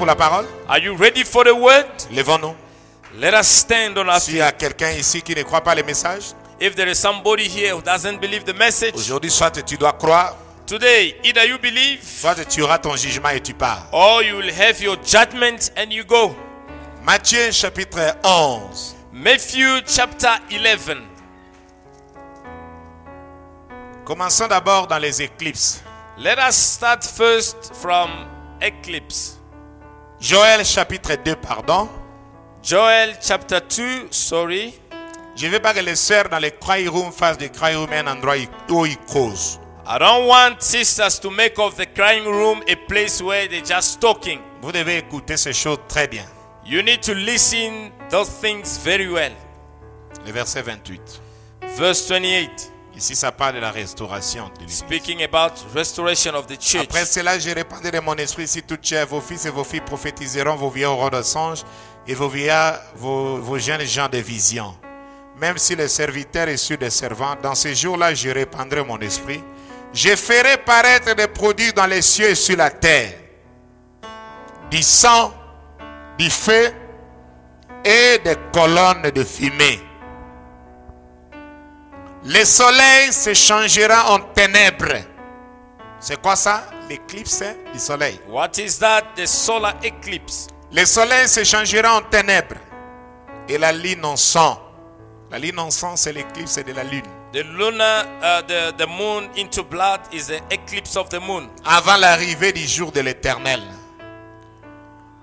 pour la parole? Are you ready for the word? Levons-nous. Let us stand on our S'il y feet. a quelqu'un ici qui ne croit pas les messages, If there is somebody here who doesn't believe the message, aujourd'hui, soit tu dois croire, today either you believe soit tu auras ton jugement et tu pars. or you will have your judgment and you go. Matthieu chapitre 11. Matthew chapter 11. Commençons d'abord dans les éclipses. Let us start first from Eclipse. Joël chapitre 2, pardon. Joel chapter 2, sorry. Je ne veux pas que les sœurs dans les cry room fassent des cry room un endroit où ils causent. I don't want sisters to make of the crying room a place where they're just talking. Vous devez écouter ces choses très bien. You need to listen those things very well. Le verset 28. Verse 28, Ici, ça parle de la restauration de l'Église. speaking about restoration of the church. Après cela, je répandrai de mon esprit sur toute chair. Vos fils et vos filles prophétiseront, vos vieux auront de songes, et vos vieillards, vos, vos jeunes gens de visions. Même si les serviteurs et ceux des servants, dans ces jours-là, je répandrai mon esprit. Je ferai paraître des produits dans les cieux et sur la terre. Du sang, du feu et des colonnes de fumée. Le soleil se changera en ténèbres. C'est quoi ça? L'éclipse du soleil. What is that? The solar eclipse. Le soleil se changera en ténèbres et la lune en sang. La lune en sang, c'est l'éclipse de la lune. The lunar, uh, the, the moon into blood is the eclipse of the moon. Avant l'arrivée du jour de l'éternel.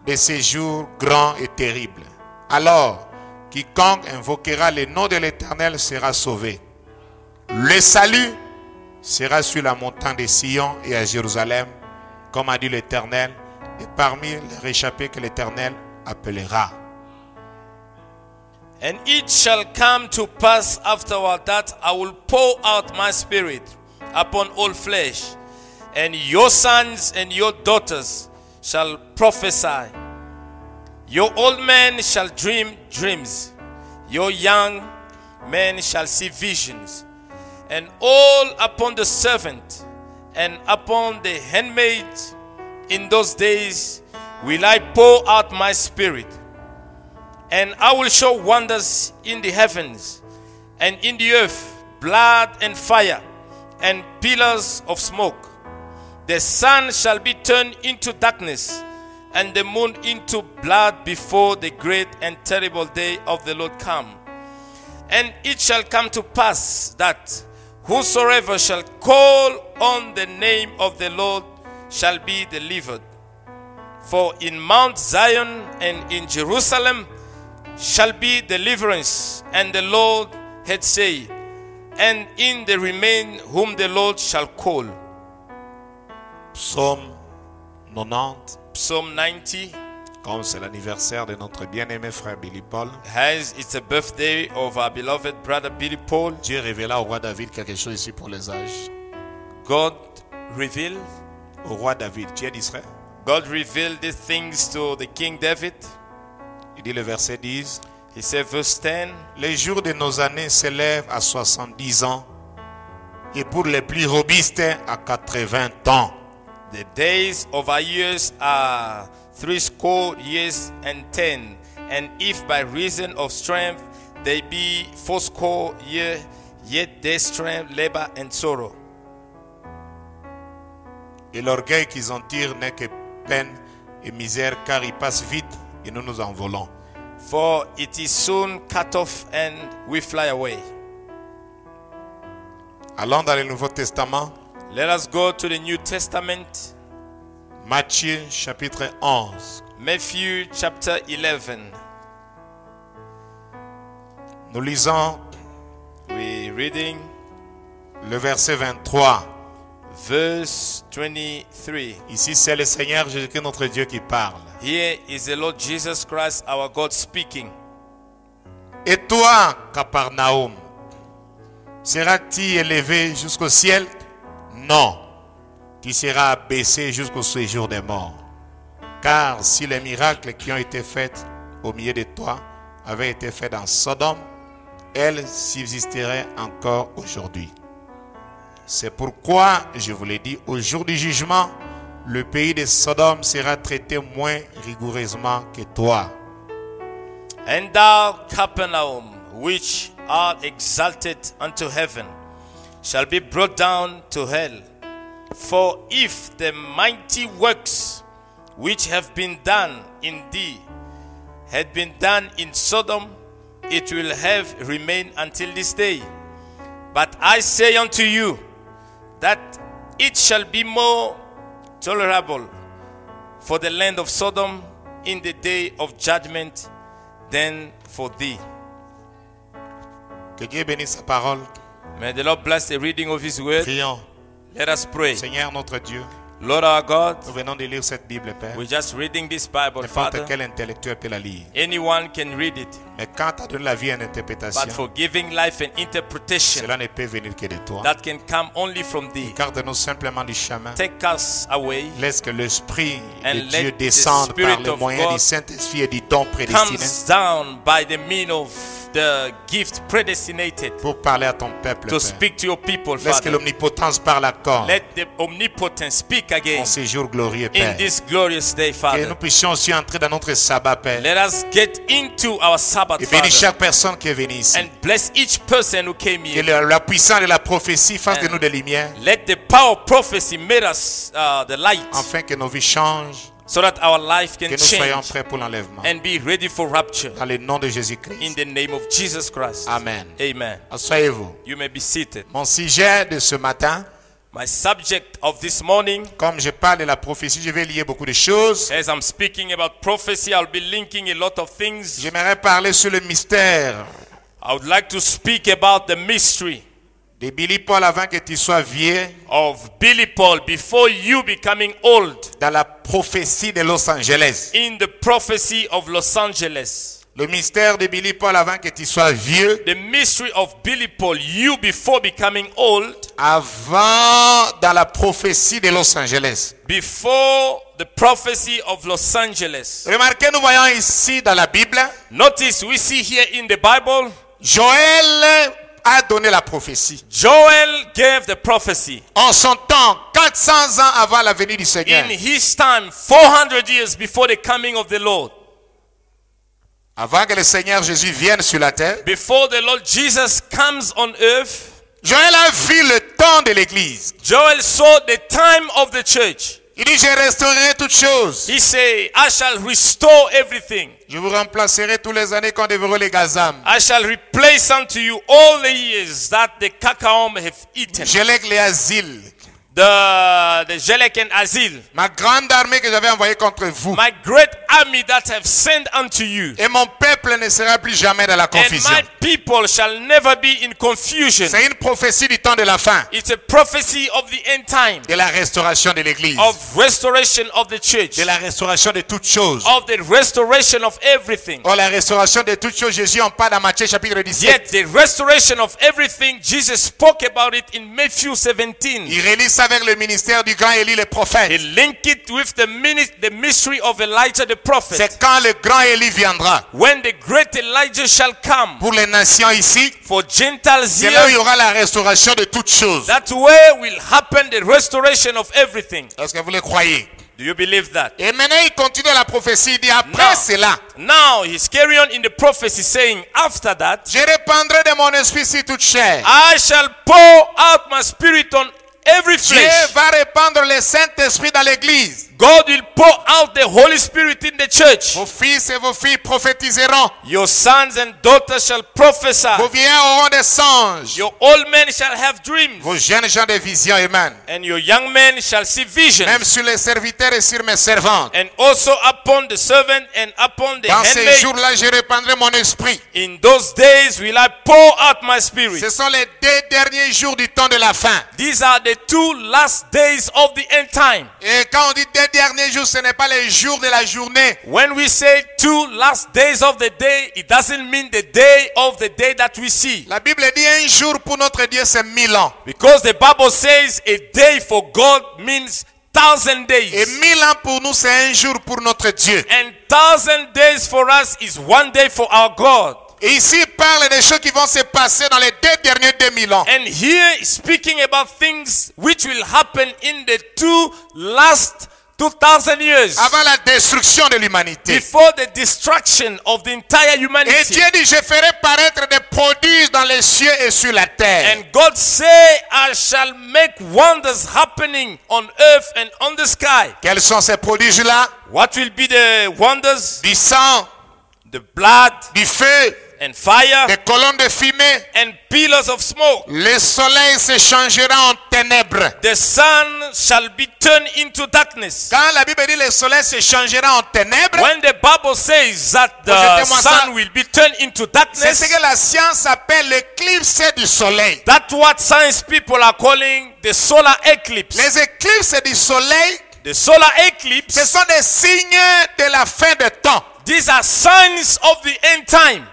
De ces jours grands et terribles. Alors, quiconque invoquera le nom de l'éternel sera sauvé. Le salut sera sur la montagne de Sion et à Jérusalem, comme a dit l'éternel, et parmi les réchappés que l'éternel appellera. And it shall come to pass afterward that I will pour out my spirit upon all flesh, and your sons and your daughters shall prophesy. Your old men shall dream dreams, your young men shall see visions, and all upon the servant and upon the handmaid in those days will I pour out my spirit. And I will show wonders in the heavens and in the earth, blood and fire, and pillars of smoke. The sun shall be turned into darkness, and the moon into blood before the great and terrible day of the Lord come. And it shall come to pass that whosoever shall call on the name of the Lord shall be delivered. For in Mount Zion and in Jerusalem shall be deliverance, and the Lord had said, and in the remain whom the Lord shall call. Psaume 90, Psalm 90 comme c'est l'anniversaire de notre bien-aimé frère Billy Paul, has it's a birthday of our beloved brother Billy Paul. Dieu révéla au roi David quelque chose ici pour les âges. God revealed Au roi David, Dieu d'Israël. God revealed these things to the King David. Il dit le verset 10, He said, verse 10, Les jours de nos années s'élèvent à 70 ans et pour les plus robustes à 80 ans. The days of our years are threescore years and ten, and if by reason of strength they be fourscore year, yet their strength, labor, and sorrow. Et l'orgueil qu'ils en tirent n'est que peine et misère car ils passent vite et nous nous envolons. For it is soon cut off and we fly away. Allons dans le Nouveau Testament, Let us go to the New Testament, Matthieu chapitre 11. Matthew chapter 11. Nous lisons We're reading le verset 23. verse 23. Ici, c'est le Seigneur Jésus-Christ, notre Dieu, qui parle. Here is the Lord Jesus Christ, our God, speaking. Et toi, Capernaum, seras-tu élevé jusqu'au ciel? Non. Tu seras abaissé jusqu'au séjour des morts. Car si les miracles qui ont été faits au milieu de toi avaient été faits dans Sodome, elle subsisterait encore aujourd'hui. C'est pourquoi, je vous l'ai dit, au jour du jugement, le pays de Sodome sera traité moins rigoureusement que toi. And thou, Capernaum, which art exalted unto heaven, shall be brought down to hell. For if the mighty works which have been done in thee had been done in Sodom, it will have remained until this day. But I say unto you that it shall be more tolerable for the land of Sodom in the day of judgment than for thee. Que Dieu bénisse sa parole. May the Lord bless the reading of His word. Prions. Let us pray. Seigneur notre Dieu, Lord our God, nous venons de lire cette Bible, Père. we're just reading this Bible, N'importe Father. quel intellectuel peut la lire. Anyone can read it, Mais quand tu as donné la vie à une interprétation, but for giving life and interpretation, cela ne peut venir que de toi. that can come only from thee. Garde-nous simplement du chemin. Take us away. Laisse que l'Esprit de And Dieu descende par le moyen God du Saint-Esprit et du don prédestiné Comes down by the mean of the gift predestinated pour parler à ton peuple. to Père. speak to your people, Laisse que l'omnipotence parle encore Let the omnipotence speak again en ces jours glorieux, in Père. this glorious day, Que Father. nous puissions aussi entrer dans notre sabbat, Père. Let us get into our Sabbath, Et bénis chaque personne qui est venue ici. and bless each person who came Que here. la, la puissance de la prophétie fasse de nous des lumières, Let the power of prophecy make us uh, the light, afin que nos vies changent, so that our life que can nous soyons prêts pour l'enlèvement. and be ready for rapture. Dans le nom de In Jésus-Christ. the name of Jesus Christ. Amen. Amen. Asseyez-vous. You may be seated. Mon sujet de ce matin, My subject of this morning, comme je parle de la prophétie, je vais lier beaucoup de choses. as I'm speaking about prophecy, I'll be linking a lot of things. J'aimerais parler sur le mystère I would like to speak about the mystery de Billy Paul avant que tu sois vieux of Billy Paul before you becoming old dans la prophétie de Los Angeles. in the prophecy of Los Angeles. Le mystère de Billy Paul avant que tu sois vieux, The mystery of Billy Paul, you before becoming old, avant dans la prophétie de Los Angeles. before the prophecy of Los Angeles. Remarquez, nous voyons ici dans la Bible, Notice we see here in the Bible, Joël a donné la prophétie. Joel gave the prophecy. En son temps, 400 ans avant la venue du Seigneur. In his time, 400 years before the coming of the Lord, Avant que le Seigneur Jésus vienne sur la terre, before the Lord Jesus comes on earth, Joël a vu le temps de l'église. Joel saw the time of the church. Il dit, je restaurerai toutes choses. He said, I shall restore everything. Je vous remplacerai tous les années qu'on dévorera les gazam. I shall replace unto you all the years that the Kakaom have eaten. Je lègue les asiles. The, the Jelek and Azil. Ma grande armée que j'avais envoyée contre vous. My great army that have sent unto you. Et mon peuple ne sera plus jamais dans la And confusion. my people shall never be in confusion. C'est une prophétie du temps de la fin. It's a prophecy of the end time. De la restauration de l'église. Of restoration of the church. De la restauration de toutes choses. Of the restoration of everything. Oh, la restauration de toutes choses, Jésus en parle dans Matthieu chapitre 17. Yet the restoration of everything, Jesus spoke about it in Matthew 17. Il relie ça avec le ministère du grand Élie le He prophète. linked it with the, the mystery of Elijah the prophet. C'est quand le grand Élie viendra. When the great Elijah shall come Pour les nations ici, for Gentiles c'est là où il y aura la restauration de toutes choses. that way will happen the restoration of everything. Est-ce que vous le croyez? Do you believe that? Et maintenant, il continue la prophétie. Il dit, après cela, Now he's carrying on in the prophecy saying, after that, je répandrai de mon esprit sur toute chair. I shall pour out my spirit on Dieu va répandre le Saint-Esprit dans l'église. God will pour out the Holy Spirit in the church. Vos fils et vos filles prophétiseront. Your sons and daughters shall prophesy. Vos vieillards auront des songes. Your old men shall have dreams. Vos jeunes gens des visions. And your young men shall see visions. Même sur les serviteurs et sur mes servantes. And also upon the servant and upon the Dans ces handmaid. jours-là, je répandrai mon esprit. In those days will I pour out my spirit. Ce sont les deux derniers jours du temps de la fin. These are the two last days of the end time. Et quand on dit deux derniers jours, ce n'est pas les jours de la journée. When we say two last days of the day, it doesn't mean the day of the day that we see. La Bible dit un jour pour notre Dieu, c'est mille ans. Because the Bible says a day for God means thousand Et days. mille ans pour nous, c'est un jour pour notre Dieu. And thousand days for us is one day for our God. Et ici, il parle des choses qui vont se passer dans les deux derniers 2000 ans. And here speaking about things which will happen in the two last 2,000 years avant la destruction de l'humanité. before the destruction of the entire Et humanity. Dieu dit, je ferai paraître des prodiges dans les cieux et sur la terre. And God say, I shall make wonders happening on earth and on the sky. Quels sont ces prodiges-là? What will be the wonders? Du sang, The blood? du feu, and fire des colonnes de fumée. and pillars of smoke. Le soleil se changera en ténèbres. The sun shall be turned into darkness. Quand la Bible dit le soleil se changera en ténèbres, When the Bible says that the sun will be turned into c'est darkness, ce que la science appelle l'éclipse du soleil. that's what science people are calling the solar eclipse. Les éclipses du soleil, The solar eclipse, ce sont des signes de la fin de temps. these are signs of the end time.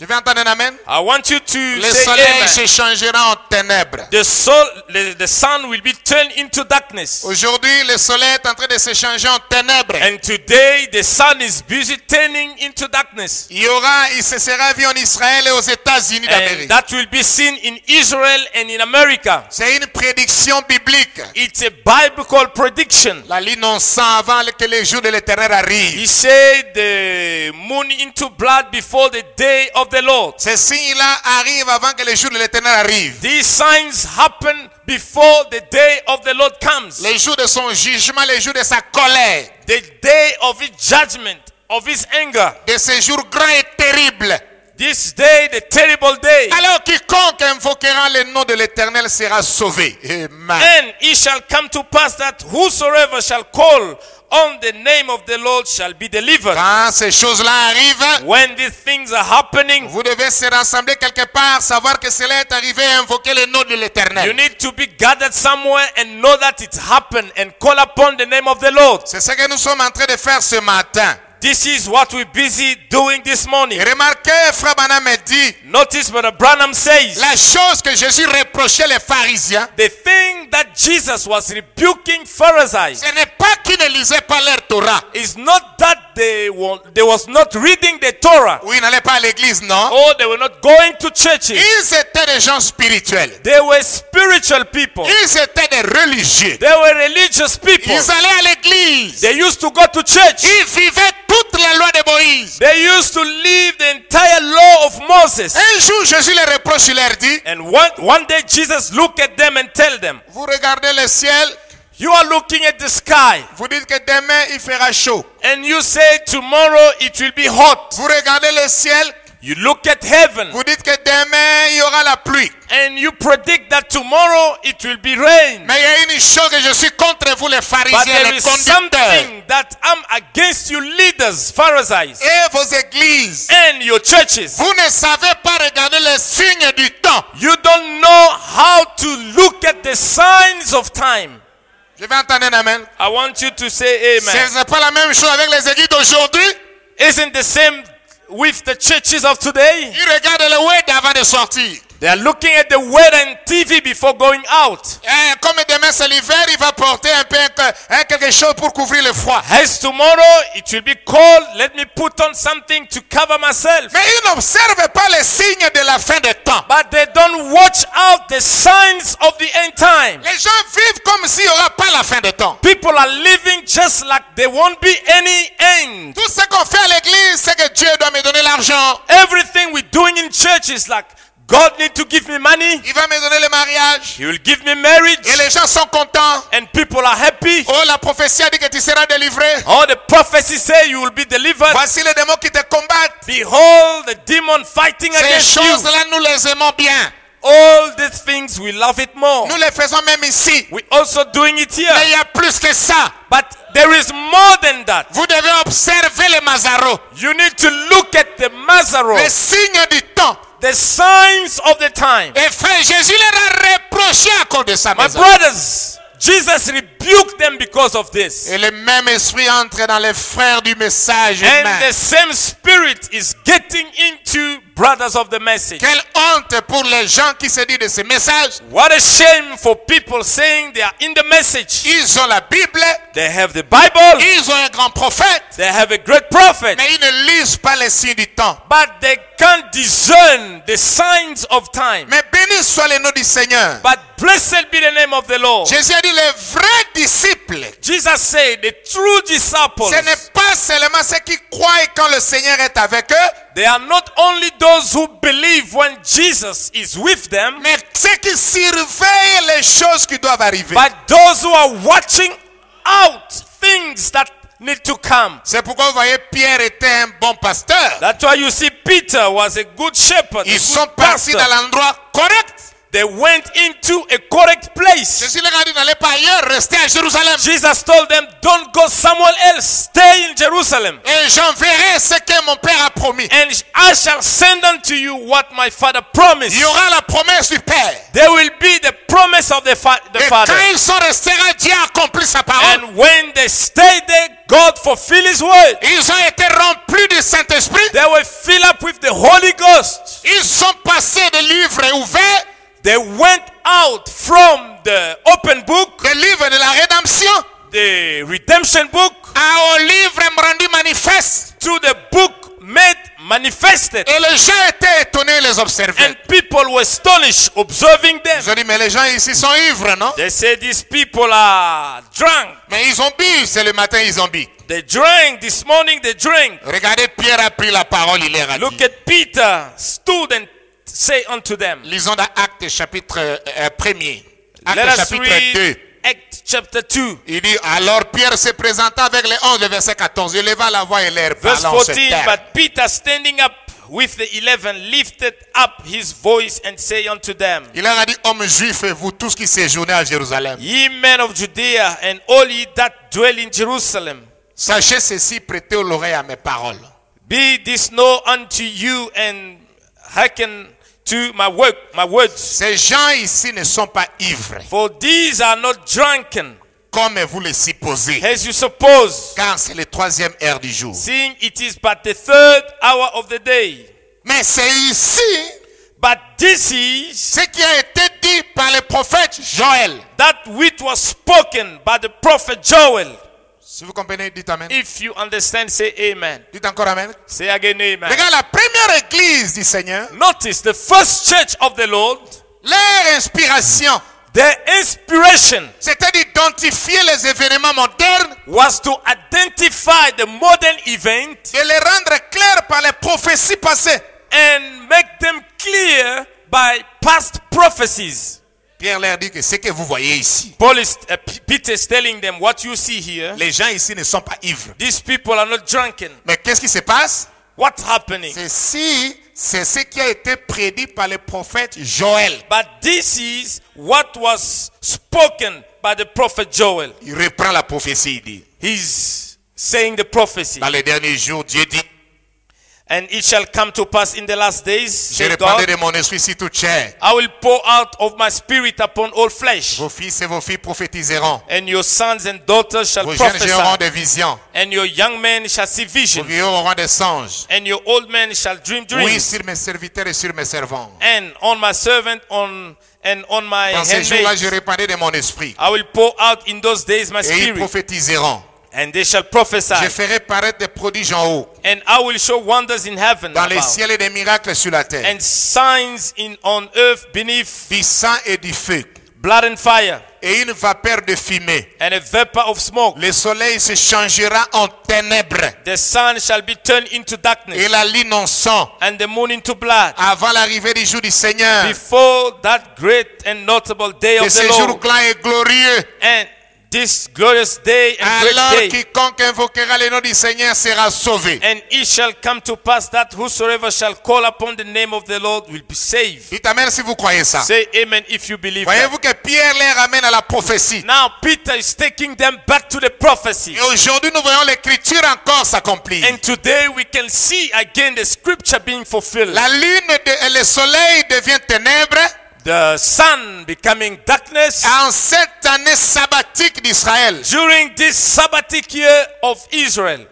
Je vais entendre un amen. I want you to Le say soleil se changera en ténèbres. The, sol, the, the sun will be turned into darkness. Aujourd'hui, le soleil est en train de se changer en ténèbres. And today the sun is busy turning into darkness. Il y aura, il se sera vu en Israël et aux États-Unis d'Amérique. that will be seen in Israel and in America. C'est une prédiction biblique. It's a biblical prediction. La lune en sang avant que les jours de l'éternel He arrivent. said the moon into blood before the day of the Lord. Ces signes-là arrivent avant que les jours de l'éternel arrivent. These signs happen before the day of the Lord comes. Les jours de son jugement, les jours de sa colère. The day of his judgment, of his anger. De ces jours grands et terribles. This day, the terrible day. Alors quiconque invoquera le nom de l'éternel sera sauvé. Amen. And it shall come to pass that whosoever shall call on the name of the Lord shall be delivered. Quand ces choses-là arrivent, When these things are happening, vous devez se rassembler quelque part, savoir que cela est arrivé et invoquer le nom de you l'éternel. need to be gathered somewhere and know that it happened and call upon the name of the Lord. C'est ce que nous sommes en train de faire ce matin. This is what we're busy doing this morning. Remarquez, Frère Branham dit, Notice what Branham says. la chose que Jésus reprochait les pharisiens, The thing that Jesus was rebuking Pharisees ce n'est pas qu'ils ne lisaient pas leur Torah. is not that they, were, they was not reading the Torah Oui, ils n'allaient pas à l'église, non. Oh, they were not going to churches. Ils étaient des gens spirituels. They were spiritual people. Ils étaient des religieux. They were religious people. Ils allaient à l'église. They used to go to church. Ils vivaient toute la loi de Moïse. They used to live the entire law of Moses. Un jour, Jésus les reproche, il leur dit, And one, one day Jesus looked at them and tell them, vous regardez le ciel, You are looking at the sky vous dites que demain il fera chaud. and you say tomorrow it will be hot. Vous regardez le ciel, You look at heaven vous dites que demain il y aura la pluie. and you predict that tomorrow it will be rain. Mais il y a une chose que je suis contre vous les But pharisiens, there les is something that I'm against you leaders, Pharisees, et vos églises. and your churches. Vous ne savez pas regarder les signes du temps. You don't know how to look at the signs of time. Je vais entendre un amen. I want you to say amen. Ce n'est pas la même chose avec les églises d'aujourd'hui. Isn't the same with the churches of today? Ils regardent le web avant de sortir. They are looking at the weather and TV before going out. Comme demain c'est l'hiver, il va porter un peu quelque chose pour couvrir le froid. As tomorrow it will be cold, let me put on something to cover myself. Mais ils n'observent pas les signes de la fin des temps. But they don't watch out the signs of the end time. Les gens vivent comme s'il n'y aura pas la fin des temps. People are living just like there won't be any end. Tout ce qu'on fait à l'église, c'est que Dieu doit me donner l'argent. Everything we're doing in church is like God need to give me money. Il va me donner le mariage. He will give me marriage. Et les gens sont contents. And people are happy. Oh, la prophétie a dit que tu seras délivré. All the prophecy say you will be delivered. Voici les démons qui te combattent. Behold the demon fighting Ces against you. choses-là, nous les aimons bien. All these things we love it more. Nous les faisons même ici. We're also doing it Mais here. il y a plus que ça. But there is more than that. Vous devez observer les Mazaro. You need to look at the Mazaro, Les signes du temps. The signs of the time. Et frère, Jésus leur a reproché à cause de sa My maison. brothers, Jesus rebuked them because of this. Et le même esprit entre dans les frères du message. And Amen. the same spirit is getting into brothers of the message. Quelle honte pour les gens qui se disent de ce message. What a shame for people saying they are in the message. Ils ont la Bible, They have the Bible, ils ont un grand prophète, they have a great prophet, mais ils ne lisent pas les signes du temps. but they can't discern the signs of time. Mais béni soit le nom du Seigneur. But blessed be the name of the Lord. Jésus a dit les vrais disciples. Jesus said, the true disciples, Ce n'est pas seulement ceux qui croient quand le Seigneur est avec eux, they are not only those who believe when Jesus is with them, mais ceux qui surveillent les choses qui doivent arriver. but those who are watching out things that need to come. C'est pourquoi vous voyez Pierre était un bon pasteur. That's why you see Peter was a good shepherd. Ils good sont partis pastor. dans l'endroit correct. They went into a correct place. Jésus leur a dit n'allez pas ailleurs, restez à Jérusalem. Jesus told them, Don't go somewhere else, stay in Jerusalem. Et j'enverrai ce que mon Père a promis. And I shall send unto you what my father promised. Il y aura la promesse du Père. There will be the promise of the, fa- the Et Father. quand ils sont restés là, Dieu a accompli sa parole. And when they stayed there, God fulfilled His word. Ils ont été remplis du Saint-Esprit. They were filled up with the Holy Ghost. Ils sont passés des livres ouverts, They went out from the open book, des livres de la rédemption, the redemption book, à- au livre rendu manifeste. to the book made manifested. Et les gens étaient étonnés, les observaient. And people were astonished observing them. Ils ont dit, mais les gens ici sont ivres, non? They say these people are drunk. Mais ils ont bu, c'est le matin, ils ont bu. They drank this morning, they drank. Regardez, Pierre a pris la parole, il a Look dit. at Peter stood and say unto them. Lisons dans Actes chapitre euh, premier. Let Actes chapitre 2. read Acts chapter 2, Il dit, alors Pierre se présenta avec les 11, le verset 14. Il leva la voix et l'air verse parlant en ce 14. terme. But Peter standing up with the eleven lifted up his voice and say unto them, Il leur a dit, hommes juifs et vous tous qui séjournez à Jérusalem, Ye men of Judea and all ye that dwell in Jerusalem, sachez ceci, prêtez l'oreille à mes paroles. be this know unto you and hearken to my work, my words. Ces gens ici ne sont pas ivres, For these are not drunken, comme vous le supposez, as you suppose, car c'est le troisième heure du jour. seeing it is but the third hour of the day. Mais c'est ici But this is ce qui a été dit par le prophète Joël. that which was spoken by the prophet Joel. Si vous comprenez, dites Amen. If you understand, say amen. Dites encore Amen. Say again amen. Regarde la première église du Seigneur, Notice the first church of the Lord, leur inspiration, their inspiration c'était d'identifier les événements modernes, was to identify the modern event de les rendre clairs par les prophéties passées. and make them clear by past prophecies. Pierre leur dit que ce que vous voyez ici, Paul is, uh, Peter is telling them what you see here. les gens ici ne sont pas ivres. These people are not drunken. Mais qu'est-ce qui se passe? What's happening? Ceci, c'est ce qui a été prédit par le prophète Joël. But this is what was spoken by the prophet Joel. Il reprend la prophétie, il dit. He's saying the prophecy. Dans les derniers jours, Dieu dit, And it shall come to pass in the last days, je répandrai de mon esprit sur toute chair. I will pour out of my spirit upon all flesh, Vos fils et vos filles prophétiseront. and your sons and daughters shall Vos jeunes auront prophesy, des visions. and your young men shall see Vos vision, vieux auront des songes. and your old men shall dream Oui, dreams. sur mes serviteurs et sur mes servants. And on my servant, on and on my Dans ces jours-là, je répandrai de mon esprit. I will pour out in those days my Et ils spirit, prophétiseront. And they shall prophesy. Je ferai paraître des prodiges en haut, And I will show wonders in heaven dans les ciels et des miracles sur la terre. and signs in on earth beneath Du sang et du feu. blood and fire, Et une vapeur de fumée. and a vapor of smoke. Le soleil se changera en ténèbres. The sun shall be turned into darkness, Et la lune en sang. and the moon into blood. Avant l'arrivée du jour du Seigneur. Before that great and notable day of ce the et glorieux. and this glorious day and Alors great day. quiconque invoquera le nom du Seigneur sera sauvé. And it shall come to pass that whosoever shall call upon the name of the Lord will be saved. Dites Amen si vous croyez ça. Say amen if you believe. Voyez-vous que Pierre les ramène à la prophétie? Now Peter is taking them back to the prophecy. Et aujourd'hui, nous voyons l'écriture encore s'accomplir. And today we can see again the scripture being fulfilled. La lune de- et le soleil devient ténèbres The sun becoming darkness en cette année sabbatique d'Israël. during this Sabbatic year of Israel.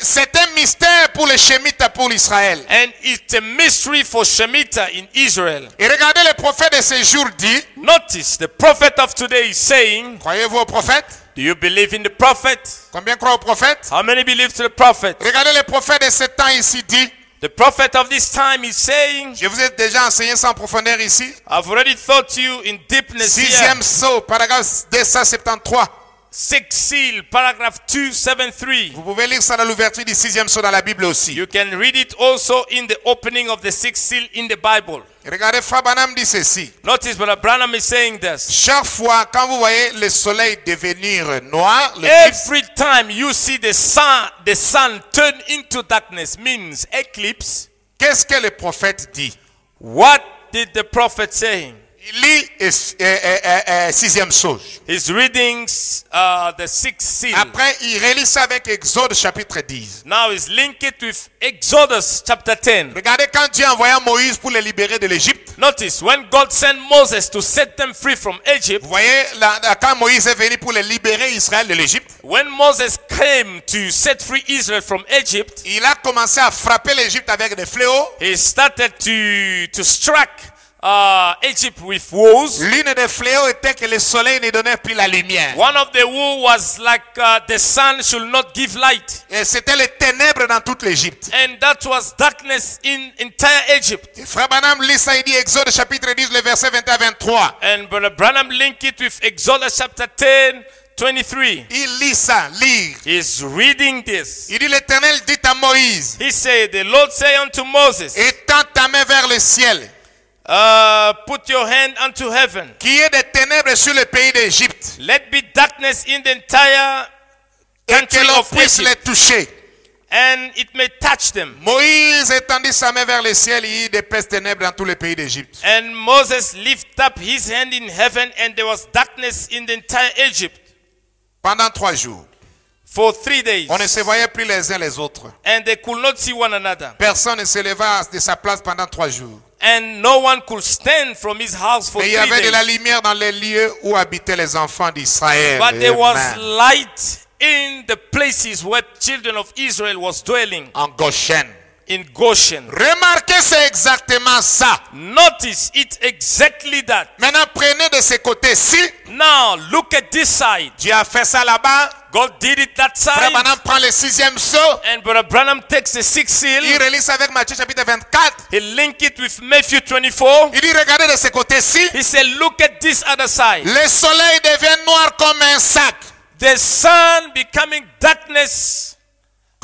C'est un mystère pour les Shemites, pour l'Israël. And it's a mystery for Shemitah in Israel. Et regardez le prophète de ce jour dit, Notice the prophet of today is saying, croyez-vous au prophète? Do you believe in the prophet? Combien croient au prophète? How many believe to the prophet? Regardez le prophète de ce temps ici dit, The prophet of this time is saying, Je vous ai déjà enseigné sans profondeur ici. I've already taught you in deepness here. Sixième saut, paragraphe 273. Sixth seal, paragraph 273. Vous pouvez lire ça dans l'ouverture du sixième saut dans la Bible aussi. You can read it also in the opening of the sixth seal in the Bible. Regardez, Fabanam dit ceci. Notice Brother Branham is saying this. Chaque fois, quand vous voyez le soleil devenir noir, l'éclipse, Every time you see the sun, the sun turn into darkness means eclipse. qu'est-ce que le prophète dit What did the prophet say? Il lit euh, sixième saut. He's reading uh, the sixth seal. Après, il relit ça avec Exode chapitre 10. Now he's linked it with Exodus chapter 10. Regardez quand Dieu envoya Moïse pour les libérer de l'Égypte. Notice when God sent Moses to set them free from Egypt, Vous voyez, là, quand Moïse est venu pour les libérer Israël de l'Égypte, when Moses came to set free Israel from Egypt, il a commencé à frapper l'Égypte avec des fléaux. he started to to strike uh, Egypt with woes. L'une des fléaux était que le soleil ne donnait plus la lumière. One of the woe was like uh, the sun should not give light, Et c'était les ténèbres dans toute l'Égypte. and that was darkness in entire Egypt. Et Frère Branham lit ça, il dit Exode chapitre 10, le verset 21 23. And Brother Branham linked it with Exodus chapter 10, 23. Il lit ça, lire. He's reading this. Il dit l'Éternel dit à Moïse, He said, The Lord say unto Moses, étends ta main vers le ciel, uh, Put your hand unto heaven. qu'il y ait des ténèbres sur le pays d'Égypte, Let be darkness in the entire et que country l'on of puisse les toucher. and it may touch them. Moïse étendit sa main vers le ciel, il y eut des ténèbres dans tout le pays d'Égypte. And Moses lifted up his hand in heaven, and there was darkness in the entire Egypt Pendant trois jours, for three days. on ne se voyait plus les uns les autres. And they could not see one another. Personne ne se leva de sa place pendant trois jours. And no one could stand from his house for Mais il y avait de la lumière dans les lieux où habitaient les enfants d'Israël. But there was light in the places where children of Israel was dwelling En Goshen. In Goshen. Remarquez, c'est exactement ça. Notice it's exactly that. Maintenant, prenez de ce côté-ci. Now look at this side. Dieu a fait ça là-bas. God did it that Frère side. Branham prend le sixième saut. And Brother Branham takes the sixth Il seal. relie ça avec Matthieu chapitre 24. He linked it with Matthew 24. Il dit, regardez de ce côté-ci. He said, look at this other side. Le soleil devient noir comme un sac. The sun becoming darkness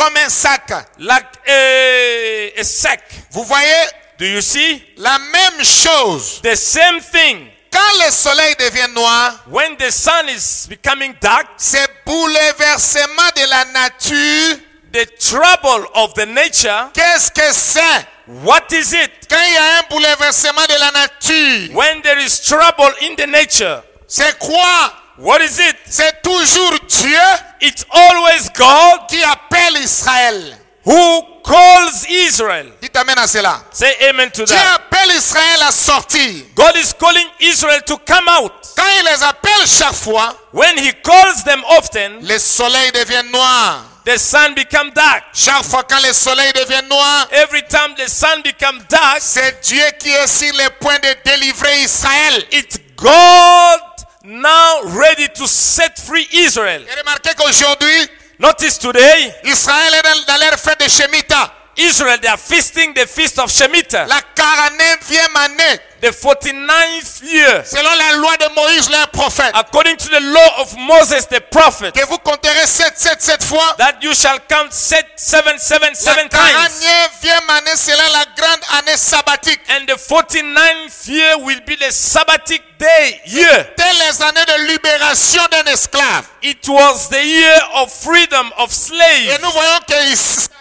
Comme un sac. like a, a sack. Vous voyez? Do you see? la même chose. The same thing. Quand le soleil devient noir, When the sun is becoming dark, c'est bouleversement de la nature. the trouble of the nature, Qu'est-ce que c'est? what is it? Quand il y a un bouleversement de la nature, When there is trouble in the nature, c'est quoi? what is it? C'est toujours Dieu It's always God qui appelle Israël. who calls Israel. Dites amen à cela. Say amen to Dieu that. appelle Israël à sortir. God is calling Israel to come out. Quand il les appelle chaque fois, When he calls them often, le soleil devient noir. the sun become dark. Chaque fois quand le soleil devient noir, Every time the sun become dark, c'est Dieu qui est sur le point de délivrer Israël. it's God now ready to set free Israel. Et remarquez qu'aujourd'hui, Notice today, Israël est dans, leur fête de Shemitah. Israel, they are feasting the feast of Shemitah, La 49e année, the 49th year, selon la loi de Moïse, leur prophète. according to the law of Moses the prophet, Que vous compterez 7, 7, 7 fois. that you shall count set seven, seven, La seven times. 49e année sera la grande année sabbatique. And the 49th year will be the Sabbatic day year. Dès les années de libération d'un esclave. It was the year of freedom of Et slaves. nous voyons que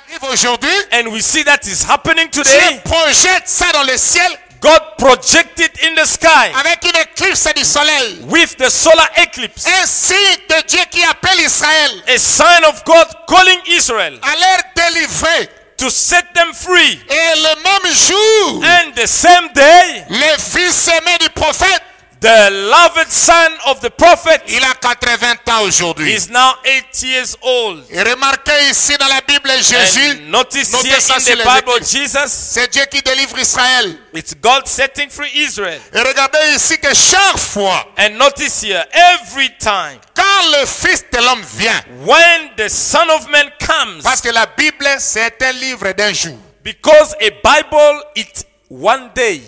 arrive aujourd'hui. And we see that is happening Dieu today. projette ça dans le ciel God projected in the sky avec une éclipse du soleil. with the solar eclipse, Un signe de Dieu qui appelle Israël a sign of God calling Israel à leur délivrer. to set them free. Et le même jour, And the same day, le fils aimé du prophète, the loved son of the prophet il a 80 ans aujourd'hui. is now eight years old. Et remarquez ici dans la Bible Jésus, And notice here in the Bible. Jesus, c'est Dieu qui délivre Israël. it's God setting free Israel. Et regardez ici que chaque fois, And notice here, every time quand le Fils de l'homme vient, when the Son of Man comes, parce que la Bible c'est un livre d'un jour. Because a Bible is one day.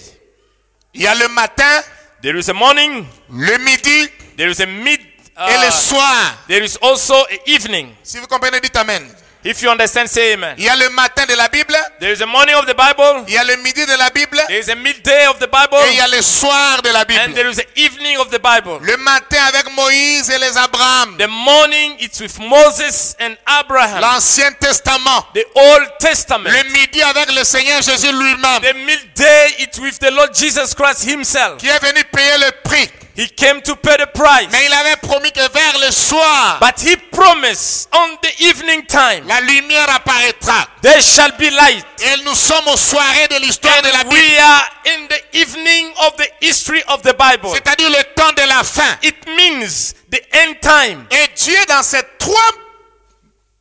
Il y a le matin, There is a morning, le midi there is a mid, et le uh, soir. there is also an evening. Si vous comprenez, dites Amen. If you understand, say amen. Il y a le matin de la Bible, There is a morning of the Bible, il y a le midi de la Bible there is a midday of the Bible, et il y a le soir de la and Bible. there is an evening of the Bible. Le matin avec Moïse et les Abraham. The morning it's with Moses and Abraham, L'Ancien Testament. the Old Testament. Le midi avec le Seigneur Jésus lui-même. The midday it's with the Lord Jesus Christ Himself. Qui est venu payer le prix. He came to pay the price. Mais il avait promis que vers le soir, But he promised on the evening time la lumière apparaîtra. there shall be light. Et nous sommes aux soirées de l'histoire de la Bible. we are in the evening of the history of the Bible. C'est-à-dire le temps de la fin. It means the end time. Et Dieu, dans ces trois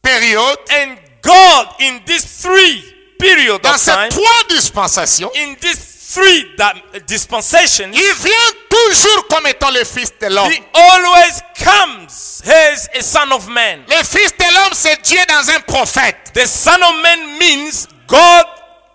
périodes, And God in these three periods dans of ces time, trois dispensations, in these three di- dispensations, il vient toujours comme étant le Fils de l'homme. he always comes as a son of man. Le Fils de l'homme, c'est Dieu dans un prophète. The son of man means God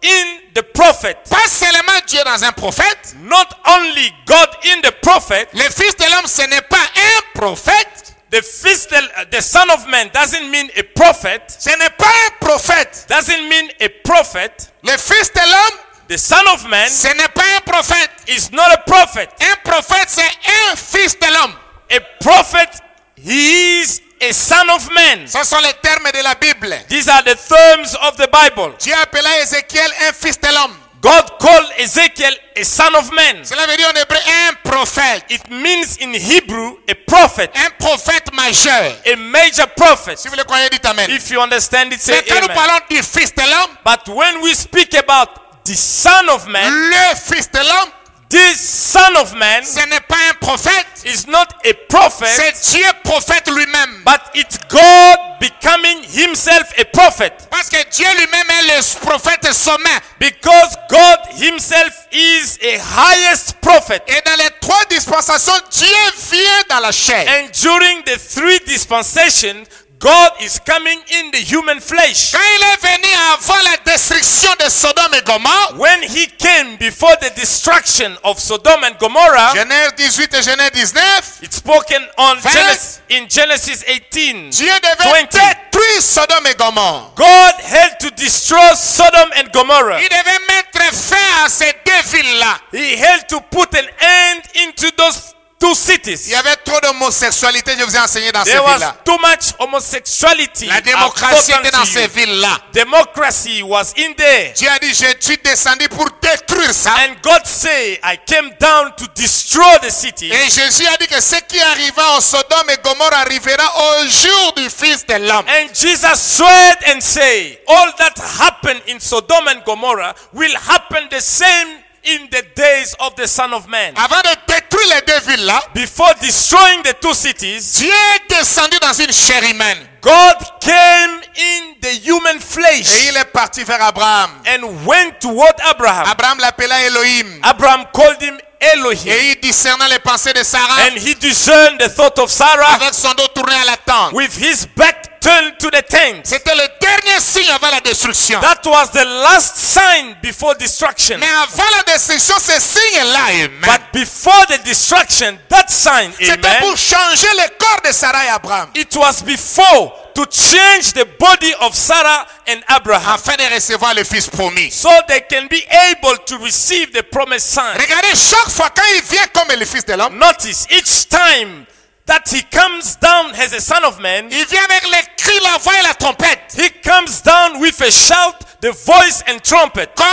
in the prophet. Pas seulement Dieu dans un prophète. Not only God in the prophet, Le Fils de l'homme, ce n'est pas un prophète. the fist, the son of man doesn't mean a prophet, Ce n'est pas un prophète. doesn't mean a prophet. Le Fils de l'homme, The son of man ce n'est pas un prophète. is not a prophet. Un prophète, c'est un Fils de l'homme. A prophet, he is a son of man. Ce sont les termes de la Bible. These are the terms of the Bible. Dieu appela Ézéchiel un fils de l'homme. God called Ezekiel a son of man. Cela veut dire en hébreu un prophète. It means in Hebrew a prophet, Un prophète majeur. a major prophet. Si vous le croyez, dites Amen. If you understand it, say Mais quand nous parlons du fils de l'homme, But when we speak about the son of man, le fils de l'homme, this son of man ce n'est pas un prophète. is not a prophet, C'est Dieu prophète lui-même. but it's God becoming himself a prophet. Parce que Dieu lui-même est le prophète sommet. Because God himself is a highest prophet. Et dans les trois dispensations, Dieu vient dans la chair. And during the three dispensations, God is coming in the human flesh. Quand il est venu avant la destruction de Sodome et Gomorre, When he came before the destruction of Sodom and Gomorrah, Genèse 18 et Genèse 19, it's spoken on Vingt. Genesis, in Genesis 18. Dieu devait 20. détruire Sodome et Gomorre. God had to destroy Sodom and Gomorrah. Il devait mettre fin à ces deux villes-là. He had to put an end into those two Il cities. y avait trop d'homosexualité, je vous ai enseigné dans ces There was villes-là. too much homosexuality. La démocratie était dans ces villes-là. Democracy was in there. Dieu a dit, je suis descendu pour détruire ça. And God say, I came down to destroy the city. Et Jésus a dit que ce qui arriva au Sodome et Gomorre arrivera au jour du Fils de l'homme. And Jesus swear and say, all that happened in Sodom and Gomorrah will happen the same in the days of the Son of Man. Avant de détruire les deux villes-là, Before destroying the two cities, Dieu est descendu dans une chair humaine. God came in the human Et flesh il est parti vers Abraham. and went toward Abraham. Abraham l'appela Elohim. Abraham called him Elohim. Et il discerna les pensées de Sarah And he discerned the thought of Sarah avec son dos tourné à la tente. with his back turned to the tent. C'était le dernier signe avant la destruction. That was the last sign before destruction. Mais avant la destruction, ce signe-là. But before the destruction, that sign, C'était pour changer le corps de Sarah et Abraham. it was before to change the body of Sarah and Abraham Afin de recevoir le fils promis. so they can be able to receive the promised son. Regardez, chaque fois quand il vient comme le fils de l'homme, Notice each time that he comes down as a son of man, il vient avec les cris, la voix et la trompette. he comes down with a shout, the voice and trumpet, Comme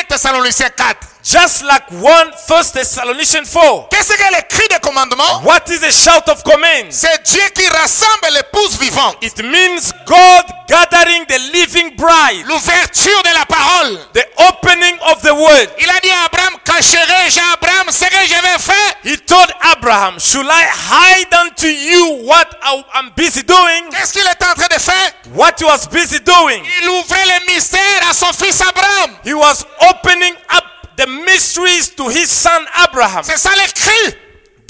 1 Thessaloniciens 4. just like one First Thessalonians 4. Qu'est-ce que le cri de commandement What is a shout of command? C'est Dieu qui rassemble l'épouse vivante. It means God gathering the living bride, L'ouverture de la parole. the opening of the word. Il a dit à Abraham, cacherai-je à Abraham ce que je vais faire He told Abraham, Should I hide unto you what I- I'm busy doing? Qu'est-ce qu'il est en train de faire What he was busy doing? Il ouvrait les mystères à son fils Abraham. He was opening up the mysteries to his son Abraham. C'est ça.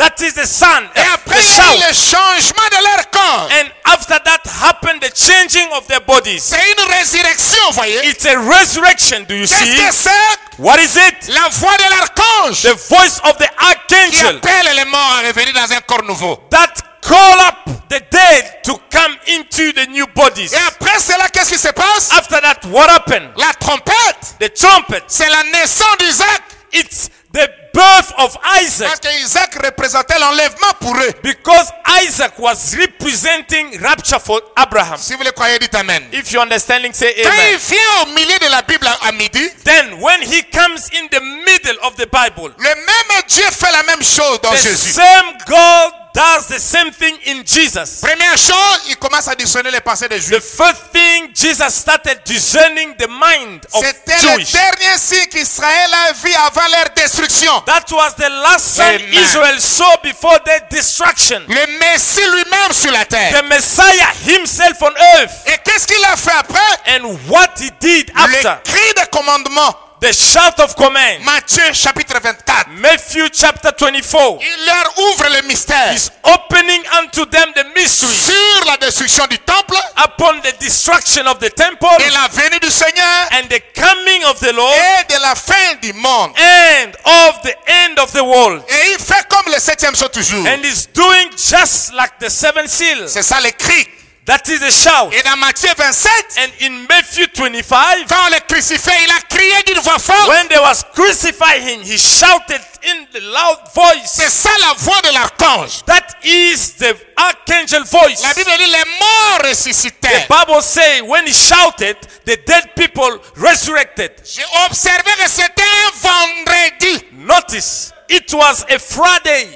That is the son, Et après, shout. le changement de leur corps. And after that happened the changing of their bodies. C'est une résurrection, voyez. It's a resurrection, do you see? What is it? La voix de l'archange The voice of the qui archangel appelle les morts à revenir dans un corps nouveau. that call up the dead to come into the new bodies. Et après cela, qu'est-ce qui se passe After that, what happened? La trompette, The trumpet. c'est la naissance d'Isaac. It's the birth of Isaac. Parce qu'Isaac représentait l'enlèvement pour eux. Because Isaac was representing rapture for Abraham. Si vous le croyez, dites Amen. If you're understanding, say Quand il amen. vient au milieu de la Bible à midi, Then when he comes in the middle of the Bible, le même Dieu fait la même chose dans the Jésus. same God does the same thing in Jesus. Première chose, il commence à discerner les pensées des The Juifs. first thing Jesus started discerning the mind of C'était le dernier signe qu'Israël a vu avant leur destruction. That was the last sign Amen. Israel saw before their destruction. Le Messie lui-même sur la terre. The Messiah himself on earth. Et qu'est-ce qu'il a fait après And what he did after. Le cri de commandement. The shout of command. Matthieu chapitre 24. Matthew chapter 24. Il leur ouvre le mystère is opening unto them the mystery sur la destruction du temple upon the destruction of the temple et la venue du Seigneur and the coming of the Lord et de la fin du monde. and of the end of the world. Et il fait comme le septième saut toujours. And is doing just like the seven seals. C'est ça le cri. That is a shout. Et dans Matthieu 27, And in Matthew 25, quand on le crucifiait, il a crié d'une voix forte. when they was crucifying him, he shouted in the loud voice. C'est ça la voix de l'archange. That is the archangel voice. La Bible dit les morts The. Bible say when he shouted, the dead people resurrected. J'ai observé que c'était un vendredi. Notice, it was a Friday.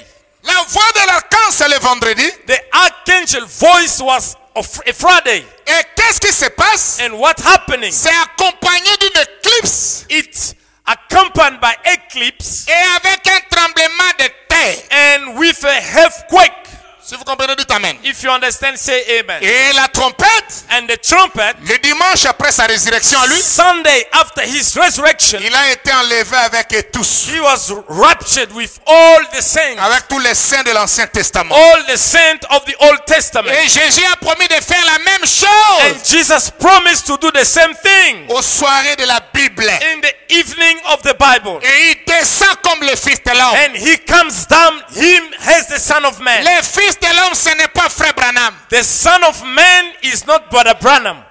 La voix de l'archange, c'est le vendredi. The archangel voice was Friday. Et qu'est-ce qui se passe And what happening? C'est accompagné d'une éclipse It's accompanied by eclipse et avec un tremblement de terre. and with a earthquake. Si vous comprenez, dites Amen. If you understand, say amen. Et la trompette, And the trumpet, le dimanche après sa résurrection à lui, Sunday after his resurrection, il a été enlevé avec tous. he was raptured with all the saints, Avec tous les saints de l'Ancien Testament. all the saints of the Old Testament. Et Jésus a promis de faire la même And chose Jesus promised to do the same thing aux soirées de la Bible. in the evening of the Bible. Et il descend comme le Fils de l'homme. And he comes down, him as the Son of Man. Le Fils de l'homme, ce n'est pas Frère Branham. The Son of Man is not Brother Branham.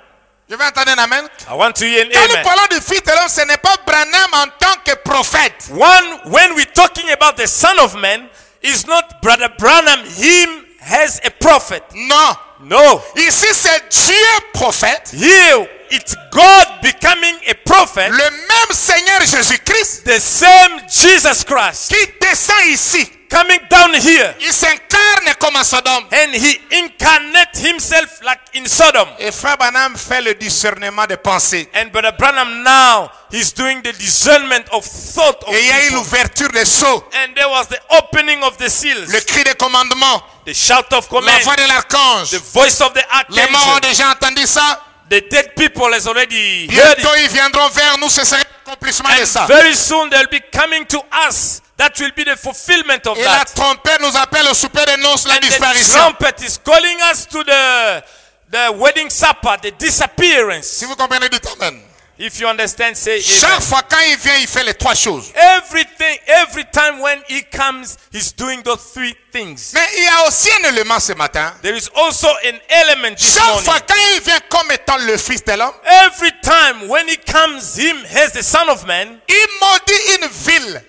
Je vais entendre un Amen. I want to hear an Quand nous amen. parlons du Fils de l'homme, ce n'est pas Branham en tant que prophète. One, when we're talking about the Son of Man, is not Brother Branham, him as a prophet. Non. No. Ici, c'est Dieu prophète. Here, it's God becoming a prophet, Le même Seigneur Jésus-Christ the same Jesus Christ qui descend ici. Coming down here. Il s'incarne comme à Sodome. And he incarnate himself like in Sodom. Et Frère Branham fait le discernement des pensées. And Brother Branham now, he's doing the discernment of thought of Et il y a eu people. l'ouverture des sceaux, And there was the opening of the seals, le cri des commandements, the shout of la command, voix de l'archange. the voice of the Les morts ont archangel. déjà entendu ça. The dead people has already heard Bientôt, it. ils viendront vers nous. Ce serait l'accomplissement de ça. Very soon they'll be coming to us. That will be the fulfillment of Et la that. trompette nous appelle au souper de noces, la And the disparition. trumpet is calling us to the the wedding supper, the disappearance. Si vous comprenez, dites Amen. If you understand, say Chaque amen. fois quand il vient, il fait les trois choses. Everything, every time when he comes, he's doing those three things. Mais il y a aussi un élément ce matin. There is also an element this Chaque morning. fois quand il vient comme étant le Fils de l'homme, Every time when he comes, him as the Son of Man, il maudit une ville.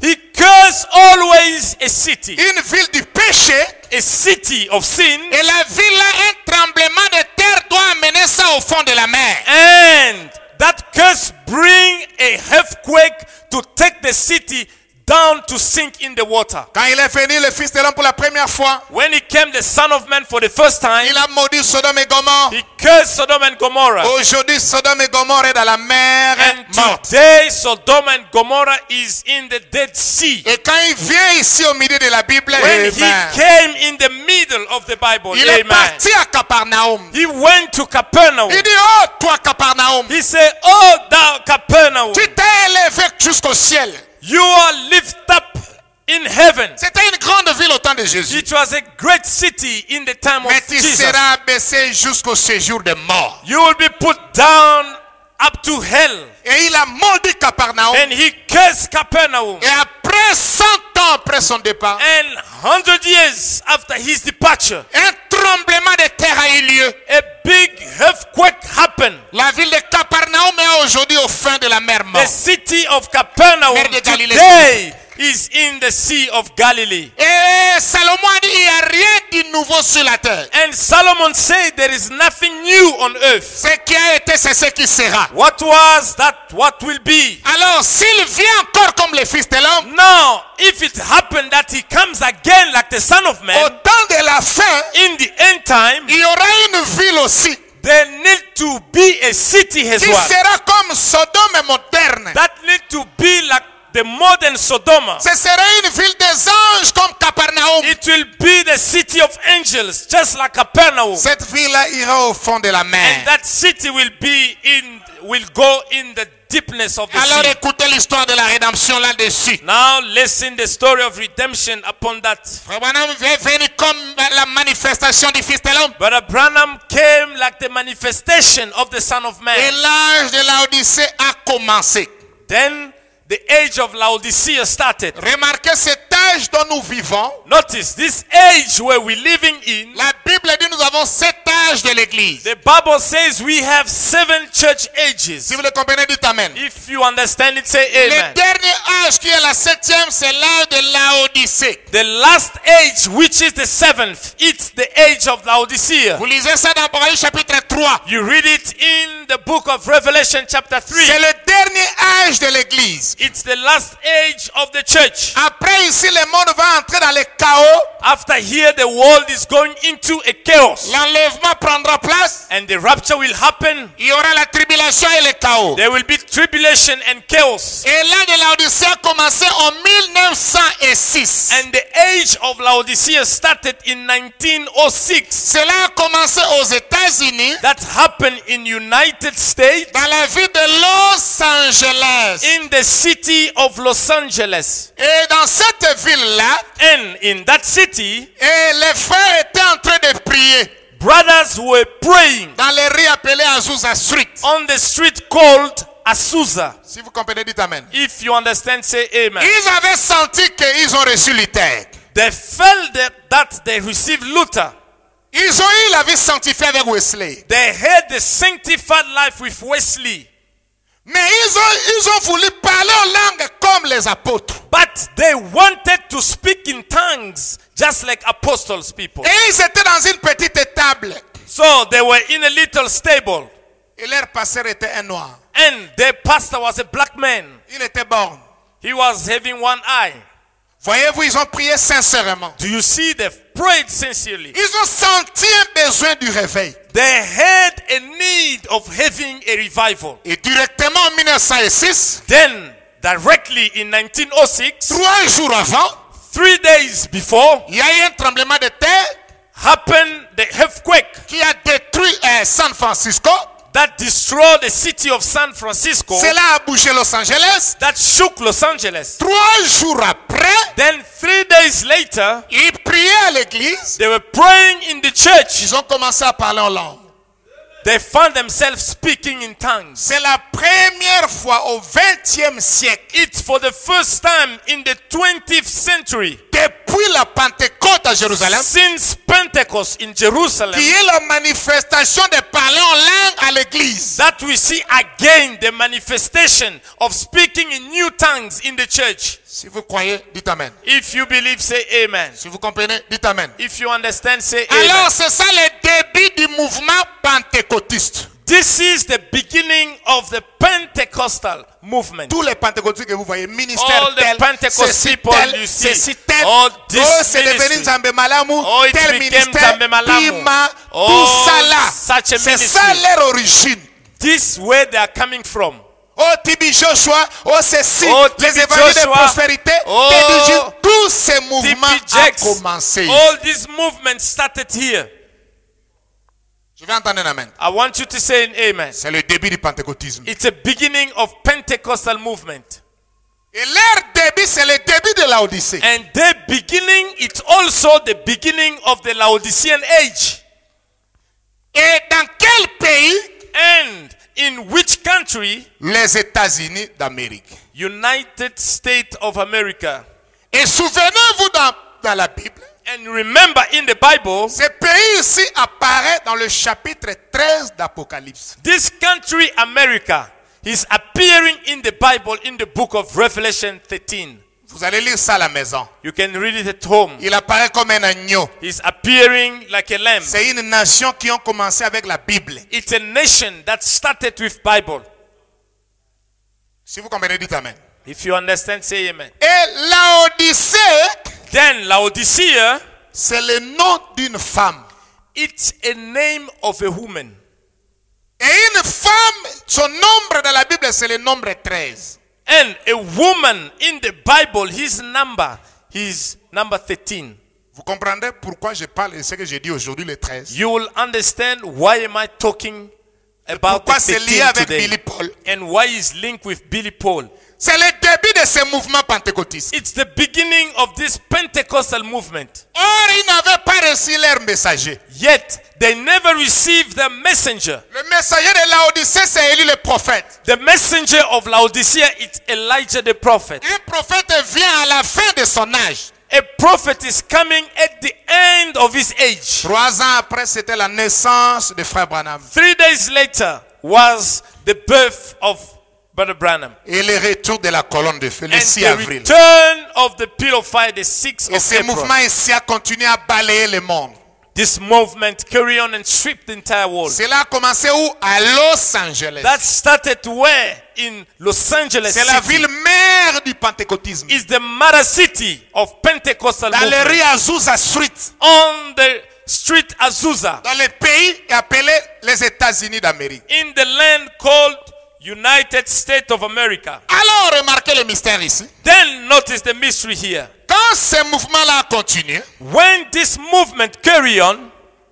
He curses always a city, Une ville du péché. a city of sin, Et la ville un tremblement de terre doit amener ça au fond de la mer. and that curse bring a earthquake to take the city down to sink in the water. Quand il est venu, le Fils de l'homme, pour la première fois, When he came, the Son of Man, for the first time, il a maudit Sodome et Gomorre. he cursed Sodom and Gomorrah. Aujourd'hui, Sodome et Gomorre est dans la mer And morte. today, Sodom and Gomorrah is in the Dead Sea. Et quand il vient ici au milieu de la Bible, When he amen, came in the middle of the Bible, il est amen. parti à Capernaum. He went to Capernaum. Il dit, oh, toi Capernaum, He said, Oh, thou Capernaum, tu t'es élevé jusqu'au ciel. You are lifted up in heaven. C'était une grande ville au temps de Jésus. It was a great city in the time of Mais tu Jesus. seras abaissé jusqu'au séjour des morts. You will be put down up to hell. Et il a maudit Capernaum. And he cursed Capernaum. Et après 100 ans après son départ, And 100 years after his departure, un tremblement de terre a eu lieu. a big earthquake happened. La ville de Capernaum est aujourd'hui au fin de la mer The morte. city of Capernaum Mer de Galilée. today is in the Sea of Galilee. Et Salomon a dit, il n'y a rien de nouveau sur la terre. And Solomon said there is nothing new on earth. Ce qui a été, c'est ce qui sera. What was that? What will be? Alors, s'il vient encore comme le Fils de l'homme, Now, if it happened that he comes again like the Son of au Man, temps de la fin, in the end time, il y aura une ville aussi there need to be a city as qui well. sera comme Sodome moderne. That need to be like the modern Sodoma. Ce sera une ville des anges comme Capernaum. It will be the city of angels, just like Capernaum. Cette ville-là ira au fond de la And mer. that city will be in, will go in the deepness of the Alors sea. écoutez l'histoire de la rédemption là-dessus. Now listen the story of redemption upon that. Frère Branham est venu comme la manifestation du Fils de l'homme. Brother Branham came like the manifestation of the Son of Et Man. l'âge de l'Odyssée a commencé. Then the age of Laodicea started. Remarquez âge dont nous vivons. Notice this age where we're living in. La Bible dit nous avons sept âges de l'Église. The Bible says we have seven church ages. Si vous le comprenez, dites Amen. If you understand it, say Le amen. dernier âge qui est la septième, c'est l'âge de. The last age, which is the seventh, it's the age of Laodicea. Vous lisez ça dans Apocalypse chapitre 3. You read it in the book of Revelation, chapter 3. C'est le dernier âge de l'Église. It's the last age of the church. Après ici, le monde va entrer dans le chaos. After here, the world is going into a chaos. L'enlèvement prendra place. And the rapture will happen. Il y aura la tribulation et le chaos. There will be tribulation and chaos. Et l'âge de l'Odyssée a commencé en 1906. And the age of Laodicea started in 1906. Cela a commencé aux États-Unis, That happened in United States, dans la ville de Los Angeles. in the city of Los Angeles. Et dans cette ville-là, And in that city, et les frères étaient en train de prier brothers were praying dans les rues appelées Azusa Street. on the street called Azusa. Si vous comprenez, dites Amen. If you understand, say amen. Ils avaient senti qu'ils ont reçu Luther. They felt that, that they received Luther. Ils ont eu la vie sanctifiée avec Wesley. They had the sanctified life with Wesley. Mais ils ont, ils ont voulu parler en langue comme les apôtres. But they wanted to speak in tongues just like apostles people. Et ils étaient dans une petite table. So they were in a little stable. Et leur pasteur était un noir. And their pastor was a black man. Il était borgne. He was having one eye. Voyez-vous, ils ont prié sincèrement. Do you see? They prayed sincerely. Ils ont senti un besoin du réveil. They had a need of having a revival. Et directement en 1906, Then, directly in 1906, trois jours avant, three days before, il y a eu un tremblement de terre happened the earthquake qui a détruit euh, San Francisco. That destroyed the city of San Francisco, Cela a bougé Los Angeles. that shook Los Angeles. Trois jours après, Then, three days later, ils priaient à l'église. they were praying in the church. Ils ont commencé à parler en langue. They found themselves speaking in tongues. C'est la première fois au 20e siècle, It's for the first time in the 20th century depuis la Pentecôte à Jérusalem, since Pentecost in Jerusalem qui est la manifestation de parler en langue à l'église. that we see again the manifestation of speaking in new tongues in the church. Si vous croyez, dites Amen. If you believe, say amen. Si vous comprenez, dites Amen. If you understand, say Alors, amen. c'est ça le début du mouvement pentecôtiste. This is the beginning of the Pentecostal movement. Tous les pentecôtistes que vous voyez, ministère All the tel, Pentecost ceci people tel, you see. ceci tel, All this oh, c'est devenu. Nzambe Malamu, Oh, tel ministère. Pima, Oh, tout ça là. C'est ça leur origine. This where they are coming from. Oh, Tibi Joshua, oh, ceci, Oh, les évangiles de Joshua. prospérité, Oh, tous ces mouvements commencé. All these movements started here. Je vais entendre un amen. I want you to say an amen. C'est le début du pentecôtisme. It's a beginning of Pentecostal movement. Et leur début, c'est le début de l'Odyssée. And their beginning, it's also the beginning of the Laodicean age. Et dans quel pays And in which country? Les États-Unis d'Amérique. United States of America. Et souvenez-vous dans, dans la Bible, And remember in the Bible, ce pays ici apparaît dans le chapitre 13 d'Apocalypse. this country, America, is appearing in the Bible in the book of Revelation 13. Vous allez lire ça à la maison. You can read it at home. Il apparaît comme un agneau. He's appearing like a lamb. C'est une nation qui ont commencé avec la Bible. It's a nation that started with Bible. Si vous comprenez, dites Amen. If you understand, say amen. Et l'Odyssée, Then Laodicea, c'est le nom d'une femme. it's a name of a woman. Et une femme, son nombre dans la Bible, c'est le nombre 13. And a woman in the Bible, his number, is number 13. Vous comprendrez pourquoi je parle de ce que j'ai dit aujourd'hui, le 13. You will understand why am I talking about Pourquoi c'est 13 lié avec today. Billy Paul. And why is linked with Billy Paul. C'est le début de ce mouvement pentecôtiste. It's the beginning of this Pentecostal movement. Or, ils n'avaient pas reçu leur messager. Yet they never received the messenger. Le messager de l'Odyssée, c'est Élie le prophète. The messenger of Laodicea is Elijah the prophet. Un prophète vient à la fin de son âge. A prophet is coming at the end of his age. Trois ans après, c'était la naissance de frère Branham. Three days later was the birth of Brother Branham. Et le retour de la colonne de feu, le And 6 the avril. return of the pillar of fire, the 6th Et of ce April. mouvement ici a continué à balayer le monde. This movement carry on and sweep the entire world. Cela a commencé où? À Los Angeles. That started where? In Los Angeles C'est la ville mère du pentecôtisme. Is the mother city of Pentecostal Dans les rues Azusa Street, On the street Azusa. dans le pays appelé les États-Unis d'Amérique. In the land called United States of America. Alors, remarquez le mystère ici. Then notice the mystery here. Quand ce mouvement-là a continué, When this movement carry on,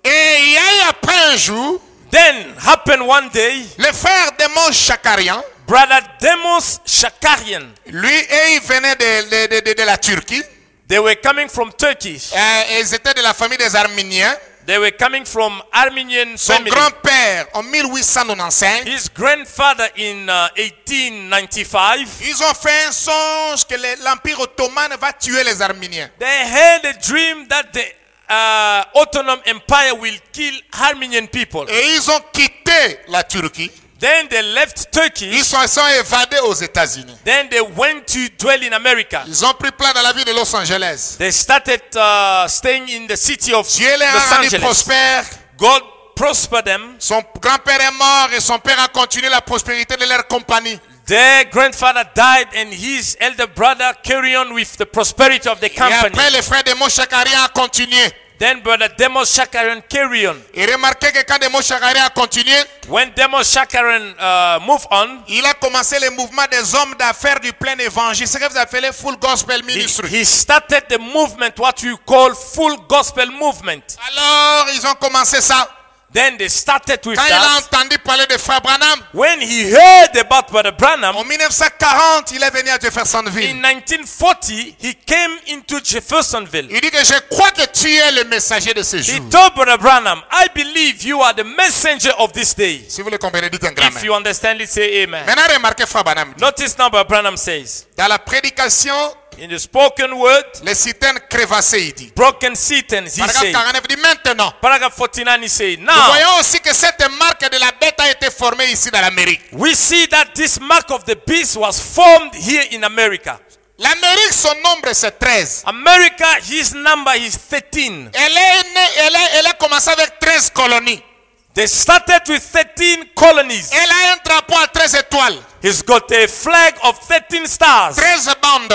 et il y a eu après un jour, then happened one day, le frère Démon Chakarian, brother Demos Shakarian, lui, et il venait de, de- de- de- de la Turquie. they were coming from Turkey. Euh, ils étaient de la famille des Arméniens. They were coming from Armenian Son family. grand-père, en 1895, His grandfather in uh, 1895, ils ont fait un songe que le- l'Empire ottoman va tuer les Arméniens. they had a dream that the uh, Ottoman Empire will kill Armenian people. Et ils ont quitté la Turquie. Then they left Turkey. Ils sont, sont évadés aux États-Unis. Then they went to dwell in America. Ils ont pris place dans la ville de Los Angeles. They started uh, staying in the city of Dieu les Los Angeles. prospères. God prospered them. Son grand-père est mort et son père a continué la prospérité de leur compagnie. Their grandfather died, and his elder brother carried on with the prosperity of the Et company. après, le frère de Moshakaria a continué. Then brother Demos Shakaran carried on. Et remarquez que quand Demo Shakaria a continué, When Demos Shakaran uh, moved on, il a commencé le mouvement des hommes d'affaires du plein évangile. Ce que vous appelez full gospel he, ministry. he started the movement, what you call full gospel movement. Alors, ils ont commencé ça. Then they started with Quand il a entendu parler de frère Branham, When he heard about Brother Branham, en 1940, il est venu à in Jeffersonville. 1940, he came into Jeffersonville. Il dit que je crois que tu es le messager de ce He jour. told Brother Branham, I believe you are the messenger of this day. Si vous le comprenez, dites un grand If amen. you understand it, say amen. Maintenant, remarquez frère Branham. Notice now what Branham says. Dans la prédication, In the spoken word, les citernes crévassées, il dit. broken Satans, he Paragraphe said. 49 dit maintenant. Paragraph 49, he said, Nous Now, voyons aussi que cette marque de la bête a été formée ici dans l'Amérique. we see that this mark of the beast was formed here in America. L'Amérique, son nombre c'est 13. America, his number is 13. Elle est née, elle, elle a commencé avec 13 colonies. They started with 13 colonies. Elle a un drapeau à 13 étoiles, He's got a flag of 13 stars. 13 bandes.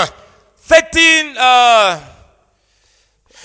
13, uh,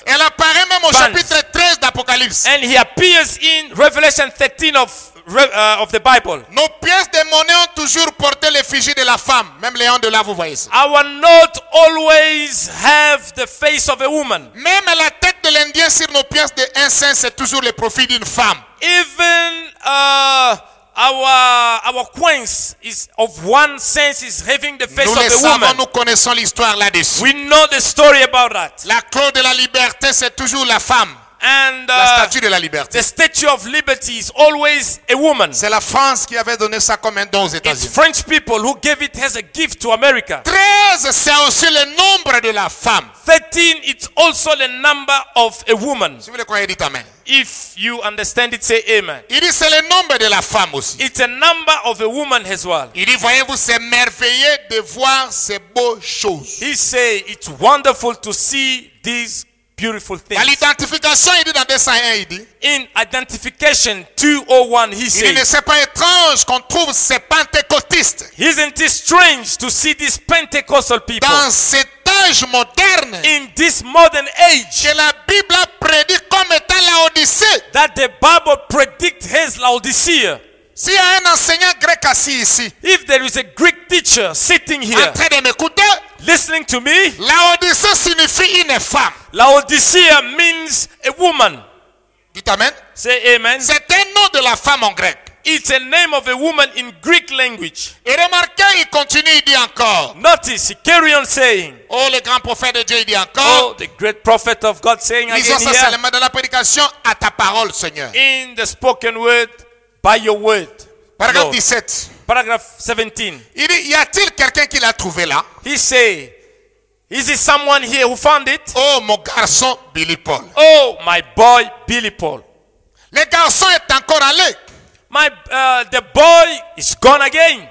Elle apparaît même au Bandes. chapitre 13 d'Apocalypse. and he appears in Revelation 13 of, uh, of the Bible. Nos pièces de monnaie ont toujours porté l'effigie de la femme. Même Léon de là, vous voyez ça. Our note always have the face of a woman. Même la tête de l'Indien sur nos pièces de 1 cent, c'est toujours le profil d'une femme. Even uh, our our queens is of one sense is having the face Nous of a savons, woman. nous connaissons l'histoire là-dessus. We know the story about that. La clause de la liberté, c'est toujours la femme. And La uh, statue de la liberté. the Statue of Liberty is always a woman. C'est la France qui avait donné ça comme un don aux It's États-Unis. French people who gave it as a gift to America. 13, c'est aussi le nombre de la femme. 13, it's also the number of a woman. Si vous le croyez, dites Amen. If you understand it, say amen. Il dit c'est le nombre de la femme aussi. It's a number of a woman as well. Il dit, voyez-vous, c'est merveilleux de voir ces beaux choses. He say it's wonderful to see these beautiful things. l'identification, il dit dans 201, il dit, In identification 201, he il dit, ne says, c'est pas étrange qu'on trouve ces pentecôtistes Isn't it strange to see these Pentecostal people dans cet âge moderne in this modern age que la Bible a prédit comme étant la Odyssée. that the Bible predicts his Laodicea? S'il y a un enseignant grec assis ici, If there is a Greek teacher sitting en here train de m'écouter, listening to me, la Odyssée signifie une femme. Laodicea means a woman. Dites Amen. Say amen. C'est un nom de la femme en grec. It's a name of a woman in Greek language. Et remarquez, il continue, il dit encore. Notice, he carry on saying, Oh, le grand prophète de Dieu, il dit Oh, encore. the great prophet of God saying Lisons again ça here, seulement dans la prédication à ta parole, Seigneur. in the spoken word, by your word. Paragraphe Lord. 17. Paragraph 17. Il dit, y a-t-il quelqu'un qui l'a trouvé là? He say, Is it someone here who found it? Oh, mon garçon Billy Paul. Oh, my boy Billy Paul. Le garçon est encore allé. My uh, the boy is gone again.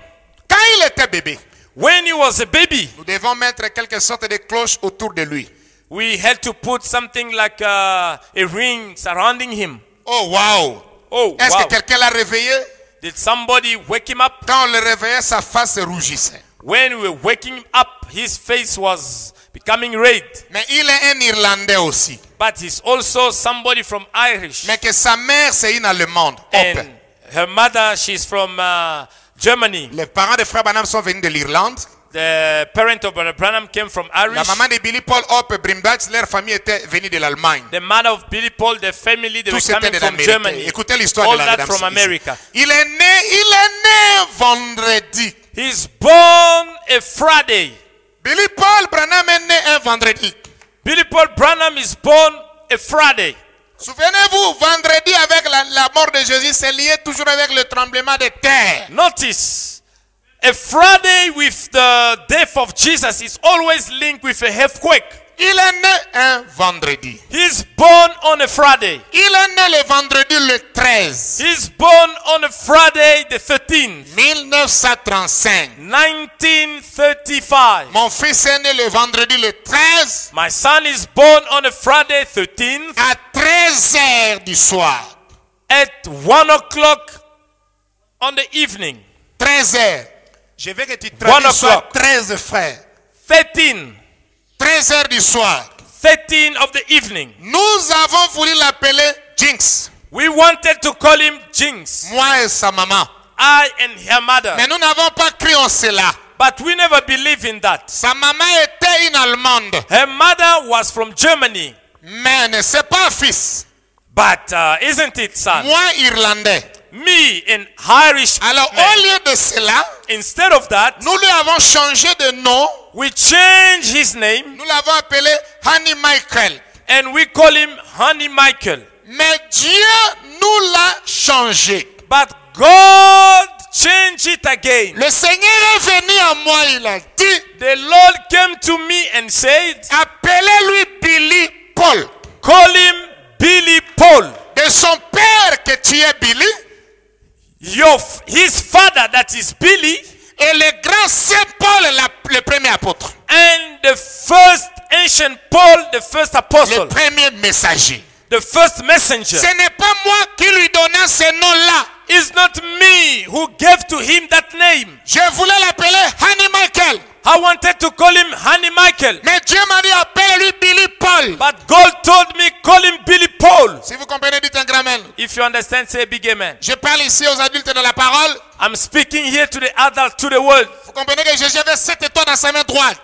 Quand il était bébé, When he was a baby, nous devons mettre quelque sorte de cloche autour de lui. we had to put something like uh, a ring surrounding him. Oh, wow. Oh, Est-ce wow. que quelqu'un l'a réveillé? Did somebody wake him up? Quand on le réveillait, sa face rougissait. When we were waking him up, his face was becoming red. Mais il est un Irlandais aussi. But he's also somebody from Irish. Mais que sa mère, c'est une Allemande. And her mother, she's from uh, Germany. Les parents de Frère Branham sont venus de l'Irlande. The parent of Brother Branham came from Irish. La maman de Billy Paul Hope Brimbach, leur famille était venue de l'Allemagne. The mother of Billy Paul, the family, they were Tous étaient coming de from. Germany. Écoutez l'histoire All de la rédemption from. America. Il est né, il est né vendredi. He's born a Friday. Billy Paul Branham est né un vendredi. Billy Paul Branham is born a Friday. Souvenez-vous, vendredi avec la, la mort de Jésus, c'est lié toujours avec le tremblement de terre. Notice, a Friday with the death of Jesus is always linked with a earthquake. Il est né un vendredi. He's born on a Friday. Il est né le vendredi le 13. He's born on a Friday the 13th, 1935. 1935. Mon fils est né le vendredi le 13 My son is born on a Friday 13th à 13 heures du soir. at 1 o'clock on the evening. 13 heures. Je veux que tu traduises soit o'clock. 13 frères. 13. 13 heures du soir. 13 of the evening. Nous avons voulu l'appeler Jinx. We wanted to call him Jinx, Moi et sa maman. I and her mother. Mais nous n'avons pas cru en cela. But we never believed in that. Sa maman était une Allemande. Her mother was from Germany. Mais ne c'est pas fils. But uh, isn't it, son? Moi, Irlandais. Me, an Irish Alors, au lieu de cela, Instead of that, nous lui avons changé de nom. we changed his name Nous l'avons appelé Honey Michael. and we call him Honey Michael. Mais Dieu nous l'a changé. But God changed it again. Le Seigneur est venu à moi, il a dit, The Lord came to me and said, appelez-lui Billy Paul. Call him Billy Paul. De son père que tu es Billy, Your, his father, that is Billy, et le grand Saint Paul, la- le premier apôtre, and the first ancient Paul, the first le apostle, premier messager. the first messenger. Ce n'est pas moi qui lui donnais ce nom-là. It's not me who gave to him that name. Je voulais l'appeler Honey Michael. I wanted to call him Honey Michael. Mais Dieu m'a dit, appelle-lui Billy Paul. But God told me, call him Billy Paul. Si vous comprenez, dites un grand amen. If you understand, say a big amen. Je parle ici aux adultes de la parole. I'm speaking here to the adult, to the world. Vous comprenez que Jésus avait sept étoiles dans sa main droite.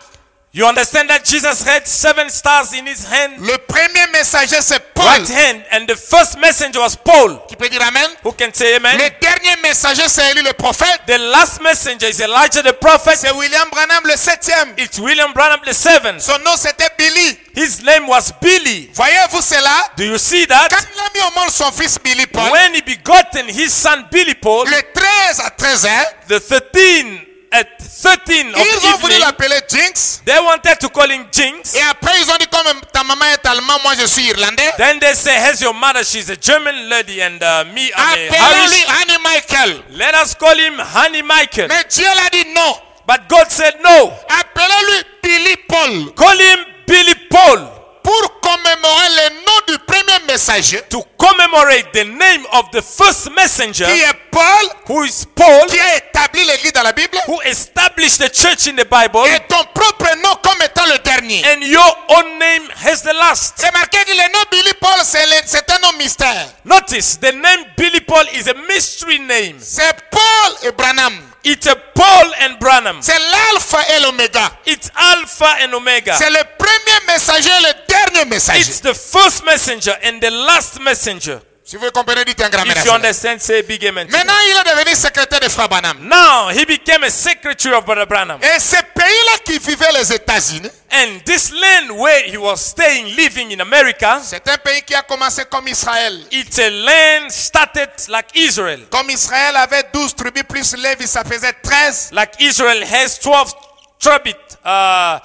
You understand that Jesus had seven stars in his hand, Le premier messager, c'est Paul. right hand, and the first messenger was Paul. Qui peut dire Amen? Who can say amen? Le dernier messager, c'est Élie le prophète. The last messenger is Elijah the prophet. C'est William Branham le septième. It's William Branham the seventh. Son nom, c'était Billy. His name was Billy. Voyez-vous cela? Do you see that? Quand il a mis au monde son fils Billy Paul, When he begotten his son Billy Paul, le 13 à 13 ans, the 13 at 13 of ils ont voulu l'appeler Jinx. they wanted to call him Jinx. Et après, ils ont dit, comme ta maman est allemande, moi je suis irlandais. Then they say, "Has your mother? She's a German lady, and uh, me, I'm a Irish. Annie Michael. Let us call him Honey Michael." Mais Dieu l'a dit non. But God said, "No. Appelons-lui Billy Paul. Call him Billy Paul." Pour commémorer le nom du premier messager, To commemorate the name of the first messenger, qui est Paul, who is Paul, qui a établi l'église dans la Bible, who established the church in the Bible, et ton propre nom comme étant le dernier. and your own name has the last. C'est marqué que le nom Billy Paul, c'est un nom mystère. Notice the name Billy Paul is a mystery name. C'est Paul et Branham. It's a Paul and Branham. C'est l'alpha et l'oméga. It's Alpha and Omega. C'est le premier messager et le dernier messager. It's the first messenger and the last messenger. Si vous comprenez, dites un grand If you understand, say big amen. Maintenant, il est devenu secrétaire de Frère Branham. Now he became a secretary of Brother Branham. Et ce pays-là qui vivait les États-Unis, And this land where he was staying, living in America, c'est un pays qui a commencé comme Israël. it's a land started like Israel. Comme Israël avait 12 tribus plus Lévi, ça faisait 13. Like Israel has 12 tribes, uh,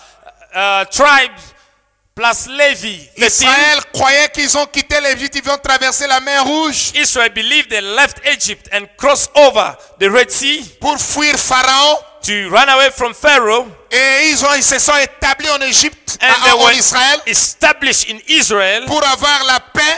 uh, tribes Levi. 13. Israël croyait qu'ils ont quitté l'Égypte, ils vont traverser la mer Rouge Israel believed they left Egypt and crossed over the Red Sea pour fuir Pharaon. to run away from Pharaoh. Et ils, ont, ils se sont établis en Égypte, And en were Israël, established in Israel pour avoir la paix.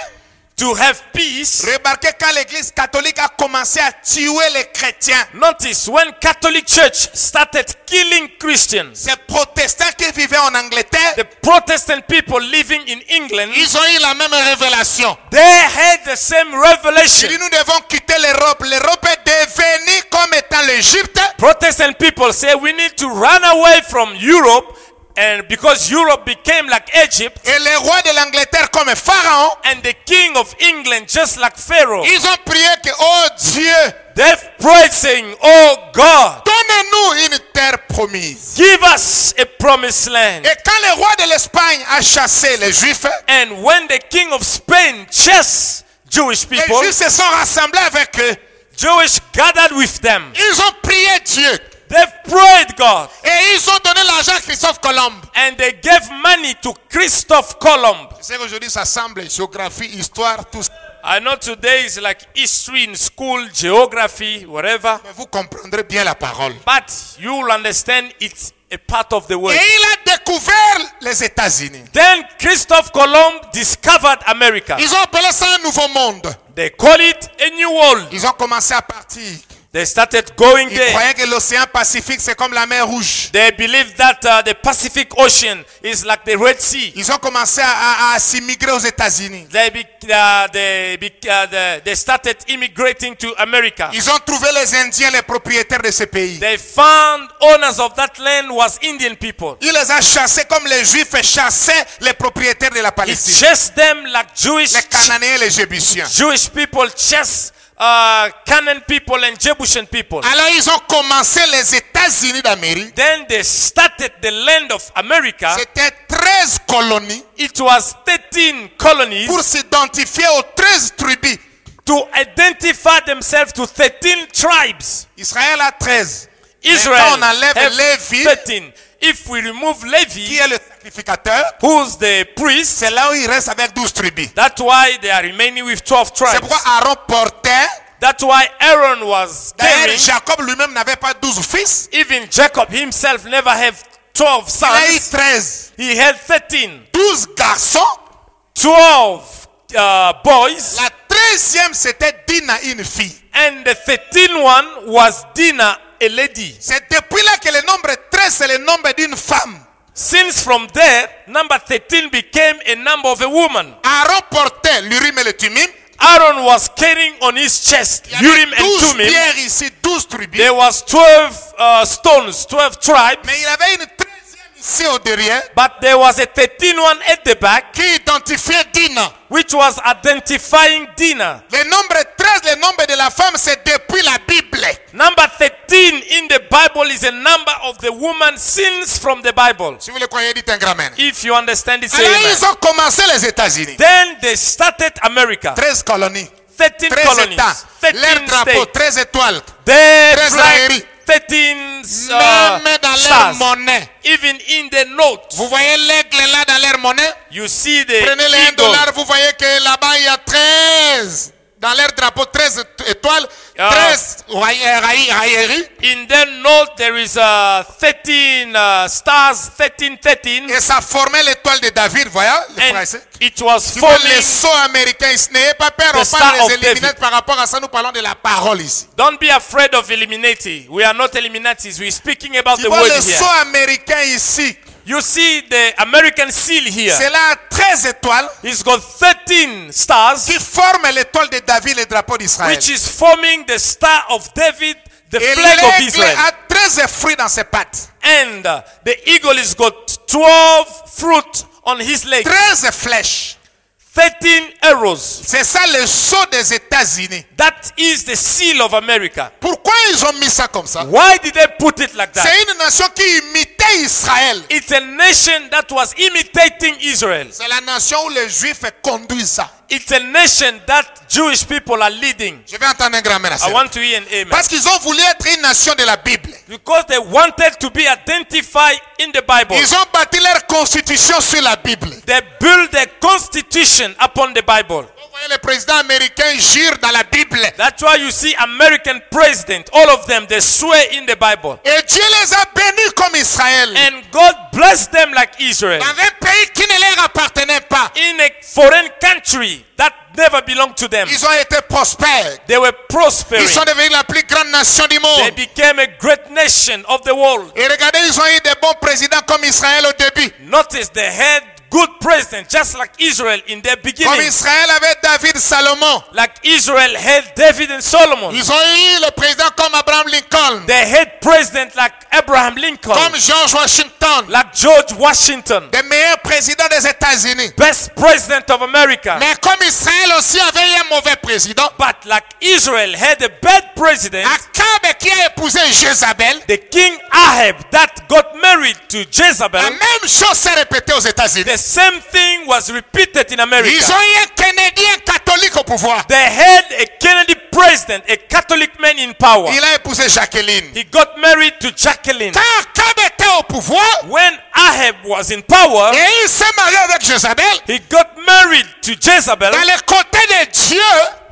To have peace. Remarquez quand l'église catholique a commencé à tuer les chrétiens. Notice when Catholic Church started killing Christians, Ces protestants qui vivaient en Angleterre, the Protestant people living in England, ils ont eu la même révélation. they had the same revelation. dit, nous devons quitter l'Europe. L'Europe est devenue comme étant l'Égypte. Protestant people say we need to run away from Europe and because Europe became like Egypt Et les rois de l'Angleterre comme Pharaon, and the king of England just like Pharaoh. ils ont prié que, oh Dieu, They've prayed saying, Oh God, donne-nous une terre promise. give us a promised land. Et quand le roi de l'Espagne a chassé les Juifs, And when the king of Spain chased Jewish les people, Juifs se sont rassemblés avec eux. Jewish gathered with them. Ils ont prié Dieu. They've prayed God Et ils ont donné l'argent à Christophe Colomb. and they gave money to Christophe Colomb. Je sais qu'aujourd'hui ça semble géographie, histoire, tout ça. I know today is like history in school, geography, whatever, Mais vous comprendrez bien la parole. but you'll understand it's a part of the Et word. il a découvert les États-Unis. Then Christophe Colomb discovered America. Ils ont appelé ça un nouveau monde. They call it a new world. Ils ont commencé à partir. They started going Ils there. croyaient que l'océan Pacifique c'est comme la mer Rouge. They believe that uh, the Pacific Ocean is like the Red Sea. Ils ont commencé à, à- à s'immigrer aux États-Unis. They, be, uh, they, be, uh, the, they started immigrating to America. Ils ont trouvé les Indiens, les propriétaires de ce pays. They found owners of that land was Indian people. Il les a chassés comme les Juifs chassaient les propriétaires de la He Palestine. chased them like Jewish Les Cananéens et les Jébusiens. Jewish people chase uh, Canaan people and Jebusian people. Alors ils ont commencé les États-Unis d'Amérique. Then they started the land of America. C'était 13 colonies It was 13 colonies pour s'identifier aux 13 tribus. to identify themselves to 13 tribes. Israël a 13. Israel Maintenant, on enlève Lévi, 13. If we remove qui Levi, est le sacrificateur. who's the priest, C'est là où il reste avec 12 tribus. that's why they are remaining with 12 C'est tribes. pourquoi Aaron portait. That's why Aaron was carrying. Jacob lui-même n'avait pas 12 fils. Even Jacob himself never have 12 Il a eu sons. 13. He had 13. 12 garçons. 12 uh, boys. La 13e, c'était Dina, une fille. And the 13th one was Dinah, a lady. C'est depuis là que le nombre 13, c'est le nombre d'une femme. Since from there, number 13 became a number of a woman. Aaron portait l'Urim et le Tumim. Aaron was carrying on his chest Il y avait Urim and 12 Thummim. ici, 12 tribus. There was 12 uh, stones, 12 tribes. Mais il avait une 13e si au derrière, but there was a 13 one at the back, qui identifiait Dina. which was identifying Dinah. Le nombre 13, le nombre de la femme, c'est depuis la Bible. Number 13 in the Bible is a number of the woman since from the Bible. Si vous le croyez, dites un grand amen. If you understand it, say amen. ils ont commencé les États-Unis. Then they started America. 13 colonies, 13 13 colonies, États, leur 13 drapeau, 13 étoiles. They Treize fly 13 uh, Même dans leur stars. monnaie. Even in the note, Vous voyez l'aigle là dans leur monnaie? you see the Prenez les 1 eagle. dollar, vous voyez que là-bas il y a 13. Dans leur drapeau, 13 éto- étoiles, Ah. 13 raille- raille- railleries. In the note, there is uh, 13 uh, stars, 13, 13, Et ça formait l'étoile de David, voyez le and français. it was vois, forming. les sauts américains, n'ayez pas peur, on parle des David. par rapport à ça, nous parlons de la parole ici. Don't be afraid of Illuminati. We are not Illuminatis. We're speaking about Tu the word here. saut américain ici, You see the American seal here. c'est là 13 étoiles It's got 13 stars, qui forment l'étoile de David, le drapeau d'Israël. which is forming the star of David, the Et flag of Israel. a 13 fruits dans ses pattes. And uh, the eagle has got 12 fruit on his leg, 13 flèches. 13 arrows. C'est ça le saut des États-Unis. That is the seal of America. Pourquoi ils ont mis ça comme ça Why did they put it like that? C'est une nation qui imitait Israël. It's a nation that was imitating Israel. C'est la nation où les Juifs conduisent ça. It's a nation that Jewish people are leading. Je vais entendre un grand amen I want to hear an amen. Parce qu'ils ont voulu être une nation de la Bible. Because they wanted to be identified in the Bible. Ils ont bâti leur constitution sur la Bible. They built their constitution upon the Bible. Voyez le président américain jure dans la Bible. That's why you see American president, all of them, they swear in the Bible. Et Dieu les a bénis comme Israël. And God blessed them like Israel. Dans un pays qui ne leur appartenait pas. In a foreign country that never belonged to them. Ils ont été prospères. They were prospering. Ils sont devenus la plus grande nation du They became a great nation of the world. Et regardez, ils ont eu des bons présidents comme Israël au début. Notice they had good president, just like Israel in their Comme beginning. Israël avait David Salomon. Like Israel had David and Solomon. Ils ont eu le président comme Abraham Lincoln. They had president like Abraham Lincoln, Comme George Washington. like George Washington, Des meilleurs présidents des États-Unis. best president of America. Mais comme Israël aussi avait eu un mauvais président. But like Israel had a bad president, Akab qui a épousé Jézabel. the king Ahab that got married to La Jezebel, même chose s'est répétée aux États-Unis. Same thing was repeated in Ils America. ont eu un Canadien catholique au pouvoir. They had a Kennedy president, a Catholic man in power. Il a épousé Jacqueline. He got married to Jacqueline. Quand était au pouvoir, When Ahab was in power, et il s'est marié avec Jézabel, he got married to Jezebel. dans le côté de Dieu,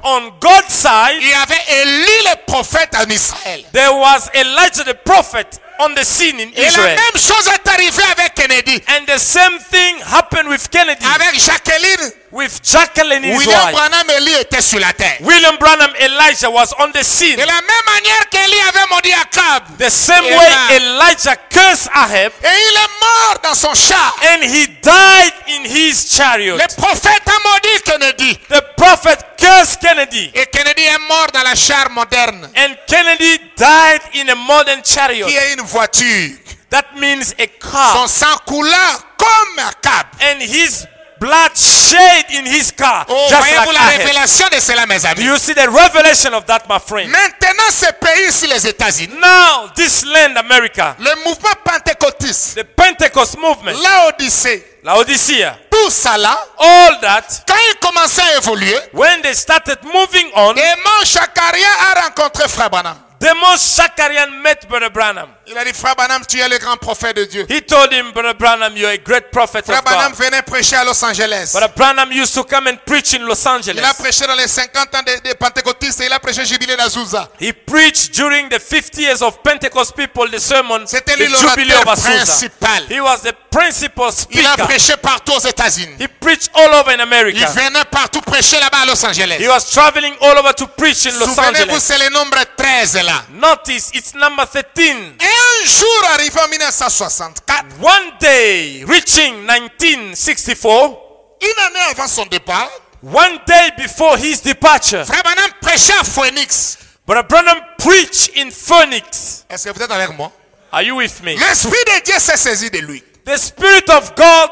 On God's side, il y avait Élie le prophète en Israël. there was Elijah the prophet on the scene in Et la Israel. même chose est arrivée avec Kennedy. And the same thing happened with Kennedy, Avec Jacqueline, with Jacqueline, his William wife. Branham était sur la terre. William Branham Elijah was on the scene. De la même manière avait maudit Akab. The same Amen. way Elijah cursed Ahab Et il est mort dans son char. and he died in his chariot. Le prophète a maudit Kennedy. The prophet cursed Kennedy Et Kennedy est mort dans la char moderne. and Kennedy died in a modern chariot. Qui est une voiture. That means a car. Son sang coula comme Akab. And his blood shed in his car. Oh, just voyez-vous like la révélation de cela, mes Do amis. you see the revelation of that, my friend? Maintenant, ce pays ici, les États-Unis, Now, this land, America, le mouvement pentecôtiste, the Pentecost movement, l'Odyssée, Laodicea, tout ça là, all that, quand il commençait à évoluer, when they started moving on, Aimon Chakaria a rencontré Frère Branham. Demos Shakarian met Brother Branham. Il a dit, Frère Branham, tu es le grand prophète de Dieu. He told him, Brother Branham, you're a great prophet Frère of Branham God. venait prêcher à Los Angeles. Brother Branham used to come and preach in Los Angeles. Il a prêché dans les 50 ans des des pentecôtistes et il a prêché Jubilé d'Azusa. He preached during the 50 years of Pentecost people the sermon, C'était lui l'orateur principal. He was the principal Il a speaker. prêché partout aux États-Unis. He preached all over in Il America. venait partout prêcher là-bas à Los Angeles. He was traveling all over to preach in Los Souvenez-vous, Angeles. c'est le nombre 13 là. Notice it's number 13. Et un jour arrivé en 1964, One day, reaching 1964, une année avant son départ, one day before his departure, Frère Branham prêchait à Phoenix. Brother Branham preached in Phoenix. Est-ce que vous êtes avec moi? Are you with me? L'Esprit de Dieu s'est saisi de lui. the Spirit of God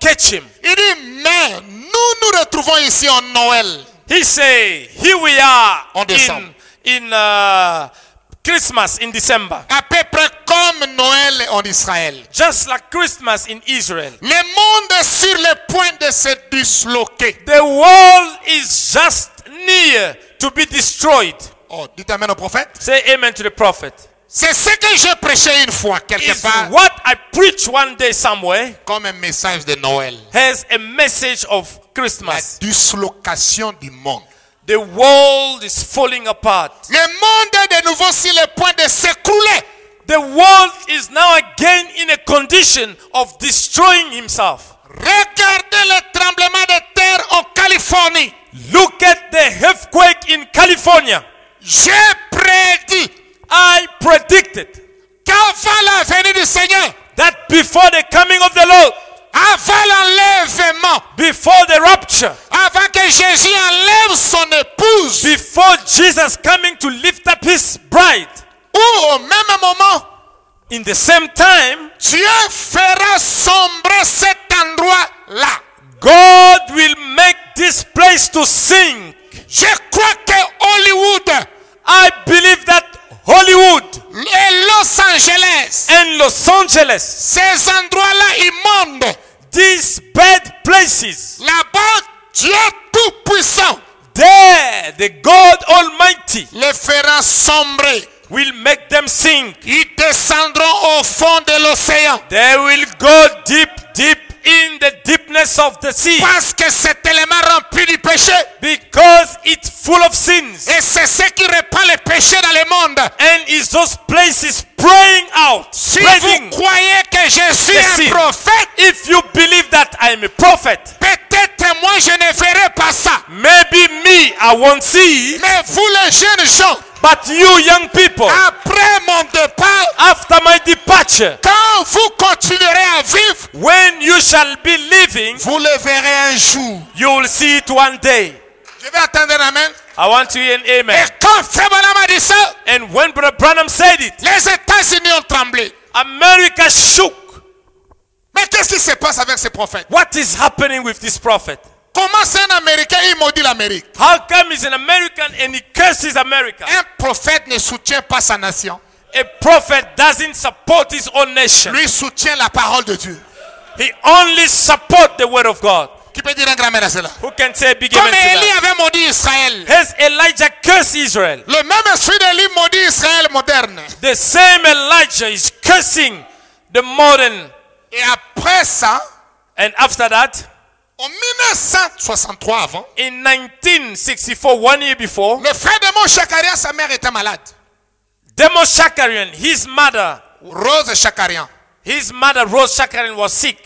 catch him. Il dit, mais nous nous retrouvons ici en Noël. He say, here we are En in, in uh, Christmas in December. À peu près comme Noël en Israël. Just like Christmas in Israel. Le monde est sur le point de se disloquer. The world is just near to be destroyed. Oh, dites amen au prophète. Say amen to the prophet. C'est ce que j'ai prêché une fois, quelque Is part, what I preach one day somewhere comme un message de Noël. has a message of La Christmas. dislocation du monde. The world is falling apart. Le monde est de nouveau sur le point de s'écrouler. The world is now again in a condition of destroying himself. Regardez le tremblement de terre en Californie. Look at the earthquake in California. J'ai prédit I predicted qu'avant la venue du Seigneur, that before the coming of the Lord, avant l'enlèvement, before the rapture, avant que Jésus enlève son épouse, before Jesus coming to lift up his bride, ou au même moment, in the same time, Dieu fera sombrer cet endroit-là. God will make this place to sink. Je crois que Hollywood I believe that Hollywood et Los Angeles, and Los Angeles, ces endroits-là immondes, these bad places, là-bas, Dieu Tout-Puissant there the God Almighty les fera sombrer. will make them sink. Ils descendront au fond de l'océan. They will go deep, deep in the deepness of the sea Parce que cet élément rempli du péché. because it's full of sins Et c'est ce qui répand le péché dans le monde. and is those places praying out, Si vous croyez que suis un prophète, If you believe that I am a prophet, peut-être moi je ne ferai pas ça. maybe me I won't see, Mais vous les jeunes gens, but you young people, après mon départ, after my departure, quand vous continuerez à vivre, when you shall be living, vous le verrez un jour. you will see it one day. Je vais attendre un amen. I want to hear an Et amen. quand Frère Branham a dit ça, And when Brother Branham said it, les États-Unis ont tremblé. America shook. Mais qu'est-ce qui se passe avec ces prophètes What is happening with this prophet? Comment c'est un Américain, il maudit l'Amérique How come he's an American and he curses America? Un prophète ne soutient pas sa nation. A prophet doesn't support his own nation. Lui soutient la parole de Dieu. He only supports the word of God. Qui peut dire un grand à cela Who can say a big Comme Élie avait maudit Israël. Has Elijah cursed Israel? Le même esprit d'Élie maudit Israël moderne. The same Elijah is cursing the modern. Et après ça, And after that, en 1963 avant, in 1964, one year before, le frère de mon Chakarian, sa mère était malade. Demo Shakarian, his mother, Rose Chakarian. his mother Rose Shakarian was sick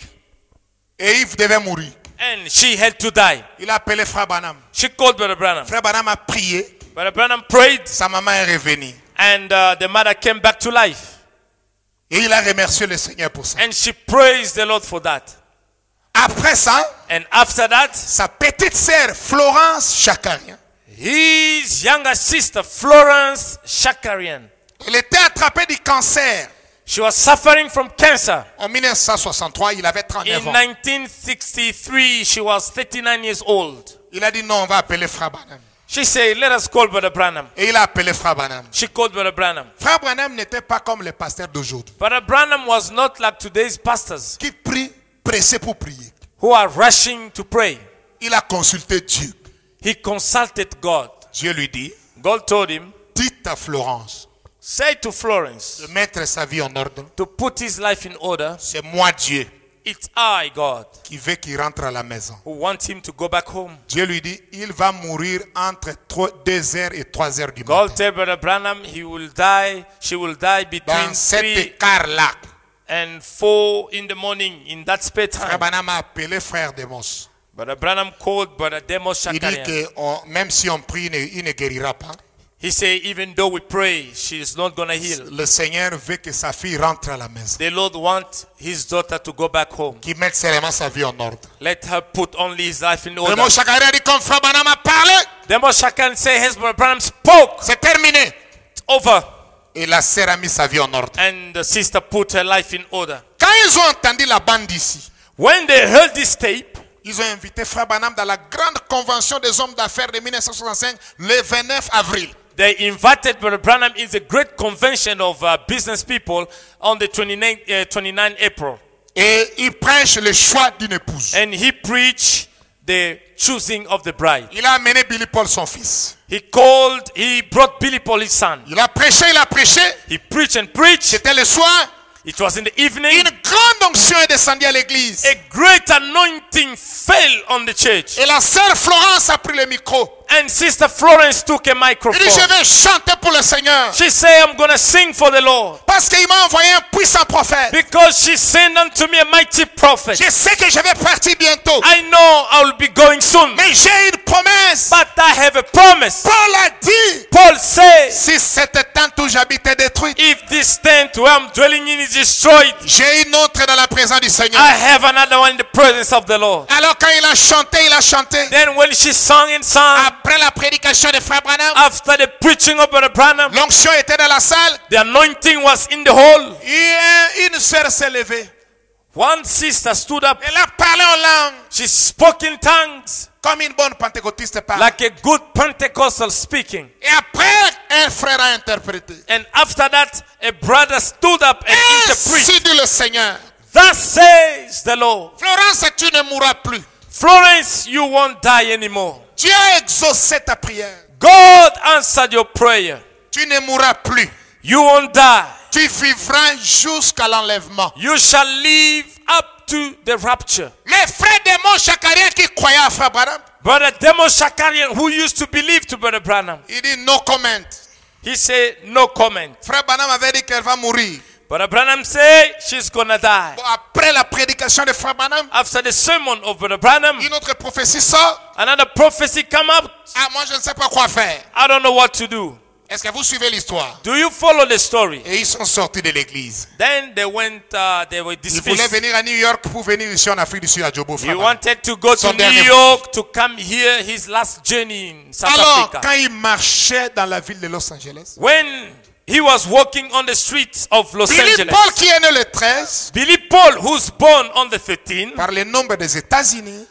Et il devait mourir. and she had to die. Il a appelé frère Branham. She called Brother Branham. Frère Branham a prié. Brother Branham prayed Sa maman est revenue. and uh, the mother came back to life. Et il a remercié le Seigneur pour ça. And she praised the Lord for that. Après ça, And after that, sa petite sœur Florence Chakarian, his younger sister, Florence Shakarian, elle était attrapée du cancer. she was suffering from cancer. En 1963, il avait In 39 ans. 1963, she was 39 years old. Il a dit non, on va appeler Frère Branham. She said, Let us call Brother Branham. Et il a appelé Frère Branham. She called Brother Branham. Frère Branham n'était pas comme les pasteurs d'aujourd'hui, Brother Branham was not like today's pastors qui prient, pressés pour prier. who are rushing to pray. Il a consulté Dieu. He consulted God. Dieu lui dit, God told him, dites à Florence Say to Florence de mettre sa vie en ordre. to put his life in order. C'est moi Dieu It's I, God, qui veut qu'il rentre à la maison. who want him to go back home. Dieu lui dit, il va mourir entre 2 heures et 3 heures du God matin. Branham he will die, she will die between Dans cet 3 écart-là, and 4 in the morning in that spare Frère time. Branham a appelé Frère Demos. Brother Branham called Brother Demos Il dit Shakarian. que on- même si on prie, il ne, guérira pas. He said, even though we pray, she is not going to heal. Le Seigneur veut que sa fille rentre à la maison. The Lord want his daughter to go back home. Qu'il mette seulement sa vie en ordre. Let her put only his life in order. Demos Chakari a dit comme Frère Branham a parlé, Demos Shakarian say, Has Brother Branham spoke? c'est terminé. It's over. Et la sœur a mis sa vie en ordre. and the sister put her life in order. Quand ils ont entendu la bande ici, When they heard this tape, ils ont invité Frère Branham dans la grande convention des hommes d'affaires de 1965, le 29 avril. they invited Brother Branham in the great convention of uh, business people on the 29, uh, 29 April. Et il prêche le choix d'une épouse. And he preached the choosing of the bride. Il a amené Billy Paul, son fils. He called, he brought Billy Paul, his son. Il a prêché, il a prêché. He preached and preached. C'était le soir. It was in the evening. Une grande onction est descendue à l'église. A great anointing fell on the church. Et la sœur Florence a pris le micro. And Sister Florence took a Il dit, je microphone. vais chanter pour le Seigneur. She said, I'm to sing for the Lord. Parce qu'il m'a envoyé un puissant prophète. Because she sent unto me a mighty prophet. Je sais que je vais partir bientôt. I know I will be going soon. Mais j'ai une promesse. But I have a promise. Paul a dit, Paul says, si cette tente où j'habite est détruite, if this tent where I'm dwelling in is destroyed, j'ai une autre dans la présence du Seigneur. I have another one in the presence of the Lord. Alors quand il a chanté, il a chanté. Then when she sang and sang, Après la prédication de Frère Branham, after the preaching of Brother Branham, l'onction était dans la salle. the anointing was in the hall. Et une sœur s'est levée. One sister stood up. Elle a parlé en langue She spoke in tongues comme une bonne pentecôtiste parle. like a good Pentecostal speaking. Et après, un frère a interprété. And after that, a brother stood up and interpreted. Ainsi dit le Seigneur. Thus says the Lord. Florence, tu ne mourras plus. Florence, you won't die anymore. Dieu a exaucé ta prière. God answered your prayer. Tu ne mourras plus. You won't die. Tu vivras jusqu'à l'enlèvement. You shall live up to the rapture. Les frères démons chacariens qui croyaient à Frère Branham, Brother Demo Shakarian, who used to believe to Brother Branham, il dit no comment. he said, no comment. Frère Branham avait dit qu'elle va mourir. Brother Branham said, she's gonna die. Bon, après la prédication de Frère Branham, After the sermon of Brother Branham, une autre prophétie sort. another prophecy come up. Ah, moi je ne sais pas quoi faire. I don't know what to do. Est-ce que vous suivez l'histoire? Do you follow the story? Et ils sont sortis de l'église. Then they went, uh, they were Ils voulaient dismissed. venir à New York pour venir ici en Afrique du Sud à Jobo. He wanted to go to Son New dernier- York to come here, his last journey in South Alors, Africa. quand il marchait dans la ville de Los Angeles, When he was walking on the streets of Los Billy Angeles, Paul qui est né le 13, Billy Paul, who's born on the 13th, par le nombre des États-Unis,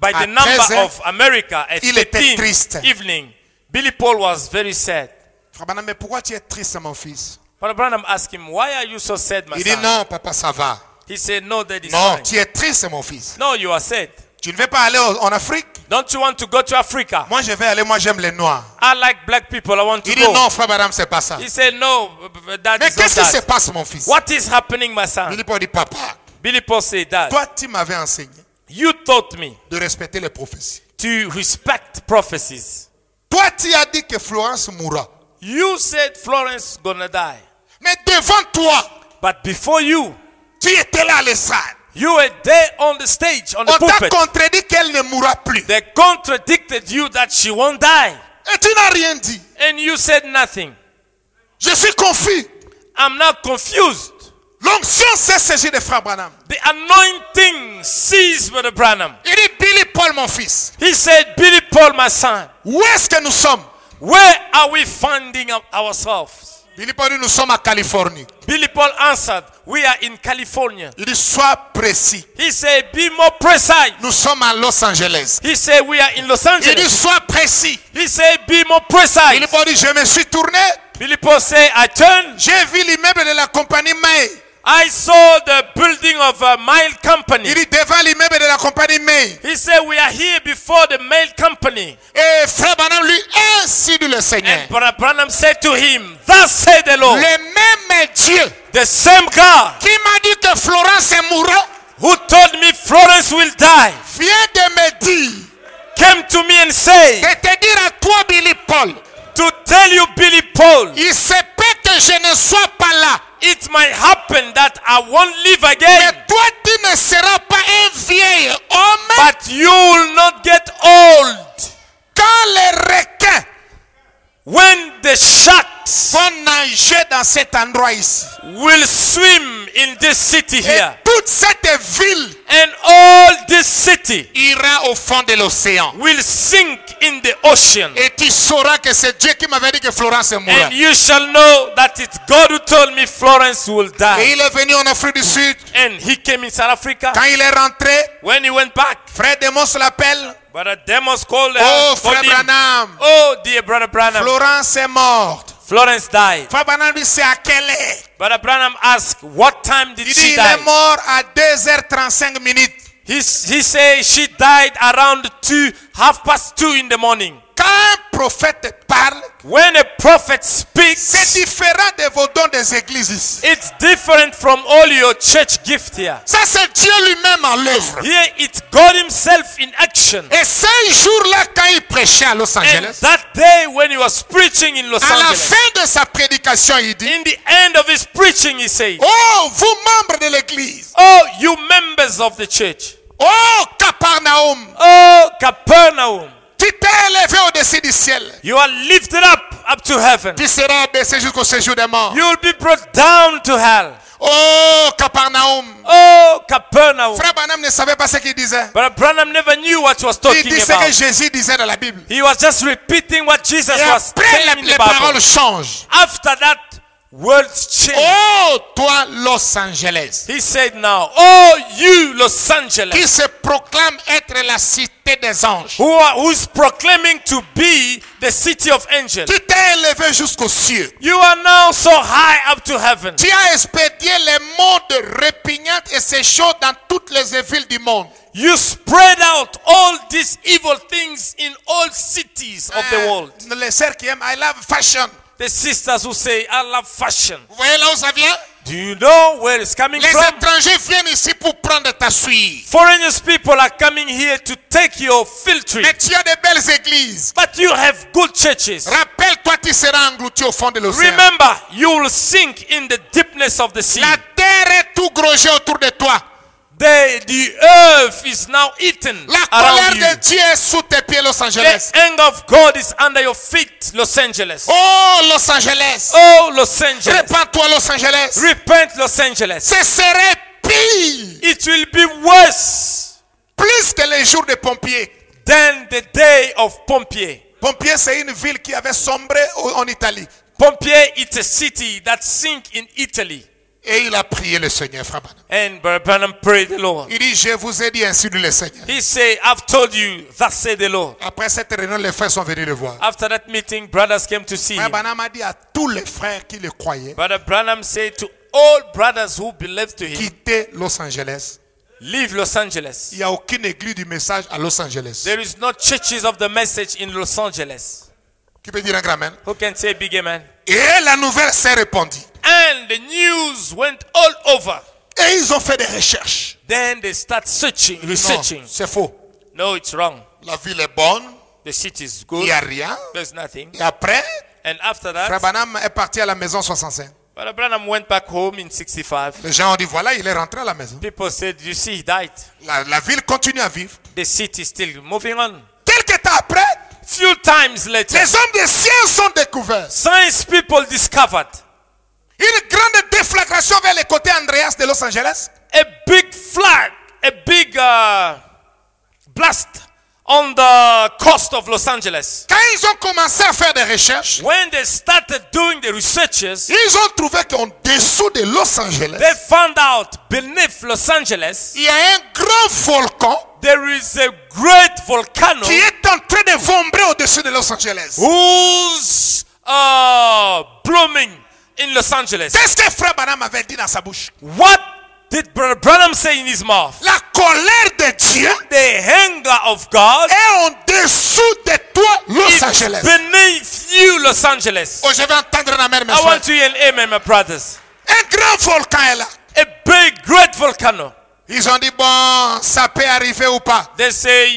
by the number 13 heures, of America, at il était 13th triste. evening, Billy Paul was very sad. Frère Branham, mais pourquoi tu es triste, mon fils? Brother Branham asked him, Why are you so sad, my Il dit son? non, papa, ça va. He said, No, is Non, fine. tu es triste, mon fils. No, you are sad. Tu ne veux pas aller en Afrique? Don't you want to go to Africa? Moi, je vais aller, moi, j'aime les Noirs. I like black people. I want to Il dit go. non, frère Branham, c'est pas ça. He said, No, that Mais qu'est-ce qui se passe, mon fils? What is happening, my son? Billy Paul dit, papa, Billy Paul said that. toi, tu m'avais enseigné You taught me de respecter les prophéties. to respect prophecies. Toi, tu as dit que Florence mourra. You said Florence gonna die. Mais devant toi, But before you, tu étais là à l'estrade. You were there on the stage, on the On t'a pulpit. contredit qu'elle ne mourra plus. They contradicted you that she won't die. Et tu n'as rien dit. And you said nothing. Je suis confus. I'm now confused. L'onction s'est saisie de frère Branham. The anointing seized Brother Branham. Il dit, Billy Paul, mon fils, He said, Billy Paul, my son, où est-ce que nous sommes where are we finding ourselves? Billy Paul dit, nous sommes à Californie. Billy Paul answered, We are in California. Il dit, sois précis. He said, Be more precise. Nous sommes à Los Angeles. He said, We are in Los Il dit, Angeles. sois précis. He said, Be more Billy precise. Paul dit, je me suis tourné. Billy Paul said, I turned. J'ai vu l'immeuble de la compagnie May. I saw the building of a mail company. Il dit, devant l'immeuble de la compagnie May. He said, We are here before the mail company. Et frère Branham lui, ainsi dit le Seigneur. And Brother Branham said to him, Thus said the Lord, Le même Dieu the same God qui m'a dit que Florence mourra, who told me Florence will die vient de me dire, came to me and said, de te dire à toi, Billy Paul, To tell you, Billy Paul, il se peut que je ne sois pas là. It might happen that I won't live Mais again, toi, tu ne seras pas un vieil homme but you will not get old. quand les requins When the sharks vont nager dans cet endroit ici. will swim in this city Et here. toute cette ville And all this city ira au fond de l'océan. will sink in the ocean. Et tu sauras que c'est Dieu qui m'avait dit que Florence mourra. And you shall know that it's God who told me Florence will Et die. il est venu en Afrique du Sud. And he came in South Africa. Quand il est rentré, When he went back, frère Demos l'appelle. Brother Demos called, Oh, frère. Branham, Oh, dear Brother Branham. Florence est morte. Florence died. Frère Branham dit c'est à quelle heure Brother Branham asked, What time did Il she dit il est die? mort à 2h35 minutes. He, he said she died around two, half past two in the morning. Quand un prophète parle, When a prophet c'est speaks, différent de vos dons des églises ici. it's different from all your church gift here. Ça, c'est Dieu lui-même en l'œuvre. Here it's God Himself in action. Et ces jours-là, quand il prêchait à Los And Angeles, that day when he was preaching in Los à la Angeles, fin de sa prédication, il dit, in the end of his preaching, he said, Oh, vous membres de l'église, Oh, you members of the church, oh, Capernaum, oh, Capernaum, t'es élevé au-dessus du ciel. you are lifted up up to heaven. Tu seras abaissé jusqu'au séjour des morts. You will be brought down to hell. Oh, Capernaum. Oh, Capernaum. Frère Branham ne savait pas ce qu'il disait. But Branham never knew what he was Il talking dit ce que. Jésus disait dans la Bible. He was just repeating what Jesus Et was après, saying les, in les the paroles Bible. changent. After that, words change. Oh, toi, Los Angeles, He said now, Oh, you Los Angeles, qui se proclame être la cité des anges. who are who's proclaiming to be the city of angels. Tu t'es élevé jusqu'aux cieux. You are now so high up to heaven. Tu as expédié les mots de répugnantes et ces choses dans toutes les villes du monde. You spread out all these evil things in all cities of the euh, world. Euh, les qui aiment, I love fashion. The sisters who say, I love fashion. Vous voyez là où ça vient Do you know where it's coming Les from? étrangers viennent ici pour prendre ta suite. Foreigners people are coming here to take your filtering. Mais tu as de belles églises. But you have good churches. Rappelle-toi, tu seras englouti au fond de l'océan. Remember, you will sink in the deepness of the sea. La terre est tout grogée autour de toi. The, the earth is now eaten La colère de Dieu est sous tes pieds, Los Angeles. The anger of God is under your feet, Los Angeles. Oh, Los Angeles. Oh, Los Angeles. Répands-toi, Los Angeles. Repent, Los Angeles. Ce serait pire, It will be worse plus que les jours de pompiers. than the day of Pompier. Pompiers, c'est une ville qui avait sombré en Italie. Pompier is a city that sink in Italy. Et il a prié le Seigneur, frère. And Branham prayed the Lord. Il dit, je vous ai dit ainsi le Seigneur. He said, I've told you, thus said the Lord. Après cette réunion, les frères sont venus le voir. After that meeting, brothers came to see Frère him. Branham a dit à tous les frères qui le croyaient, Brother Branham said to all brothers who believed to him, quittez Los Angeles. leave Los Angeles. Il n'y a aucune église du message à Los Angeles. There is no churches of the message in Los Angeles. Qui peut dire un grand amen? Who can say big amen? Et la nouvelle s'est répandue. And the news went all over. Et ils ont fait des recherches. Then they start searching, researching. c'est faux. No, it's wrong. La ville est bonne. The city is Il good. n'y a rien. There's nothing. Et après, And after Frère that, Branham est parti à la maison 65. Brother Branham went back home in 65. Les gens ont dit, voilà, il est rentré à la maison. People said, You see, he died. La, la ville continue à vivre. The city is still moving on. Quelques temps après, Few times later, les hommes des sciences ont découvert science people discovered une grande déflagration vers les côtés Andreas de Los Angeles. a big flag, a big uh, blast on the coast of Los Angeles. Quand ils ont commencé à faire des recherches, When they started doing the researches, ils ont trouvé qu'en dessous de Los Angeles, they found out beneath Los Angeles il y a un grand volcan there is a great volcano qui est en train de vombrer au-dessus de Los Angeles. who's uh, blooming in Los Angeles. Qu'est-ce que Frère Branham avait dit dans sa bouche? What did Brother Branham say in his mouth? La colère de Dieu The anger of God est en dessous de toi, Los Angeles. beneath you, Los Angeles. Oh, je vais entendre la mère, mes I frères. want to hear an amen, my brothers. Un grand volcan est là. A big, great volcano. Ils ont dit, bon, ça peut arriver ou pas. They say,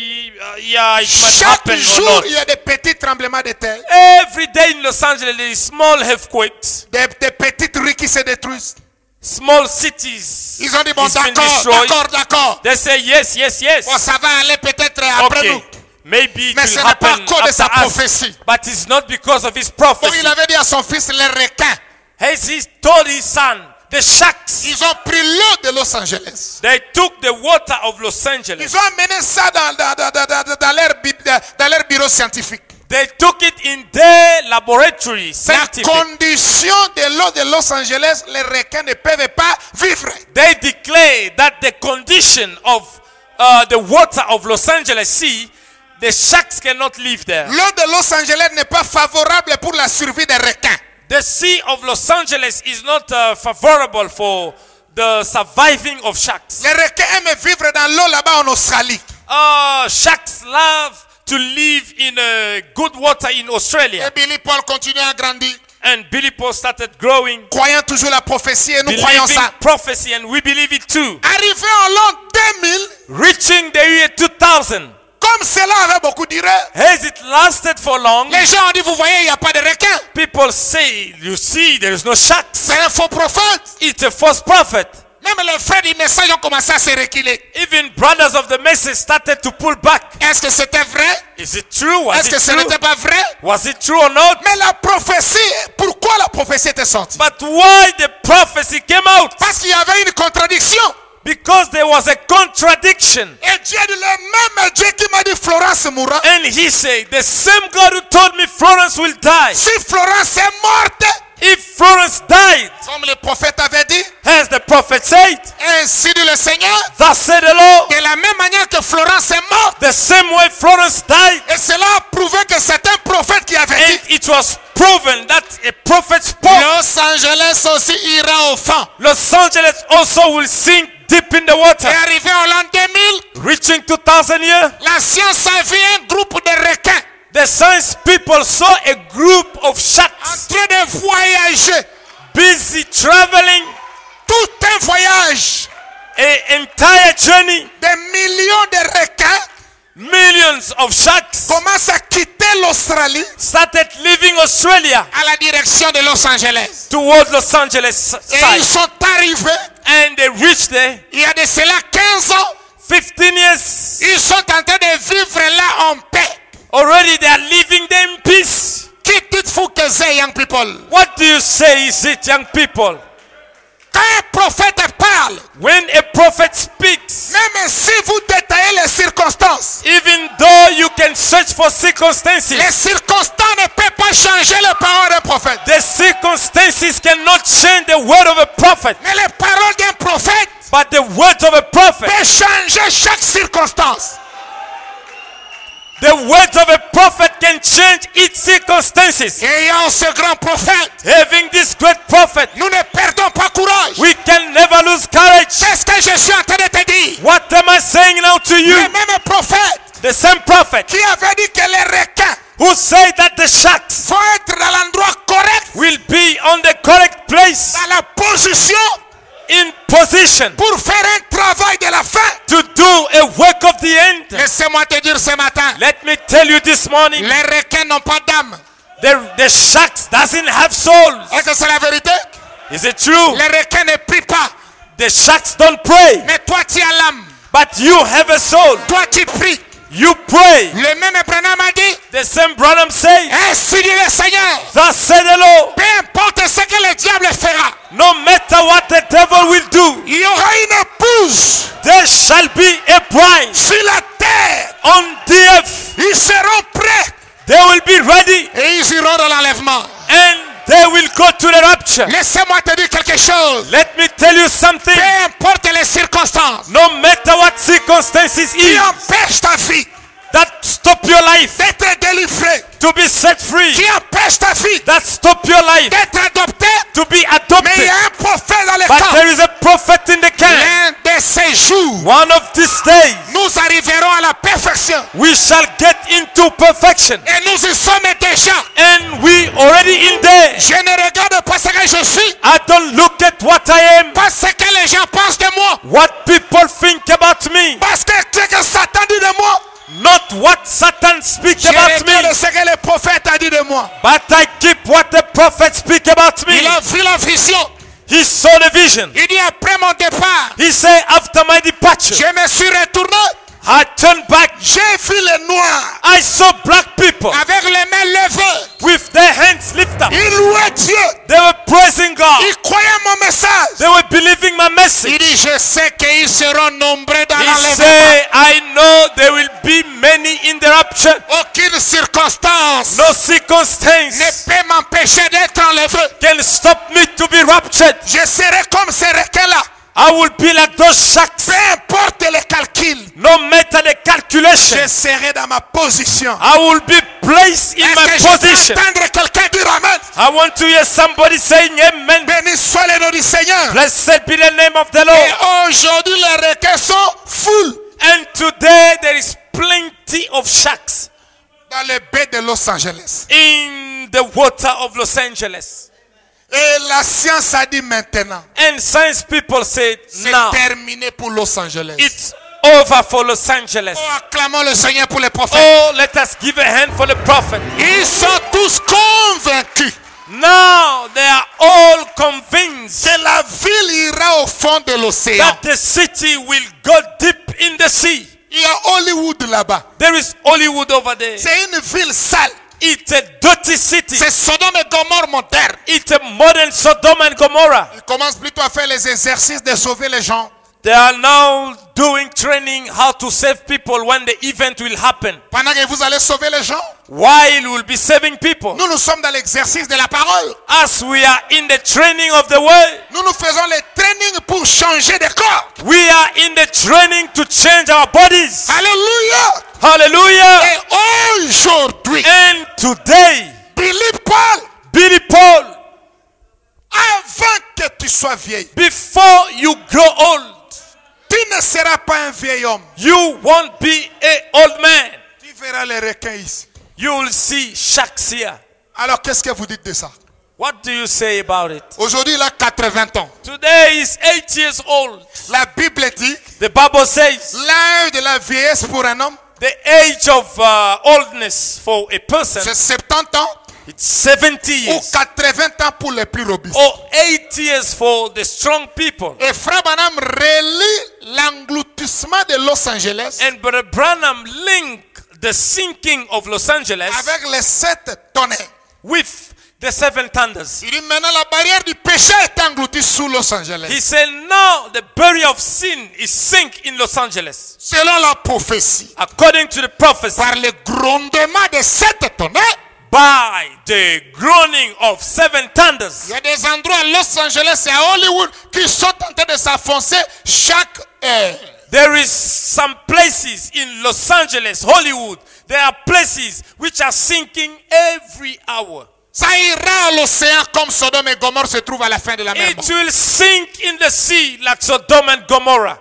yeah, it must Chaque jour, il y a des petits tremblements de terre. Every day in Los Angeles, there is small earthquakes, Des, des petites rues qui se détruisent. Small cities. Ils ont dit, bon, d'accord, d'accord, d'accord. They say, yes, yes, yes. Bon, ça va aller peut-être après Okay. nous. Maybe it Mais will ce n'est pas à cause de sa after us. prophétie. But it's not because of his prophecy. il avait dit à son fils, les requins. he told his son, the Sharks, Ils ont pris l'eau de Los Angeles. they took the water of Los Angeles. Ils ont amené ça dans, dans, dans, dans, dans- dans leur, bi- dans- dans leur bureau scientifique. They took it in their laboratory, La scientific. condition de l'eau de Los Angeles, les requins ne peuvent pas vivre. They declare that the condition of uh, the water of Los Angeles Sea, the sharks cannot live there. L'eau de Los Angeles n'est pas favorable pour la survie des requins. The sea of Los Angeles is not uh, favorable for the surviving of sharks. Les requins aiment vivre dans l'eau là-bas en Australie. Uh, sharks love to live in uh, good water in Australia. Et Billy Paul continue à grandir, And Billy Paul started growing, croyant toujours la prophétie et nous croyons believing ça. prophecy, and we believe it too. Arrivé en l'an 2000, Reaching the year 2000, comme cela avait beaucoup duré, has it lasted for long? les gens ont dit, vous voyez, il n'y a pas de requins. People say, you see, there is no sharks. C'est un faux prophète. It's a false prophet. Même les frères du message ont commencé à se reculer. Even brothers of the message started to pull back. Est-ce que c'était vrai? Is it true? Was Est-ce que ce true? n'était pas vrai? Was it true or not? Mais la prophétie, pourquoi la prophétie était sortie? But why the prophecy came out? Parce qu'il y avait une contradiction. Because there was a contradiction. Et Dieu dit, le même Dieu qui m'a dit Florence mourra. And he said, The same God who told me Florence will die. Si Florence est morte, If Florence died, comme le prophète avait dit, as the prophet said, ainsi dit le Seigneur, thus said the Lord, de la même manière que Florence est morte, the same way Florence died, et cela a prouvé que c'est un prophète qui avait and dit, it was proven that a prophet spoke. Los Angeles aussi ira au fond. Los Angeles also will sink deep in the Et water. arrivé en l'an 2000, Reaching 2000 years, la science a vu un groupe de requins the science people saw a group of en sharks train de voyager. busy traveling Tout un voyage. an entire journey. Des millions de requins Millions of sharks commencent à quitter l'Australie started leaving Australia à la direction de Los Angeles. towards Los Angeles Et ils side. sont arrivés, And they reached there il y a de cela 15 ans, 15 years. ils sont en train de vivre là en paix. Already they are living them in peace. Qui dites-vous que c'est, young people What do you say is it, young people? Quand un prophète parle, When a prophet speaks, même si vous détaillez les circonstances, even though you can search for circumstances, les circonstances ne peuvent pas changer les paroles d'un prophète. the circumstances cannot change the word of a prophet. Mais les paroles d'un prophète But the words of a prophet, peuvent changer chaque circonstance. The words of a prophet can change its circumstances. Ayant ce grand prophète, Having this great prophet, nous ne perdons pas courage. we can never lose courage. Qu'est-ce que je suis en train de te dire? What am I saying now to you? Le même prophète The same prophet qui avait dit que les requins who said that the sharks vont être dans l'endroit correct, will be on the correct place dans la position in position pour faire un travail de la fin. to do a work of the end. Laissez-moi te dire ce matin, Let me tell you this morning, les requins n'ont pas d'âme. the, the sharks doesn't have souls. Est-ce que c'est la vérité? Is it true? Les requins ne prient pas, The sharks don't pray, mais toi tu as l'âme. but you have a soul. Toi tu pries. You pray. Le même Branham a dit, The same Branham say, ainsi dit le Seigneur, Thus said the Lord, peu importe ce que le diable fera, no matter what the devil will do, il y aura une épouse there shall be a bride sur la terre. on the earth. Ils seront prêts They will be ready et ils iront dans l'enlèvement. and they will go to the rapture. Laissez-moi te dire quelque chose. Let me tell you something. Peu importe les circonstances No matter what circumstances qui is empêchent ta vie that stop your life d'être délivrée, to be set free, qui empêchent ta that stop your life d'être adoptée, to be mais il y adopted. a un prophète dans les But camps. there is a prophet in the camp. L'un de ces jours, One of these days, nous arriverons à la perfection. we shall get into perfection. Et nous y sommes déjà. And we already in there. Je ne regarde pas ce que je suis, I don't look at what I am, pas ce que les gens pensent de moi, what people think about me, parce que ce que Satan dit de moi, not what Satan speaks about me, que le prophète a dit de moi. but I keep what the prophet speak about me. Il a vu la vision. He saw the vision. Il dit après mon départ, He said, after my departure, je me suis retourné, I turned back. j'ai vu les noirs I saw black people avec les mains levées. with their hands lifted up. Ils louaient Dieu. They were praising message. They were believing my Il message. dit, je sais qu'ils seront nombreux dans He I know there will be many in the rapture. Aucune circonstance No ne peut m'empêcher d'être enlevé. can stop me to be raptured. Je serai comme ces requins-là. I will be like those sharks. Peu importe les calculs, No matter the calculation, je serai dans ma position. I will be placed in my position. entendre quelqu'un dire Amen? I want to hear somebody saying amen. Béni soit le nom du Seigneur. Blessed be the name of the Et Lord. aujourd'hui, les requins sont full And today there is plenty of sharks dans les baies de Los Angeles. in the water of Los Angeles. Et la science a dit maintenant, And science people say c'est now terminé pour Los Angeles. it's over for Los Angeles. Oh, acclamons le Seigneur pour les prophètes. Oh, let us give a hand for the prophet. Ils sont tous convaincus Now they are all convinced que la ville ira au fond de l'océan. that the city will go deep in the sea. Il y a Hollywood là-bas. There is Hollywood over there. C'est une ville sale. It's a dirty city. C'est Sodome et Gomorre moderne. It's a modern Sodom and Gomorrah. Ils commencent plutôt à faire les exercices de sauver les gens. They are now doing training how to save people when the event will happen. Pendant que vous allez sauver les gens, While we'll be saving people. nous nous sommes dans l'exercice de la parole. As we are in the training of the word, Nous nous faisons les trainings pour changer de corps. we are in the training to change our bodies. Alléluia. Hallelujah. Et aujourd'hui, And today, Billy Paul, Billy Paul, avant que tu sois vieille, before you grow old, tu ne seras pas un vieil homme. you won't be a old man. Tu verras les requins ici. You will see sharks here. Alors qu'est-ce que vous dites de ça? What do you say about it? Aujourd'hui, il a 80 ans. Today is eight years old. La Bible dit, The Bible says l'âge de la vieillesse pour un homme, the age of uh, oldness for a person c'est 70 ans it's 70 ou years 80 ans pour les plus robustes. or 8 years for the strong people. Et Frère Branham relie l'engloutissement de Los Angeles And Brother Branham linked the sinking of Los Angeles avec les sept tonnerres. with the seven thunders. Il dit maintenant la barrière du péché est engloutie sous Los Angeles. He said, now the barrier of sin is sink in Los Angeles. Selon la prophétie, According to the prophecy, par le grondement de sept tonnerres, by the groaning of seven thunders. il y a des endroits à Los Angeles et à Hollywood qui sont en train de s'enfoncer chaque heure. There is some places in Los Angeles, Hollywood. There are places which are sinking every hour. Ça ira à l'océan comme Sodome et Gomorre se trouvent à la fin de la mer. It will sink in the sea like Sodom and Gomorrah.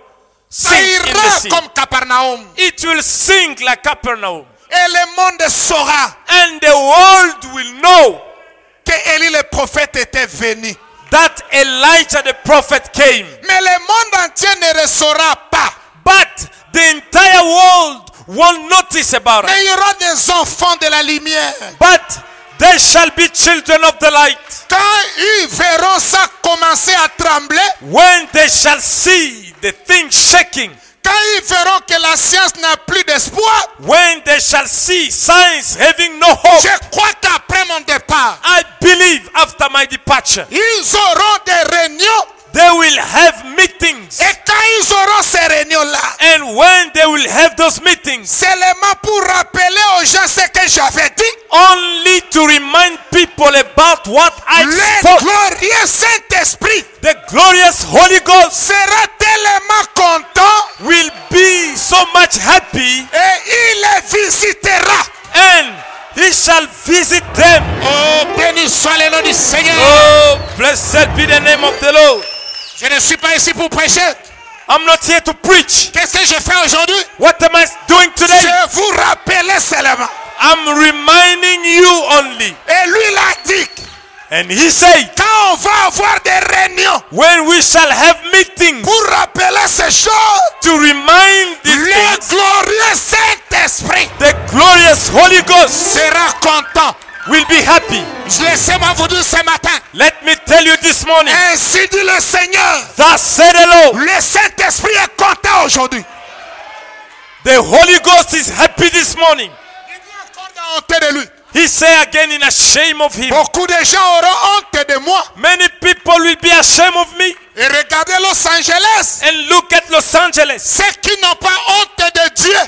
Ça Sink in the sea. comme Capernaum. It will sink like Capernaum. Et le monde saura And the world will know que Élie le prophète était venu. that Elijah the prophet came. Mais le monde entier ne le saura pas. But the entire world won't notice about it. Mais il y aura des enfants de la lumière. But they shall be children of the light. Quand ils verront ça commencer à trembler, When they shall see the thing shaking. Quand ils verront que la science n'a plus d'espoir, When they shall see science having no hope. je crois qu'après mon départ, I believe after my departure, ils auront des réunions. They will have meetings. Et quand ils auront ces réunions-là, And when they will have those meetings, seulement pour rappeler aux gens ce que j'avais dit, only to remind people about what I le spoke. glorieux Saint-Esprit The glorious Holy Ghost sera tellement content will be so much happy et il les visitera. and he shall visit them. Oh, béni soit le nom du Seigneur. Oh, blessed be the name of the Lord. Je ne suis pas ici pour prêcher. I'm not here to preach. Qu'est-ce que je fais aujourd'hui? What am I doing today? Je vous rappelle seulement. I'm reminding you only. Et lui l'a dit. And he said, Quand on va avoir des réunions when we shall have meetings pour rappeler ces choses, to remind these le things, glorieux Saint-Esprit the glorious Holy Ghost sera content. Will be happy. Laissez-moi vous dire ce matin. Let me tell you this morning, Ainsi dit le Seigneur. thus said the Lord, Le Saint-Esprit est content aujourd'hui. the Holy Ghost is happy this morning. He say again in a shame of him. Beaucoup de gens auront honte de moi. Many people will be ashamed of me. Et regardez Los Angeles. And look at Los Angeles. Ceux qui n'ont pas honte de Dieu,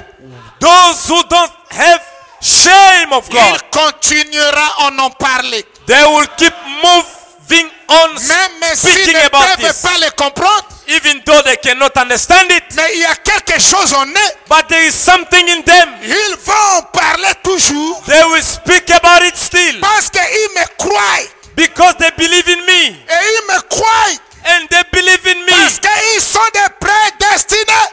Those who don't have shame of God, il continuera à en parler. they will keep moving on Même speaking ne about this. pas le comprendre, Even though they cannot understand it, mais il y a quelque chose en eux. but there is something in them. Ils vont en parler toujours They will speak about it still parce qu'ils me croient. because they believe in me. Et ils me croient And they believe in me parce qu'ils sont des prédestinés.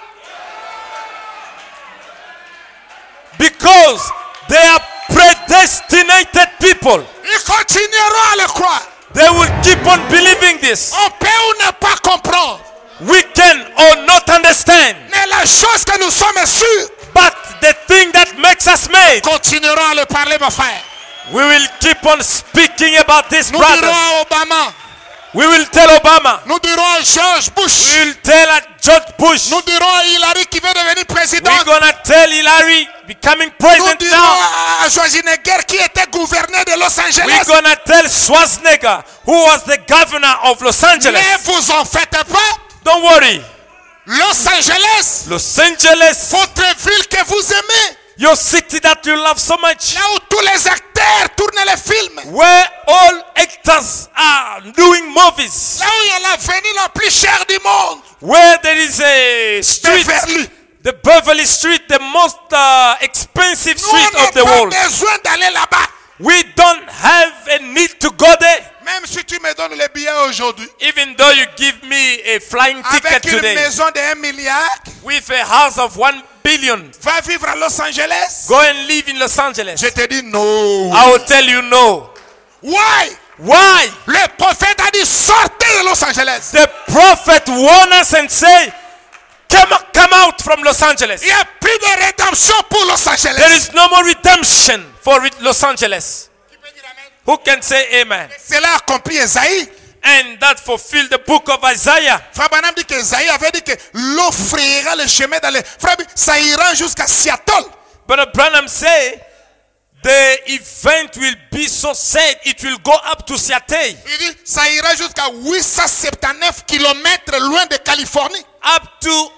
because they are predestinated people. Ils continueront à le croire. They will keep on believing this. On peut ou ne pas comprendre. We can or not understand, Mais la chose que nous sommes sûrs, but the thing that makes us made, continuerons à le parler, mon frère. we will keep on speaking about this, Nous dirons brothers. à Obama, We will tell Obama. nous dirons à George Bush, We will tell George Bush. nous dirons à Hillary qui veut devenir président, We're gonna tell Hillary becoming nous president dirons now. à Schwarzenegger qui était gouverneur de Los We're Angeles. gonna tell Schwarzenegger, who was the governor of Los Ne Angeles. vous en faites pas. Don't worry. Los Angeles, Los Angeles, votre ville que vous aimez, your city that you love so much, là où tous les acteurs tournent les films, where all actors are doing movies, là où il y a l'avenue la plus chère du monde, where there is a street, Beverly. The Beverly Street, the most uh, expensive street of the world. besoin d'aller là-bas. We don't have a need to go there. Même si tu me donnes le billet aujourd'hui, Even though you give me a flying ticket avec une today maison de 1 milliard, with a house of one billion, va vivre à Los Angeles. go and live in Los Angeles. Je te dis non. I will tell you no. Why? Why? Le prophète a dit sortez de Los Angeles. The prophet warned us and say, come, come out from Los Angeles. Il n'y a plus de rédemption pour Los Angeles. There is no more redemption for Los Angeles. Who can say amen? Cela accomplit Esaïe. And that fulfilled the book of Isaiah. Frère Branham dit que Esaïe avait dit que l'eau frayera le chemin dans les... Frère, ça ira jusqu'à Seattle. But Branham say the event will be so sad it will go up to Seattle, Il dit ça ira jusqu'à 879 kilomètres loin de Californie. up to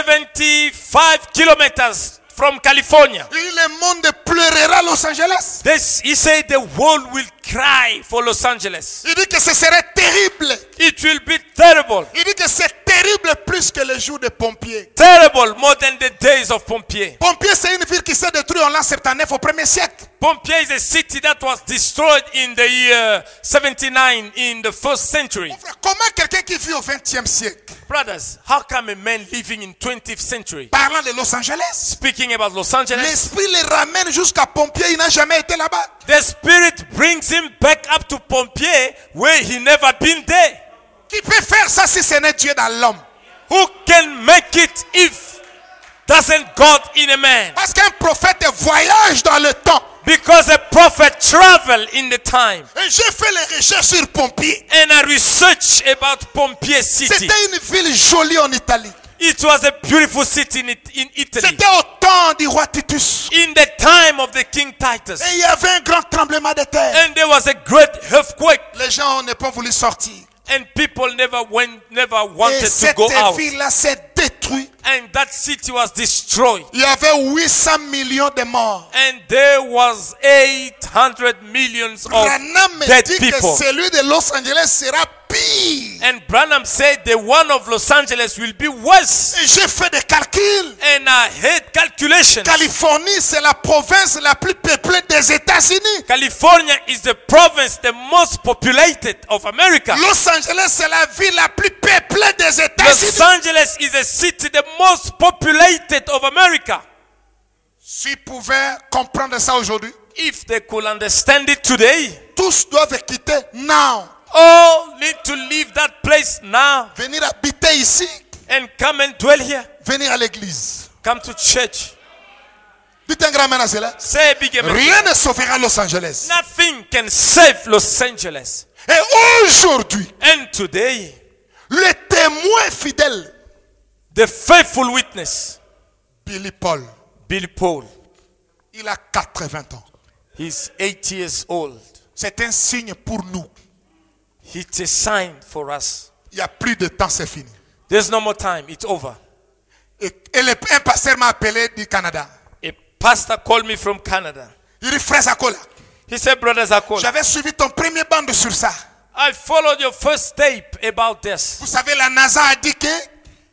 875 kilometers from California. Dit le monde pleurera Los Angeles. This, he said the world will cry for Los Angeles. Il dit que ce serait terrible. It will be terrible. Il dit que c'est terrible plus que les jours des pompiers. Terrible more than the days of Pompier. Pompiers, c'est une ville qui s'est détruite en l'an 79 au premier siècle. Pompier is a city that was destroyed in the year 79 in the first century. Comment quelqu'un qui vit au 20e siècle, Brothers, how come a man living in 20th century parlant de Los Angeles, speaking about Los Angeles, l'esprit les ramène jusqu'à Pompier, il n'a jamais été là-bas? the spirit brings him back up to Pompier where he never been there? Qui peut faire ça si ce n'est Dieu dans l'homme? Who can make it if doesn't God in a man? Parce qu'un prophète voyage dans le temps. Because a prophet travel in the time. Et j'ai fait les recherches sur Pompier. And I research about Pompier city. C'était une ville jolie en Italie. It was a beautiful city in, in Italy. C'était au temps du roi Titus. In the time of the King Titus. Et il y avait un grand tremblement de terre. And there was a great earthquake. Les gens n'ont pas voulu sortir. And people never went, never Et wanted to cette go out. ville-là s'est détruite. And that city was destroyed. Il y avait 800 millions de morts. And there was 800 millions of Branham dead dit que people. celui de Los Angeles sera pire. And Branham said the one of Los Angeles will be worse. J'ai fait des calculs. And I had calculations. Californie, c'est la province la plus peuplée des États-Unis. California is the province the most populated of America. Los Angeles, c'est la ville la plus peuplée des États-Unis. Angeles is a city the most populated of America. S'ils pouvaient comprendre ça aujourd'hui, If they could understand it today, tous doivent quitter now. all need to leave that place now Venir habiter ici, and come and dwell here. venir à l'église. Come to church. Dites un grand amen à cela. Rien ne sauvera Los Angeles. Nothing can save Los Angeles. Et aujourd'hui, And today, le témoin fidèle, the faithful witness, Billy Paul, Billy Paul, Il a 80 ans. He's 80 years old. C'est un signe pour nous. It's a sign for us. Il n'y a plus de temps, c'est fini. There's no more time. It's over. Et, et le- un pasteur m'a appelé du Canada. A pastor called me from Canada. Il dit, frère Zakola, He said, Brother Zakola, j'avais suivi ton premier bande sur ça. I followed your first tape about this. Vous savez, la NASA a dit qu'il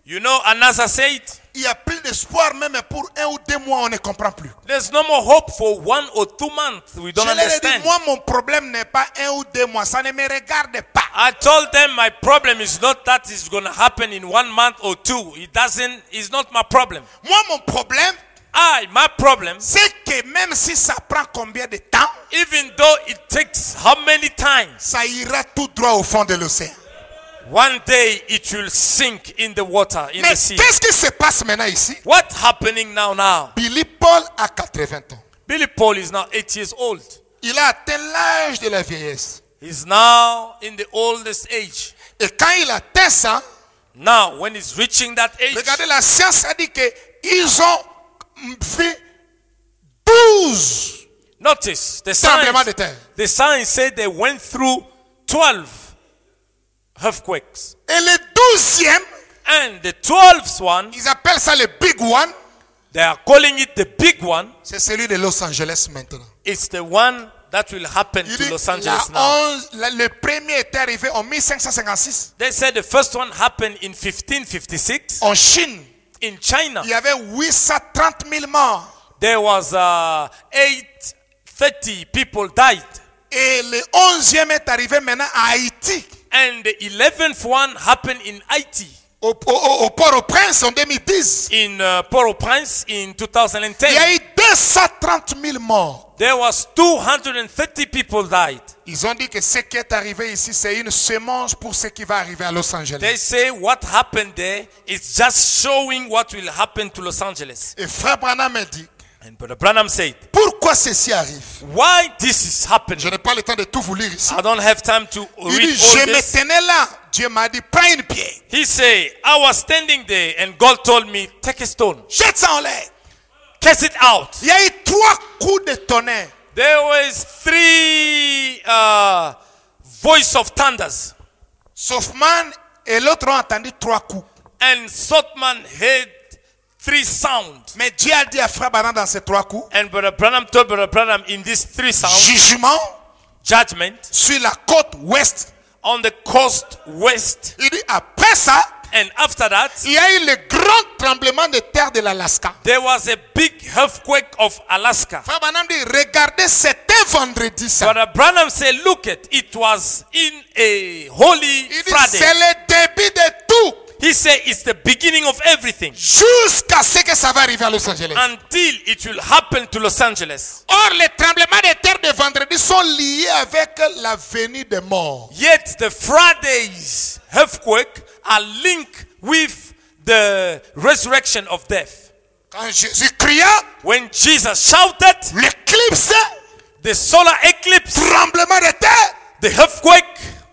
You know, Anasa said, n'y a plus d'espoir, même pour un ou deux mois, on ne comprend plus. there's no more hope for one or two months. We don't Je leur ai dit, understand. moi, mon problème n'est pas un ou deux mois, ça ne me regarde pas. I told them my problem is not that it's going to happen in one month or two. It doesn't, it's not my problem. Moi, mon problème, I, my problem, c'est que même si ça prend combien de temps, even though it takes how many times, ça ira tout droit au fond de l'océan. One day it will sink in the water, in Mais the sea. qu'est-ce qui se passe maintenant ici What's happening now now? Billy Paul a 80 ans. Billy Paul is now eight years old. Il a atteint l'âge de la vieillesse. He's now in the oldest age. Et quand il atteint ça, Now, when he's reaching that age, regardez, la science a dit qu'ils ont fait 12 notice the science. The science said they went through 12 earthquakes. Et le douzième, And the 12th one, ils appellent ça le big one, they are calling it the big one. c'est celui de Los Angeles maintenant. It's the one that will happen Il to dit, Los Angeles now. onze- la- le premier était arrivé en 1556 They said the first one happened in 1556 en Chine. in China. Il y avait 830 000 morts. There was uh, 830 people died. Et le onzième est arrivé maintenant à Haïti, And the 11th one happened in Haiti, au, au- au- au Port-au-Prince en 2010. in uh, Port-au-Prince in 2010. Il y a eu 230 000 morts. There was 230 people died. Ils ont dit que ce qui est arrivé ici, c'est une semence pour ce qui va arriver à Los Angeles. They say what happened there is just showing what will happen to Los Angeles. Et frère Branham dit, And Brother Branham said, pourquoi ceci arrive why this is happening? Je n'ai pas le temps de tout vous lire ici. I don't have time to Il read dit, je all me this. tenais là. Dieu m'a dit, prends une pierre. He said, I was standing there and God told me, take a stone, Jette ça en l'air. cast it out. Il y a eu trois coups de tonnerre. There was three uh, voice of thunders, Sophman et l'autre ont entendu trois coups. and Sotman heard three sounds. Mais Dieu a dit à frère Branham dans ces trois coups, And Brother Branham told Brother Branham in these three sounds, jugement judgment sur la côte ouest. on the coast west. Il dit, après ça, And after that, il y a eu le grand tremblement de terre de l'Alaska. there was a big earthquake of Alaska. Frère Branham dit, regardez, c'était vendredi ça. Brother Branham said, look at it was in a holy Il dit, Friday. c'est le début de tout. He said it's the beginning of everything Jusqu'à ce que ça va arriver à Los Angeles. until it will happen to Los Angeles. Or, les tremblements de terre de vendredi sont liés avec la venue des morts. Yet the Friday's earthquake are linked with the resurrection of death. Quand Jésus cria, When Jesus shouted, l'éclipse, the solar eclipse, tremblement de terre, the earthquake,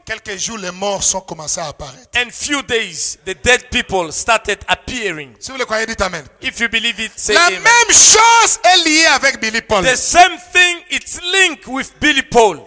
quelques jours, les morts sont commencés à apparaître. and few days the dead people started appearing. Si vous le croyez, dites Amen. If you believe it, say La amen. même chose est liée avec Billy Paul. The same thing, it's linked with Billy Paul.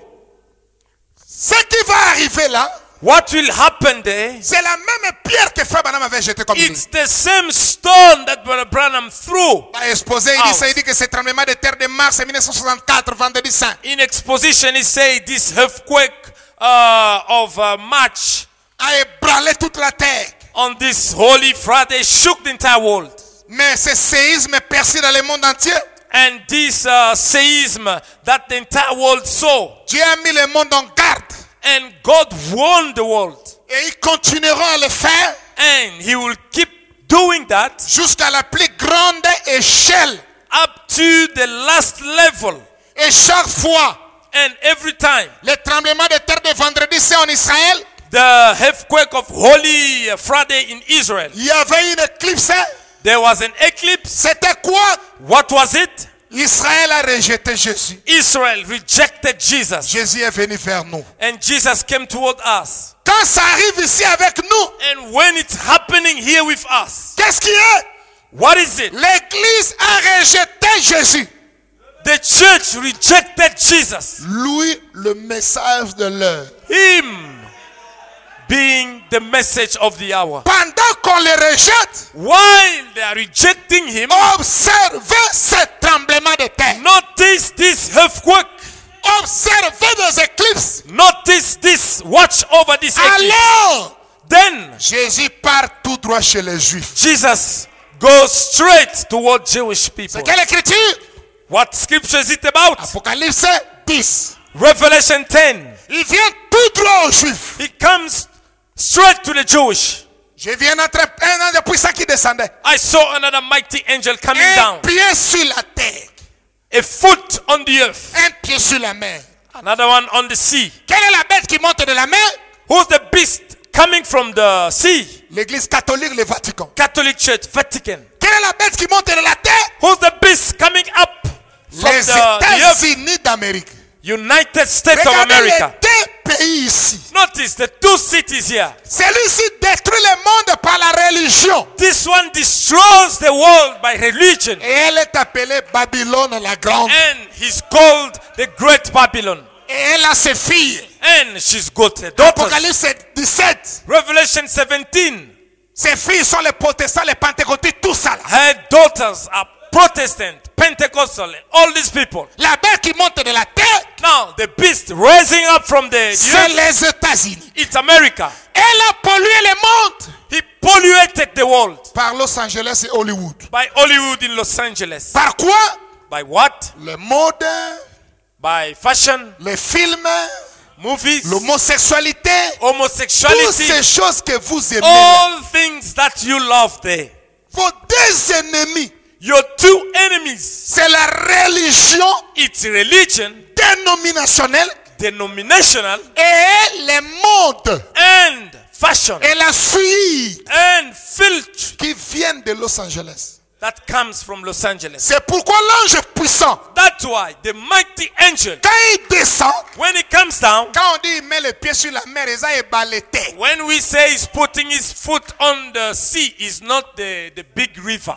Ce qui va arriver là, What will happen there? c'est la même pierre que Frère Branham avait jetée comme. It's the same stone that Brother Branham threw. a exposé, il dit, ça, il dit que ce tremblement de terre de mars 1964, vendredi saint. In exposition, he said this earthquake uh, of uh, March a ébranlé toute la terre. on this Holy Friday shook the entire world. Mais ce séisme persiste dans le monde entier. And this uh, seism that the entire world saw. Dieu a mis le monde en garde. And God warned the world. Et ils continueront à le faire And he will keep doing that jusqu'à la plus grande échelle. up to the last level. Et chaque fois, And every time le tremblement de terre de vendredi saint en Israël, the earthquake of Holy Friday in Israel, il y avait une éclipse. there was an eclipse. C'était quoi? What was it? Israël a rejeté Jésus. Israel rejected Jesus. Jésus est venu vers nous. And Jesus came toward us. Quand ça arrive ici avec nous, And when it's happening here with us, qu'est-ce qui est? what is it? L'église a rejeté Jésus. The church rejected Jesus. lui le message de l'heure. Him being the message of the hour. Pendant qu'on le rejette, While they are rejecting him, observez ce tremblement de terre. notice this earthquake. Observez des éclipses. Notice this. Watch over this eclipse. Alors, Then Jésus part tout droit chez les Juifs. Jesus goes straight toward Jewish people. C'est quelle écriture? What scripture is it about? Apocalypse 10. Revelation 10. Il vient tout droit aux Juifs. He comes straight to the Jewish. Je viens d'entrer un ange puissant qui descendait. I saw another mighty angel coming Un down. pied sur la terre. A foot on the earth. Un pied sur la mer. Another one on the sea. Quelle est la bête qui monte de la mer? Who's the beast coming from the sea? L'église catholique, le Vatican. Catholic Church, Vatican. Quelle est la bête qui monte de la terre? Who's the beast coming up? From Les the, the earth? États-Unis d'Amérique. United States of America. les deux pays ici. Notice the two cities here. Celui-ci détruit le monde par la religion. This one destroys the world by religion. Et elle est appelée Babylone la grande. And he's called the Great Babylon. Et elle a ses filles. And she's got a daughter. Apocalypse 17. Revelation 17. Ses filles sont les protestants, les pentecôtistes, tout ça là. Her daughters are Protestant, Pentecostal, all these people. La bête qui monte de la terre, Now, the beast rising up from the c'est les États-Unis. it's America. Elle a pollué le monde He polluted the world par Los Angeles et Hollywood. by Hollywood in Los Angeles. Par quoi? By what? Le mode, By fashion, les films, movies, l'homosexualité, toutes homosexuality, ces choses que vous aimez. all things that you love there. Vos deux ennemis, Your two enemies, c'est la religion it's religion, dénominationnelle denominational, et le monde and fashion, et la suite and filth qui viennent de Los Angeles. that comes from Los Angeles. C'est pourquoi l'ange puissant, That's why the mighty angel, quand il descend, when he comes down, quand on dit il met les pieds sur la mer, il a balété. when we say he's putting his foot on the sea, is not the, the big river.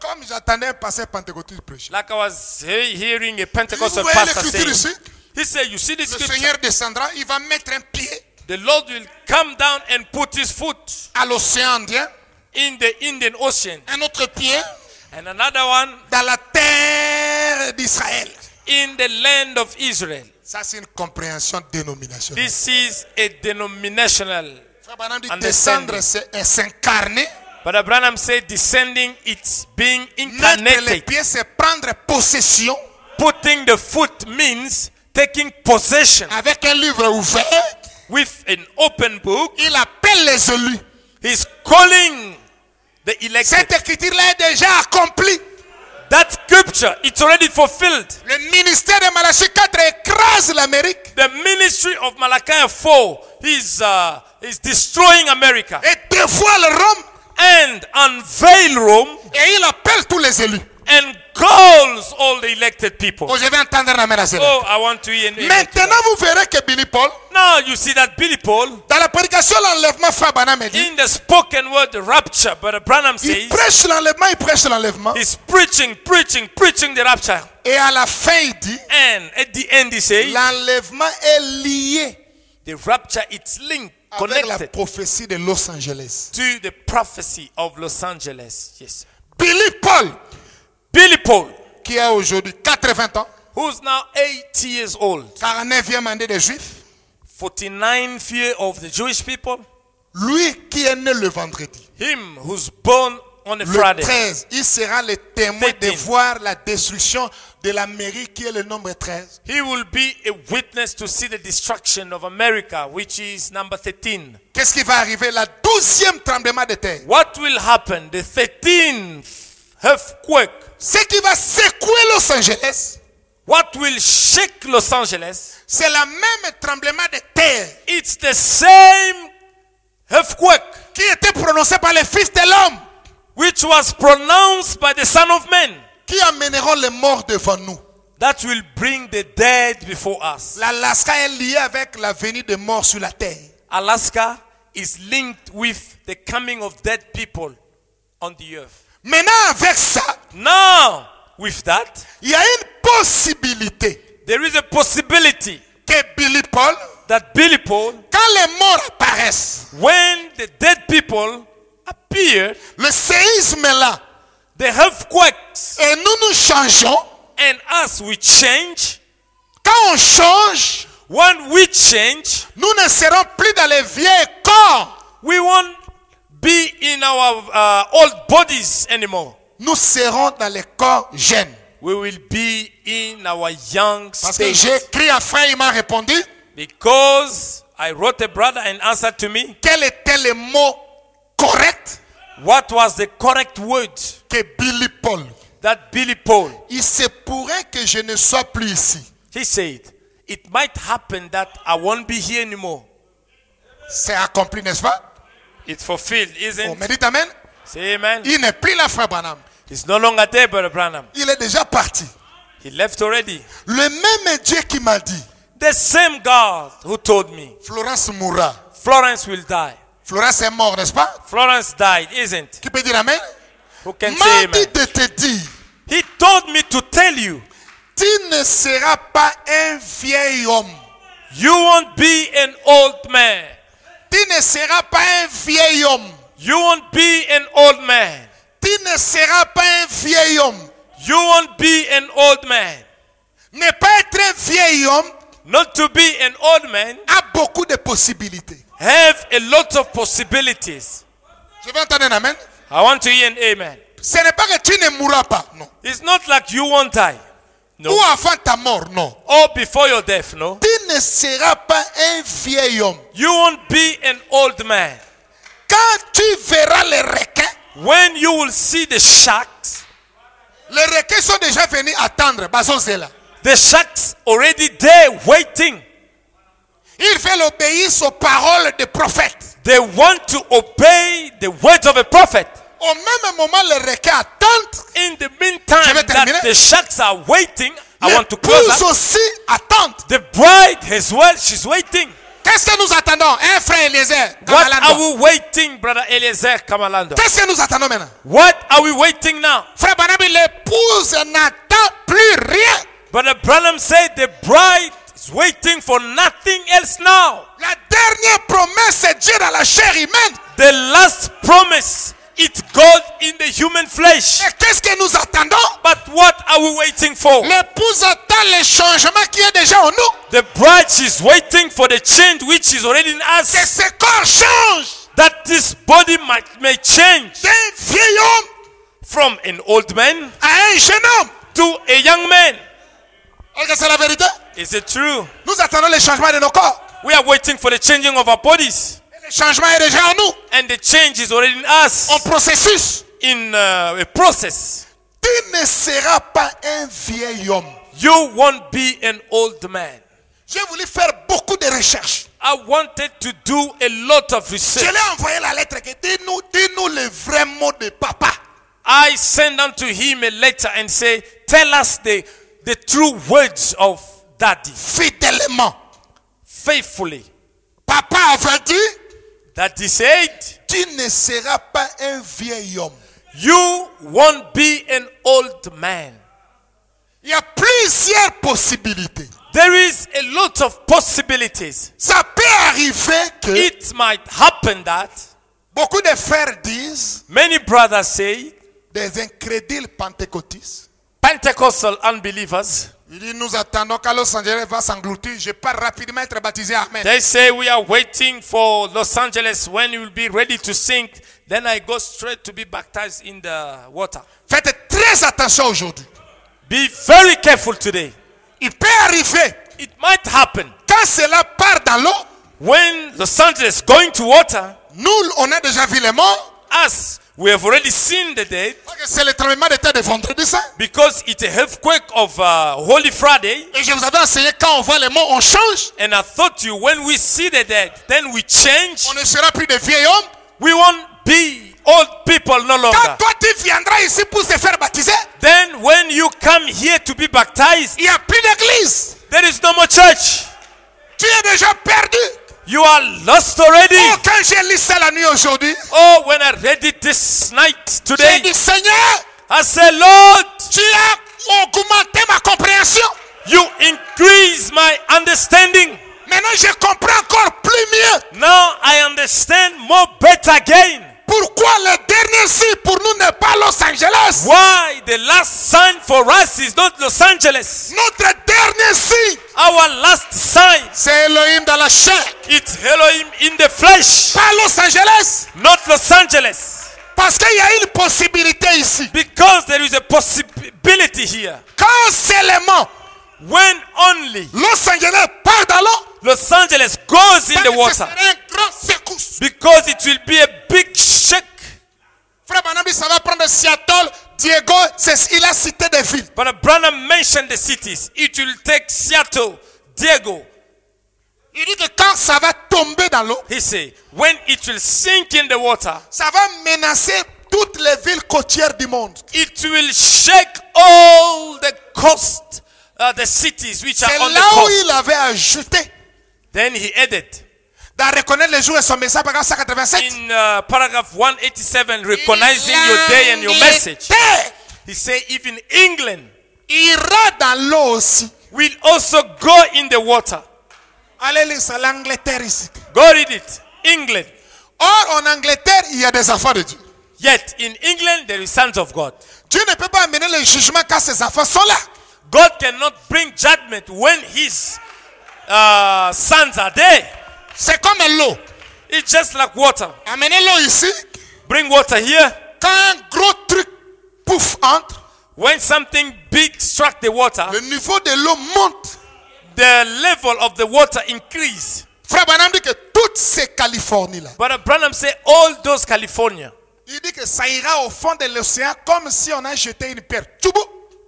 Comme j'attendais un pasteur pentecôtiste prêcher. Like I was he- hearing a Vous Pentecostal voyez pastor saying, he said, You see the Le scripture? Seigneur descendra, il va mettre un pied The Lord will come down and put his foot à l'océan Indien, in the Indian Ocean, un autre pied and another one dans la terre d'Israël. in the land of Israel. Ça, c'est une compréhension dénominationnelle. This is a denominational. Frère Branham dit descendre, c'est s'incarner. But Abraham said, descending, it's being les incarnated. pieds, c'est prendre possession Putting the foot means taking possession avec un livre ouvert. with an open book. Il appelle les élus. He's calling the elected. Cette écriture-là est déjà accomplie. That scripture, it's already fulfilled. Le ministère de Malachie 4 écrase l'Amérique The ministry of Malachi 4 is, uh, is destroying America et dévoile Rome and unveil Rome et il appelle tous les élus. and calls all the elected people. Oh, je vais entendre la main Oh, I want to hear. an amen to Maintenant, vous verrez que Billy Paul, Now you see that Billy Paul, dans la prédication, l'enlèvement, Frère Branham dit, in the spoken word, the rapture, but Branham il says prêche l'enlèvement, il prêche l'enlèvement. he's preaching, preaching, preaching the rapture. Et à la fin, il dit, And at the end, he says l'enlèvement est lié the rapture it's linked, avec la prophétie de Los Angeles. to the prophecy of Los Angeles. Yes. Billy Paul, Billy Paul, qui a aujourd'hui 80 ans, who's now 80 years old, 49e année des Juifs, 49th year of the Jewish people, lui qui est né le vendredi, him who's born on a le Friday, 13, il sera le témoin de 13. voir la destruction de l'Amérique qui est le nombre 13. he will be a witness to see the destruction of America, which is number 13. Qu'est-ce qui va arriver? La douzième tremblement de terre. What will happen? The 13th earthquake. Ce qui va secouer Los Angeles, What will shake Los Angeles? c'est le même tremblement de terre It's the same earthquake qui était prononcé par les fils de l'homme which was pronounced by the Son of Man qui amèneront les morts devant nous. that will bring the dead before us. L'Alaska est lié avec la venue des morts sur la terre. Alaska is linked with the coming of dead people on the earth. Maintenant, avec ça, Now, with that, il y a une possibilité There is a possibility que Billy Paul, that Billy Paul, quand les morts apparaissent, when the dead people appear, le séisme est là, the earthquakes, et nous nous changeons, and us we change. quand on change, When we change, nous ne serons plus dans les vieux corps. we won't be in our uh, old bodies anymore. Nous serons dans les corps jeunes. We will be in our young Parce que state. j'ai écrit à frère, il m'a répondu, Because I wrote a brother and answered to me, quel était le mot correct what was the correct word que Billy Paul. that Billy Paul, Il se pourrait que je ne sois plus ici. he said, it might happen that I won't be here anymore. C'est accompli, n'est-ce pas It's fulfilled, isn't oh, it? me dit Amen. Say amen. Il n'est plus là, frère Branham. He's no longer there, Brother Branham. Il est déjà parti. He left already. Le même Dieu qui m'a dit, The same God who told me Florence mourra. Florence will die. Florence est morte, n'est-ce pas? Florence died, isn't? Qui peut dire Amen? Who can say amen? de te dire, He told me to tell you, tu ne seras pas un vieil homme. you won't be an old man. Tu ne seras pas un vieil homme. You won't be an old man. Tu ne seras pas un vieil homme. You won't be an old man. Ne pas être un vieil homme Not to be an old man a beaucoup de possibilités. Have a lot of possibilities. Je vais entendre un Amen. I want to hear an amen. Ce n'est pas que tu ne mourras pas, non. It's not like you won't die. No. Ou avant ta mort, non. Or before your death, no. Tu ne seras pas un vieil homme. You won't be an old man. Quand tu verras les requins, When you will see the sharks, les requins sont déjà venus attendre. Bazozela. the sharks already there waiting. Ils veulent obéir aux paroles des prophètes. They want to obey the words of a prophet. Au même moment, les requins attendent. In the meantime, that the sharks are waiting, I want to close up. aussi attendent. The bride as well, she's waiting. Qu'est-ce que nous attendons Hein, frère Eliezer What Kamalando? are we waiting, brother Eliezer Kamalando? Qu'est-ce que nous attendons maintenant? What are we waiting now? Frère Banabi, l'épouse n'attend plus rien. Brother Branham said the bride is waiting for nothing else now. La dernière promesse est Dieu dans la chair humaine. The last promise, it's God in the human flesh. Et qu'est-ce que nous attendons But what are we waiting for? L'épouse attend le changement qui est déjà en nous. The bride, is waiting for the change which is already in Que us. ce corps change That this body might may change d'un vieil homme from an old man à un jeune homme. to a young man. Est-ce que c'est la vérité Is it true? Nous attendons le changement de nos corps. We are waiting for the changing of our bodies. Et le changement est déjà en nous. And the change is already in us En processus. in uh, a process. Tu ne seras pas un vieil homme. You won't be an old man. J'ai voulu faire beaucoup de recherches. I wanted to do a lot of Je research. lui ai envoyé la lettre que dis-nous, dis-nous le vrai mot de papa. I sent unto him a letter and say, tell us the, the true words of daddy Fidèlement. faithfully. Papa avait dit, Daddy said, tu ne seras pas un vieil homme. you won't be an old man. Il y a plusieurs possibilités. There is a lot of possibilities. Ça peut arriver que It might happen that beaucoup de frères disent, many brothers say, des incrédules pentecôtistes, Pentecostal unbelievers, il dit, nous attendons Los Angeles va s'engloutir. Je pars rapidement être baptisé. Amen. they say we are waiting for Los Angeles when you will be ready to sink. Then I go straight to be baptized in the water. Faites très attention aujourd'hui. Be very careful today. Il peut arriver, It might happen quand cela part dans l'eau, when Los Angeles going to water, nous, on a déjà vu les morts. us, we have already seen the dead C'est le tremblement de terre de vendredi saint. because it's a earthquake of uh, Holy Friday. Et je vous avais enseigné, quand on voit les morts, on change. And I thought you, when we see the dead, then we change. On ne sera plus des vieils hommes. We won't be old people no Quand longer. toi, tu viendras ici pour se faire baptiser, Then when you come here to be baptized, il n'y a plus d'église. there is no more church. Tu es déjà perdu. You are lost already. Oh, quand j'ai lu ça la nuit aujourd'hui, Oh, when I read it this night j'ai today, dit, Seigneur, I said, Lord, tu as augmenté ma compréhension. You increase my understanding. Maintenant, je comprends encore plus mieux Now I understand more better again. Pourquoi le dernier signe pour nous n'est pas Los Angeles. Why the last sign for us is not Los Angeles? Notre dernier signe, Our last sign, c'est Elohim dans la chair. it's Elohim in the flesh, Pas Los Angeles. not Los Angeles. Parce qu'il y a une possibilité ici. Because there is a possibility here. Quand seulement When only Los Angeles part dans l'eau, Los Angeles goes in the water. Because it will be a big shake. Frère Branham dit ça va prendre Seattle, Diego, c'est- il a cité des villes. But Branham mentioned the cities. It will take Seattle, Diego. Il dit que quand ça va tomber dans l'eau, He said, when it will sink in the water, ça va menacer toutes les villes côtières du monde. it will shake all the coast, uh, the cities which C'est are on the là où coast. il avait ajouté, Then he added dans reconnaître les jours et son message, paragraphe 187. in uh, paragraph 187, recognizing your day and your message. He said, even England ira dans l'eau aussi. will also go in the water. Allez lire ça, l'Angleterre ici. Go read it. England. Or, en Angleterre, il y a des enfants de Dieu. Yet in England there is sons of God. Dieu ne peut pas amener le jugement quand ses enfants sont là. God cannot bring judgment when his uh, sons are there. C'est comme l'eau. It's just like water. Amenez l'eau ici. Bring water here. Quand un gros truc, pouf, entre, When something big struck the water, le niveau de l'eau monte. the level of the water increase. Frère Branham dit que toutes ces Californies-là, But Branham said all those California. il dit que ça ira au fond de l'océan comme si on a jeté une pierre.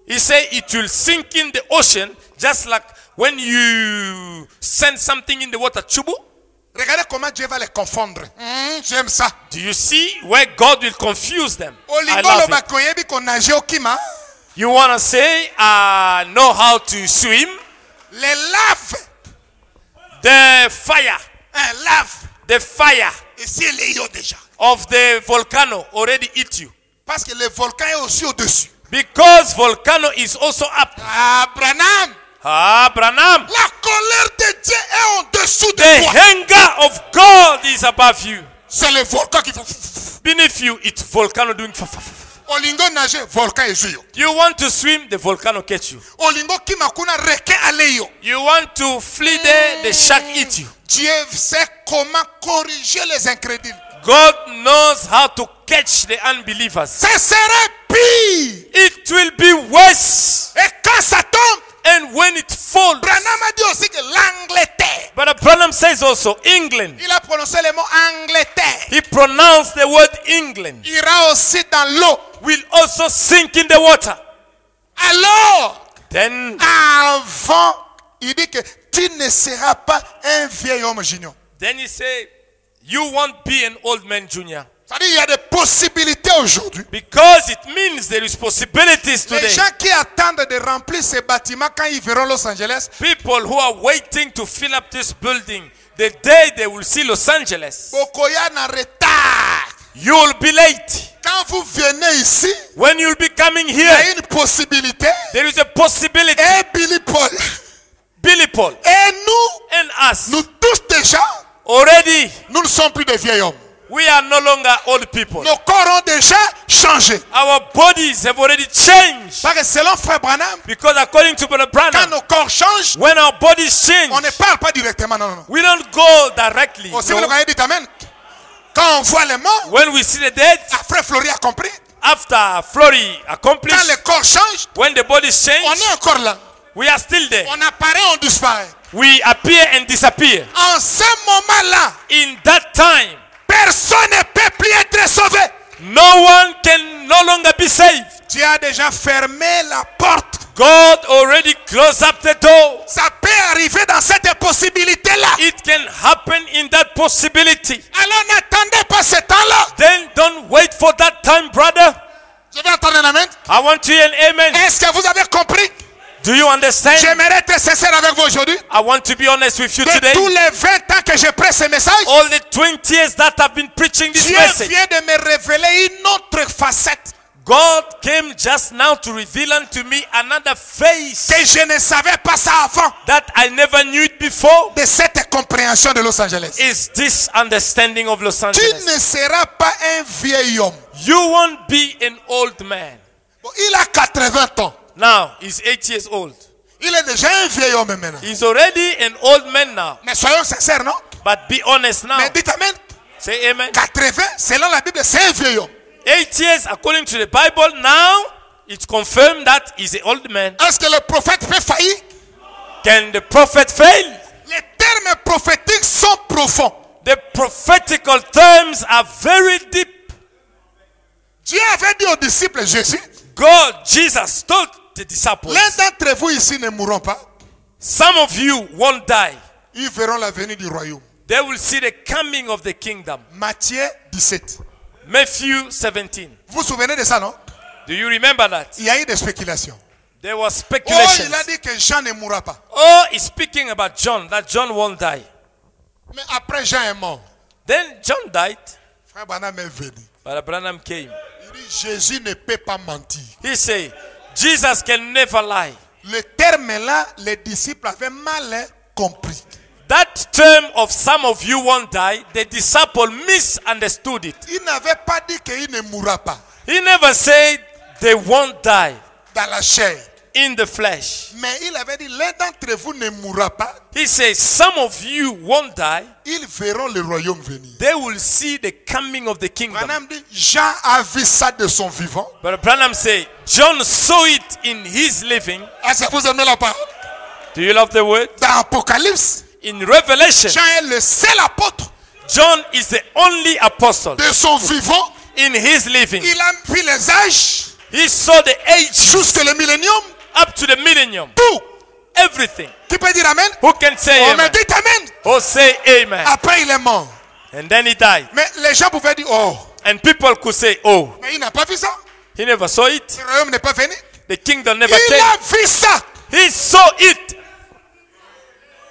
He said it will sink in the ocean just like when you send something in the water. Chubu. Regardez comment Dieu va les confondre. Hmm, J'aime ça. Do you see where God will confuse them? I love it. koyebi ko nage okima. You want to say, I know how to swim? Les laves. The fire, Un lave. the fire Ici, il est yo déjà. of the volcano already eat you. Parce que le volcan est aussi au-dessus. Because volcano is also up. Ah, Branham. Ah, Branham. La colère de Dieu est en-dessous de The toi. anger of God is above you. C'est le volcan qui fait. Beneath you, it's volcano doing. Olingo nage, volcan est yo. You want to swim, the volcano catch you. Olingo kima kuna reke ale yo. You want to flee there, the shark eat you. Dieu sait comment corriger les incrédules. God knows how to catch the unbelievers. Ça serait pire. It will be worse. Et quand ça tombe, And when it falls, Branham a dit aussi que l'Angleterre, but Branham says also England. il a prononcé le mot Angleterre, He pronounced the word England. ira aussi dans l'eau. Will also sink in the water. Alors, Then, avant, il dit que tu ne seras pas un vieil homme junior. then he said, You won't be an old man, Junior. C'est-à-dire il y a des possibilités aujourd'hui. Because it means there is possibilities Les today. gens qui attendent de remplir ces bâtiments quand ils verront Los Angeles, People who are waiting to fill up this building, the day they will see Los Angeles, Bokoya en retard. you will be late. Quand vous venez ici, When you'll be coming il y here, a une possibilité. there is a possibility. Et Billy Paul. Billy Paul Et nous, and us nous tous déjà, already, nous ne sommes plus des vieils hommes. We are no longer old people. Nos corps ont déjà changé. Our bodies have already changed. Parce que selon Frère Branham, Because according to Brother quand Branham, nos corps changent, when our bodies change, on ne parle pas directement. Non, non, non. we don't go directly. Aussi, no. vous l'avez dit Amen. Quand on voit les morts, When we see the dead, après Flori a compris. after Flori Quand accomplished, les corps changent, when the bodies on change, est encore là. we are still there. On apparaît, on disparaît. We appear and disappear. En ce moment-là, In that time, personne ne peut plus être sauvé. no one can no longer be saved. Dieu a déjà fermé la porte. God already closed up the door. Ça peut arriver dans cette possibilité-là. It can happen in that possibility. Alors n'attendez pas ce temps-là. Then don't wait for that time, brother. Je vais entendre un amen. I want to hear an amen. Est-ce que vous avez compris? Do you understand? J'aimerais être sincère avec vous aujourd'hui. I want to be honest with you De today. tous les 20 ans que je prêche ce message, All the 20 years that I've been preaching this Dieu message, vient de me révéler une autre facette. God came just now to reveal unto me another face que je ne savais pas ça avant that I never knew it before. de cette compréhension de Los Angeles. Is this understanding of Los Tu Angeles? ne seras pas un vieil homme. You won't be an old man. Bon, il a 80 ans. Now, he's eight years old. Il est déjà un vieil homme maintenant. He's already an old man now. Mais soyons sincères, non But be honest now. Mais dites Amen. Say amen. 80, selon la Bible, c'est un vieil homme. Eight years, according to the Bible, now it's confirmed that he's an old man. Est-ce que le prophète peut faillir Can the prophet fail? Les termes prophétiques sont profonds. The prophetical terms are very deep. Dieu avait dit aux disciples Jésus, God, Jesus told the disciples, l'un d'entre vous ici ne mourront pas. some of you won't die. Ils verront la venue du royaume. They will see the coming of the kingdom. Matthieu 17. Matthew 17. Vous vous souvenez de ça, non? Do you remember that? Il y a eu des spéculations. There was Oh, speculation. il a dit que Jean ne mourra pas. Oh, he's speaking about John, that John won't die. Mais après, Jean est mort. Then John died, Frère Branham est venu. but Branham came. Il dit Jésus ne peut pas mentir. He said, Jesus can never lie. Le terme là, les disciples avaient mal compris. That term of some of you won't die, the disciple misunderstood it. Il n'avait pas dit qu'il ne mourra pas He never said they won't die dans la chair. In the flesh. Mais il avait dit l'un d'entre vous ne mourra pas. He says, Some of you won't die. Ils verront le royaume venir. They will see the coming of the kingdom. Branham dit Jean a vu ça de son vivant. But Branham said, John saw it in his living. Est-ce que vous aimez la parole? Do you love the word? Dans Apocalypse, In Revelation, Jean est le seul apôtre John is the only apostle de son vivant. in his living. Il a vu les âges He saw the age jusque le millénium. Up to the millennium. Tout. Everything. Qui peut dire Amen? Who can say On me amen? dit Amen. Oh, say amen. Après, il est mort. And then he died. Mais les gens pouvaient dire Oh, And people could say, Oh, mais il n'a pas vu ça. he never saw it. Le royaume n'est pas venu. The kingdom never Il came. a vu ça. He saw it.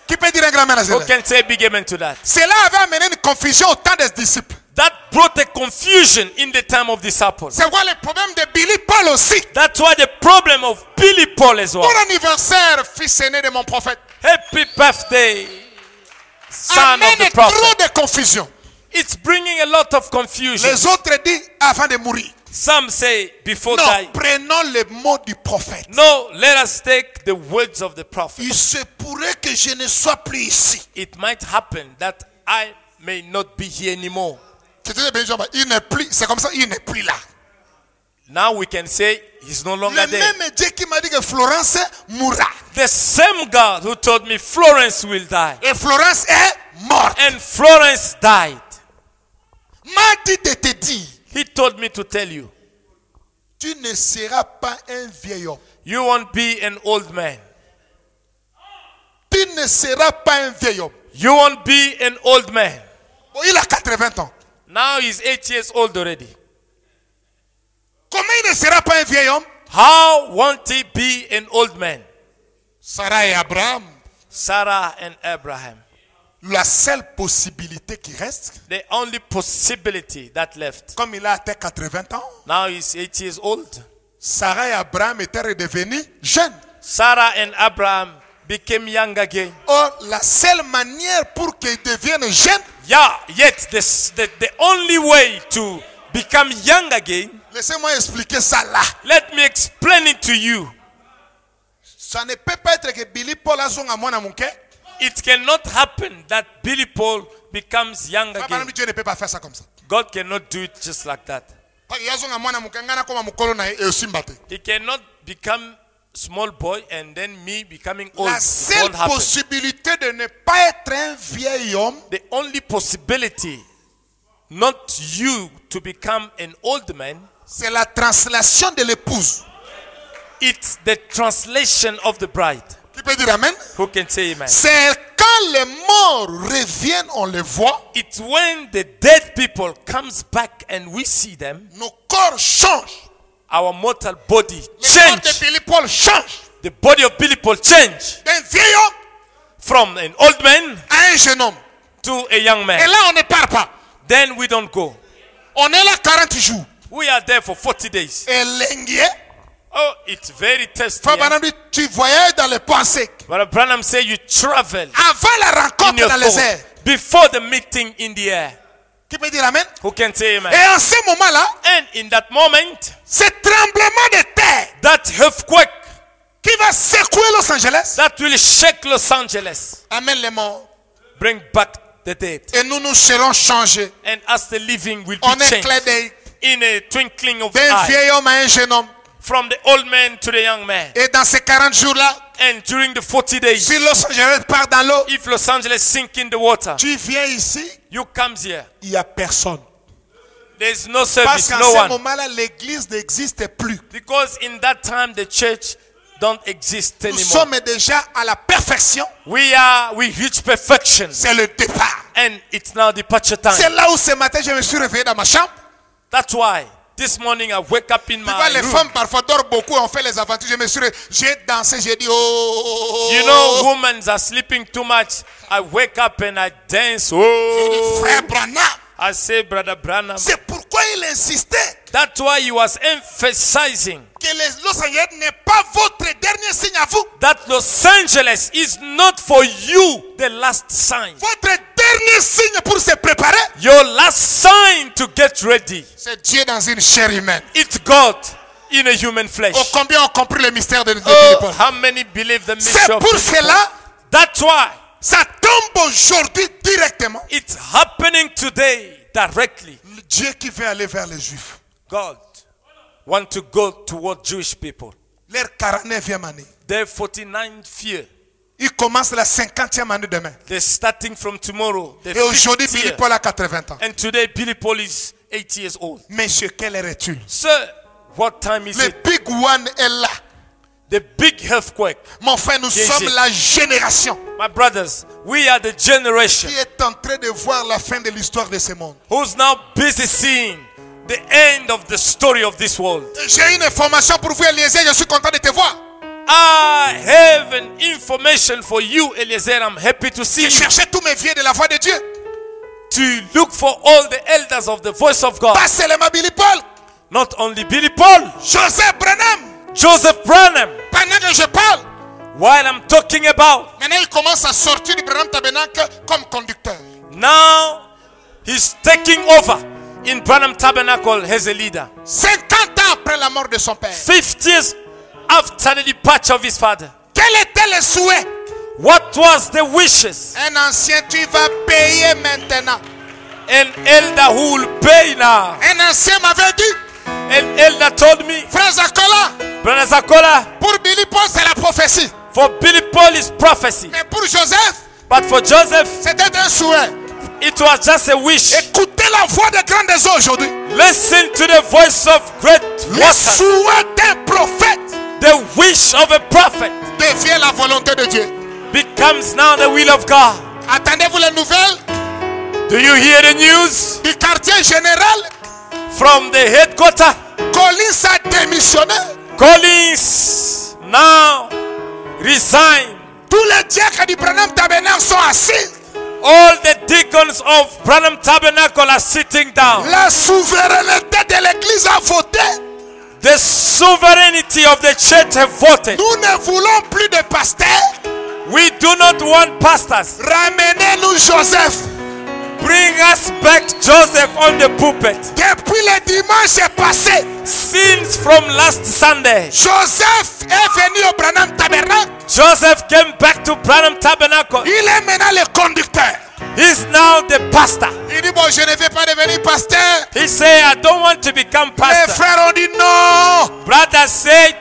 Qui peut dire un grand amen à Who cela? can say big amen to that? Cela avait amené une confusion au temps des disciples. That brought a confusion in the time of disciples. C'est quoi le problème de Billy Paul aussi? That's why the problem of Billy Paul as well. Bon anniversaire, fils aîné de mon prophète. Happy birthday, son Amène of the trop prophet. de confusion. It's bringing a lot of confusion. Les autres disent avant de mourir. Some say before Non, dying. prenons les mots du prophète. No, let us take the words of the prophet. Il se pourrait que je ne sois plus ici. It might happen that I may not be here anymore. Jean-Baptiste. Il n'est plus, c'est comme ça, il n'est plus là. Now we can say he's no longer Le there. même Dieu qui m'a dit que Florence mourra. The same God who told me Florence will die. Et Florence est morte. And Florence died. M'a dit de te dire, He told me to tell you, tu ne seras pas un vieil homme. you won't be an old man. Tu ne seras pas un vieil homme. You won't be an old man. Bon, il a 80 ans. Now he's eight years old already. Comment il ne sera pas un vieil homme? How won't he be an old man? Sarah et Abraham, Sarah and Abraham. la seule possibilité qui reste, The only possibility that left. comme il a atteint 80 ans, Now he's eight years old. Sarah et Abraham étaient redevenus jeunes. Sarah and Abraham became young again. Or, la seule manière pour qu'ils deviennent jeunes, Yeah, yet this, the, the only way to become young again, laissez-moi expliquer ça là. let me explain it to you. Ça ne peut pas être que Billy Paul a son amour à mon cœur. It cannot happen that Billy Paul becomes young Papa, again. Dieu ne peut pas faire ça comme ça. God cannot do it just like that. Parce qu'il y a son amour à mon cœur, ngana koma mukolo na ye, et aussi mbate. He cannot become small boy and then me becoming old. La seule possibilité de ne pas être un vieil homme, The only possibility not you to become an old man, c'est la translation de l'épouse. it's the translation of the bride. Qui peut dire Amen? Who can say amen? C'est quand les morts reviennent, on les voit, It's when the dead people comes back and we see them, nos corps changent. Our mortal body Le corps de change. Billy Paul change. The body of Billy Paul change D'un vieil homme from an old man à un jeune homme. to a young Et man. là, on ne part pas. Then we don't go. On est là 40 jours. We are there for 40 days. elengi Oh, it's very tasty. Frère yeah? Branham dit, tu voyages dans les pensées. But Branham say you travel Avant la in rencontre your dans les airs. thought before the meeting in the air. Qui peut dire Amen? Who can say amen? Et en ce moment-là, And in that moment, ce tremblement de terre that earthquake qui va secouer Los Angeles that will shake Los Angeles, amène les morts. bring back the dead. Et nous nous serons changés And as the living will be changed in a twinkling of d'un eye, vieil homme à un jeune homme. from the old man to the young man. Et dans ces 40 jours-là, And during the 40 days, si Los Angeles part dans l'eau, if Los Angeles sink in the water, tu viens ici, you comes here. il n'y a personne. There's no Parce service, qu'en no ce moment-là, l'église n'existe plus. Because in that time the church don't exist Nous anymore. sommes déjà à la perfection. We are we reach perfection C'est le départ. and it's now departure C'est time. là où ce matin, je me suis réveillé dans ma chambre. That's why this morning I wake up in Tu vois, my les room. femmes parfois dorment beaucoup, on fait les aventures. Je me suis j'ai dansé, j'ai dit oh. You know, women are sleeping too much. I wake up and I dance. Oh, Frère Branham. I say, Brother Branham. C'est pourquoi il insistait That's why he was emphasizing que Los Angeles n'est pas votre dernier signe à vous. that Los Angeles is not for you the last sign. Votre dernier signe pour se préparer, Your last sign to get ready. c'est Dieu dans une chair humaine. It's God in a human flesh. Oh, combien ont compris le mystère de, de Oh, how many believe the C'est mystery of pour cela, That's why ça tombe aujourd'hui directement. it's happening today directly. Le Dieu qui veut aller vers les Juifs. God want to go toward Jewish people. Leur 49e année. Their 49th year. Il commence la 50e année demain. They're starting from tomorrow. Et aujourd'hui, 50th Billy. Paul a 80 ans. And today Billy Paul is 80 years old. Monsieur, quelle heure est-il Sir, what time is Le it? Big One est là. The big earthquake. Mon frère, nous Yes, sommes la génération My brothers, we are the generation qui est en train de voir la fin de l'histoire de ce monde. who's now busy seeing the end of the story of this world. J'ai une information pour vous, Eliezer. Je suis content de te voir. I have an information for you, Eliezer. I'm happy to see J'ai you. cherché tous mes vieux de la voix de Dieu. To look for all the elders of the voice of God. Pas seulement Billy Paul. Not only Billy Paul, Joseph Branham. Joseph Branham. Pendant que je parle, While I'm talking about maintenant il commence à sortir du Branham Tabernacle comme conducteur. now, he's taking over in Branham Tabernacle as a leader. 50 ans après la mort de son père. 50 years after the departure of his father. Quel était le souhait? What was the wishes? Un ancien, tu vas payer maintenant. An elder who will pay now. Un ancien m'avait dit, An elder told me, frère Zakola, Brother Zakola, pour Billy Paul, c'est la prophétie. for Billy Paul is prophecy, Mais pour Joseph, but for Joseph, c'était un souhait. it was just a wish. Écoutez la voix des grandes eaux aujourd'hui. Listen to the voice of great Le waters. souhait d'un prophète The wish of a prophet devient la volonté de Dieu. becomes now the will of God. Attendez-vous les nouvelles Do you hear the news du quartier général from the headquarters? Collins a démissionné. Collins now resign. Tous les diacres du Branham Tabernacle sont assis. All the deacons of Branham Tabernacle are sitting down. La souveraineté de l'église a voté. The sovereignty of the church have voted. Nous ne voulons plus de pasteurs. We do not want pastors. Ramenez-nous Joseph. Bring us back Joseph on the pulpit. Depuis le dimanche passé, Since from last Sunday, Joseph est venu au Branham Tabernacle. Joseph came back to Branham Tabernacle. Il est maintenant le conducteur. He's now the pastor. Il dit, bon, je ne vais pas devenir pasteur. He said, I don't want to become pastor. Les frères ont dit non. Brother said,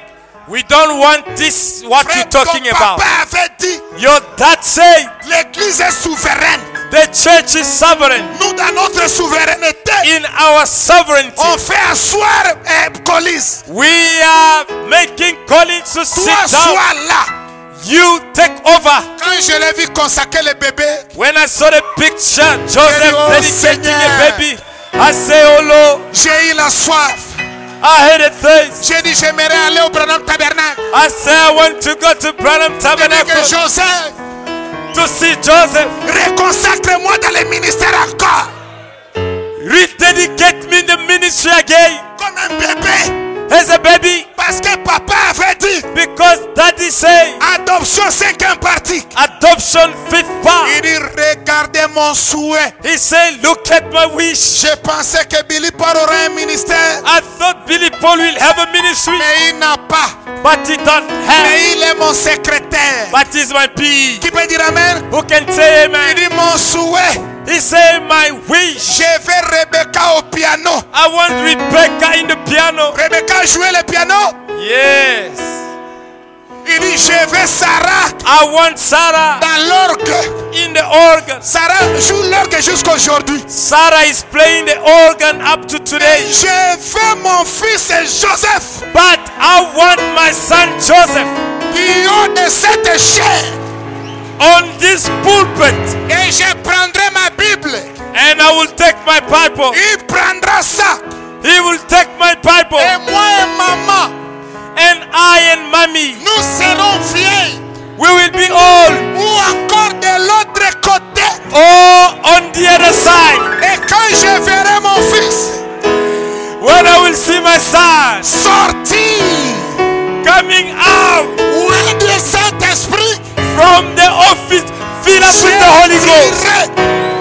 we don't want this, what Frère, you're talking ton about. avait dit, Your dad said, l'église est souveraine. the church is sovereign. Nous, dans notre souveraineté, In our sovereignty, on fait asseoir eh, Collins. we are making Collins to sit down. sois là. You take over. Quand je l'ai vu consacrer le bébé, When I saw the picture, Joseph Oh, dedicating a baby, I say, Oh Lord, j'ai eu la soif. I had a thirst. J'ai dit, j'aimerais aller au Branham Tabernacle. I say, I want to go to Branham Tabernacle Joseph, to see Joseph. reconsacre-moi dans le ministère encore. Rededicate me in the ministry again. Comme un bébé. As a baby Parce que papa avait dit, because daddy say adoption cinquième partie. adoption fifth part. Il dit, regardez mon souhait. He said, look at my wish. Je pensais que Billy Paul aurait un ministère, I thought Billy Paul will have a ministry, mais il n'a pas. but he don't have. Mais il est mon secrétaire. But he's my P. Qui peut dire Amen? Who can say Il amen? dit, mon souhait, He said, my wish. je veux Rebecca au piano. I want Rebecca in the piano. Rebecca jouait le piano? Yes. Il dit, je veux Sarah I want Sarah dans l'orgue. in the organ. Sarah joue l'orgue jusqu'aujourd'hui. Sarah is playing the organ up to today. Je veux mon fils Joseph But I want my son Joseph qui ont de cette chair. On this pulpit. Et je prendrai ma Bible. And I will take my Bible. Il prendra ça. He will take my Bible. Et moi et maman, And I and mommy, nous serons vieilles. we will be all, Ou encore de l'autre côté. on the other side. Et quand je verrai mon fils When I will see my son sortir, coming out oui, du Saint-Esprit, from the office, filled up with the Holy Ghost,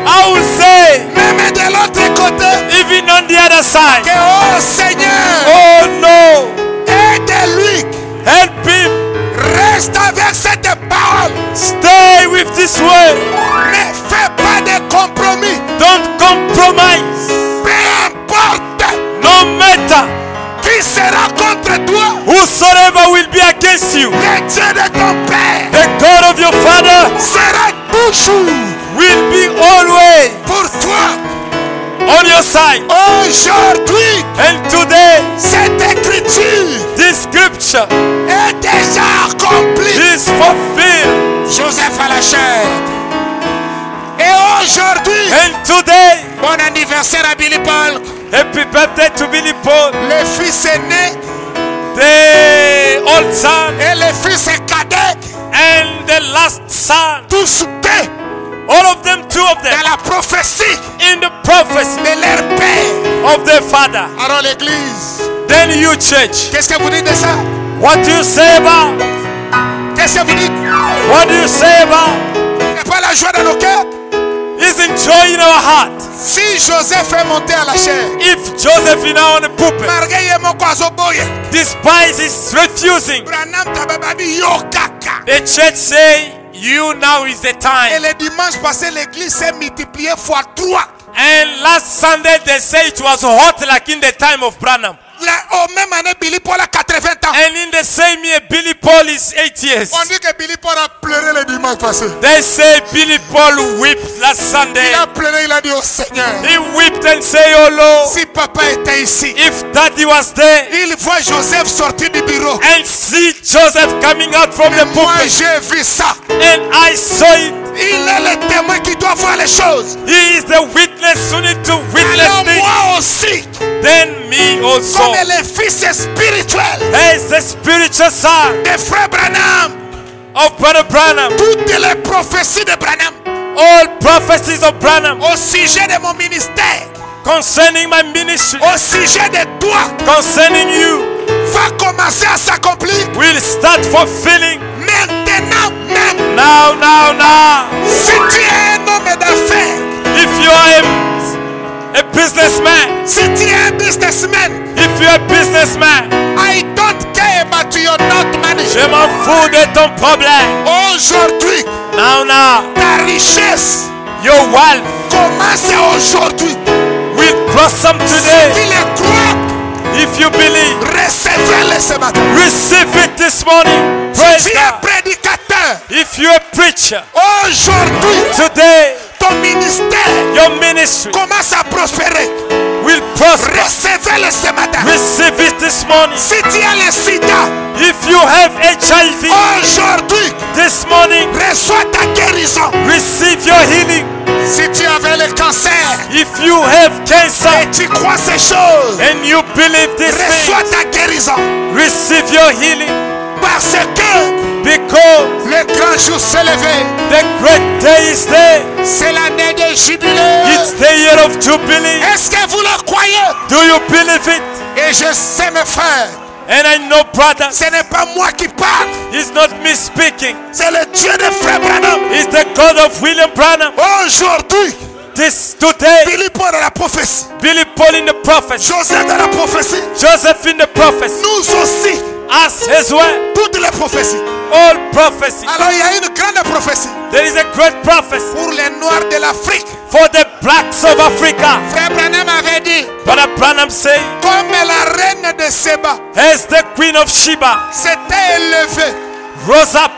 I will say, même de l'autre côté, even on the other side, que oh Seigneur, oh no, aide-lui. help him, Reste avec cette parole. stay with this word, Ne fais pas de compromis. don't compromise, Peu importe. No matter qui sera contre toi. whosoever will be against you, Le Dieu de ton Père the God of your father? sera toujours will be always pour toi. on your side. Aujourd'hui, And today, cette écriture this scripture est déjà accomplie. is fulfilled. Joseph à la chair. Et aujourd'hui, And today, bon anniversaire à Billy Paul. Happy birthday to Billy Paul, Le fils aîné the old son et le fils cadet, and the last son. tous deux All of them, two of them, dans la prophétie in the prophecy de leur père. of their father. Alors l'église, Then you church. qu'est-ce que vous dites de ça? What do you say about? Qu'est-ce que vous dites? What do you say about? C'est pas la joie dans nos cœurs? Isn't joy in our heart? Si Joseph est monté à la chair, If Joseph is now on the pulpit, malgré ye moko azoboye, despise is refusing, Branham tabababi yo kaka. the church say, you now is the Et time. le dimanche passé, l'église s'est multipliée fois trois. And last Sunday they say it was hot like in the time of Branham. Là, au oh, même année, Billy Paul a 80 ans. And in the same year, Billy Paul is eight years. On dit que Billy Paul a pleuré le dimanche passé. They say Billy Paul wept last Sunday. Il a pleuré, il a dit au Seigneur, He wept and say, Oh Lord, si papa était ici, if daddy was there il voit Joseph sortir du bureau. and see Joseph coming out from the Moi, pulpit, j'ai vu ça. and I saw it, Il est le témoin qui doit voir les choses. he is the witness who need to Alors witness things. moi aussi, Then me also, comme le fils spirituel. As the spiritual son de frère Branham, of Brother Branham, toutes les prophéties de Branham. All prophecies of Branham. Au sujet de mon ministère, concerning my ministry, au sujet de toi, concerning you, va commencer à s'accomplir. Will start fulfilling. Now, now, now. Si tu es un homme d'affaires, If you are a, a businessman, si tu es un businessman, if you are a businessman, I don't care about your not money. je m'en fous de ton problème. Aujourd'hui, Now, now, ta richesse your wealth commence aujourd'hui. will blossom today. Tu le crois, If you believe, recevez-le ce matin. receive it this morning. Praise Si tu es prédicateur, If you're a preacher, aujourd'hui, today ton ministère your ministry commence à prospérer. will prosper. Recevez-le ce matin. Receive it this morning. Si tu as le sida, If you have HIV aujourd'hui, this morning, reçois ta guérison. receive your healing. Si tu avais le cancer If you have cancer et tu crois ces choses, and you believe this reçois ta guérison. receive your healing Parce que Because Le grand jour s'est levé. the great day is there. C'est l'année de jubilé. It's the year of Jubilee. Est-ce que vous le croyez Do you believe it? Et je sais, mes frères, And I know, brothers, ce n'est pas moi qui parle. it's not me speaking. C'est le Dieu de frère Branham. It's the God of William Branham. Aujourd'hui, This today, Billy Paul dans la prophétie. Billy Paul in the prophecy, Joseph dans la prophétie. Joseph in the prophecy, Nous aussi, us as well. toutes les prophéties. All prophecy. Alors il y a une grande prophétie There is a great prophecy pour les Noirs de l'Afrique. for the blacks of Africa. Frère Branham avait dit, Brother Branham said, comme la reine de Seba. As the queen of Sheba s'était élevée. rose up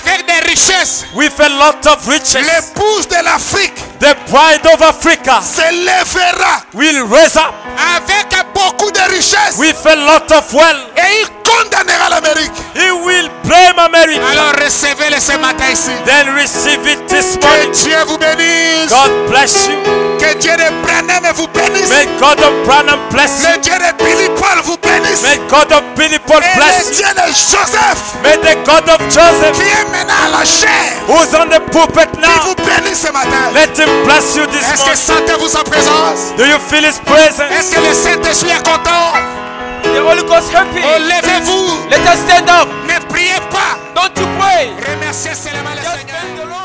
avec des richesses, with a lot of riches, l'épouse de l'Afrique the bride of Africa s'élèvera will raise up avec beaucoup de richesses with a lot of wealth. et il condamnera l'Amérique. He will blame America. Alors recevez-le ce matin ici. Then receive it this Que morning. Dieu vous bénisse. God bless you. Que Dieu de Branham vous bénisse. May God of Branham bless Le you. Dieu de Billy Paul vous bénisse. May God of Billy Paul Et le bless you. Dieu de Joseph May the God of Joseph, qui est maintenant à la chair, who's on the pulpit qui now, vous bénisse ce matin. let him bless you this Est-ce que morning. sentez-vous sa présence? Do you feel his presence? Est-ce que le Saint-Esprit est content? The Holy Ghost happy. Oh, levez-vous. Let us stand up. Ne priez pas. Don't you pray. Remerciez seulement le Seigneur.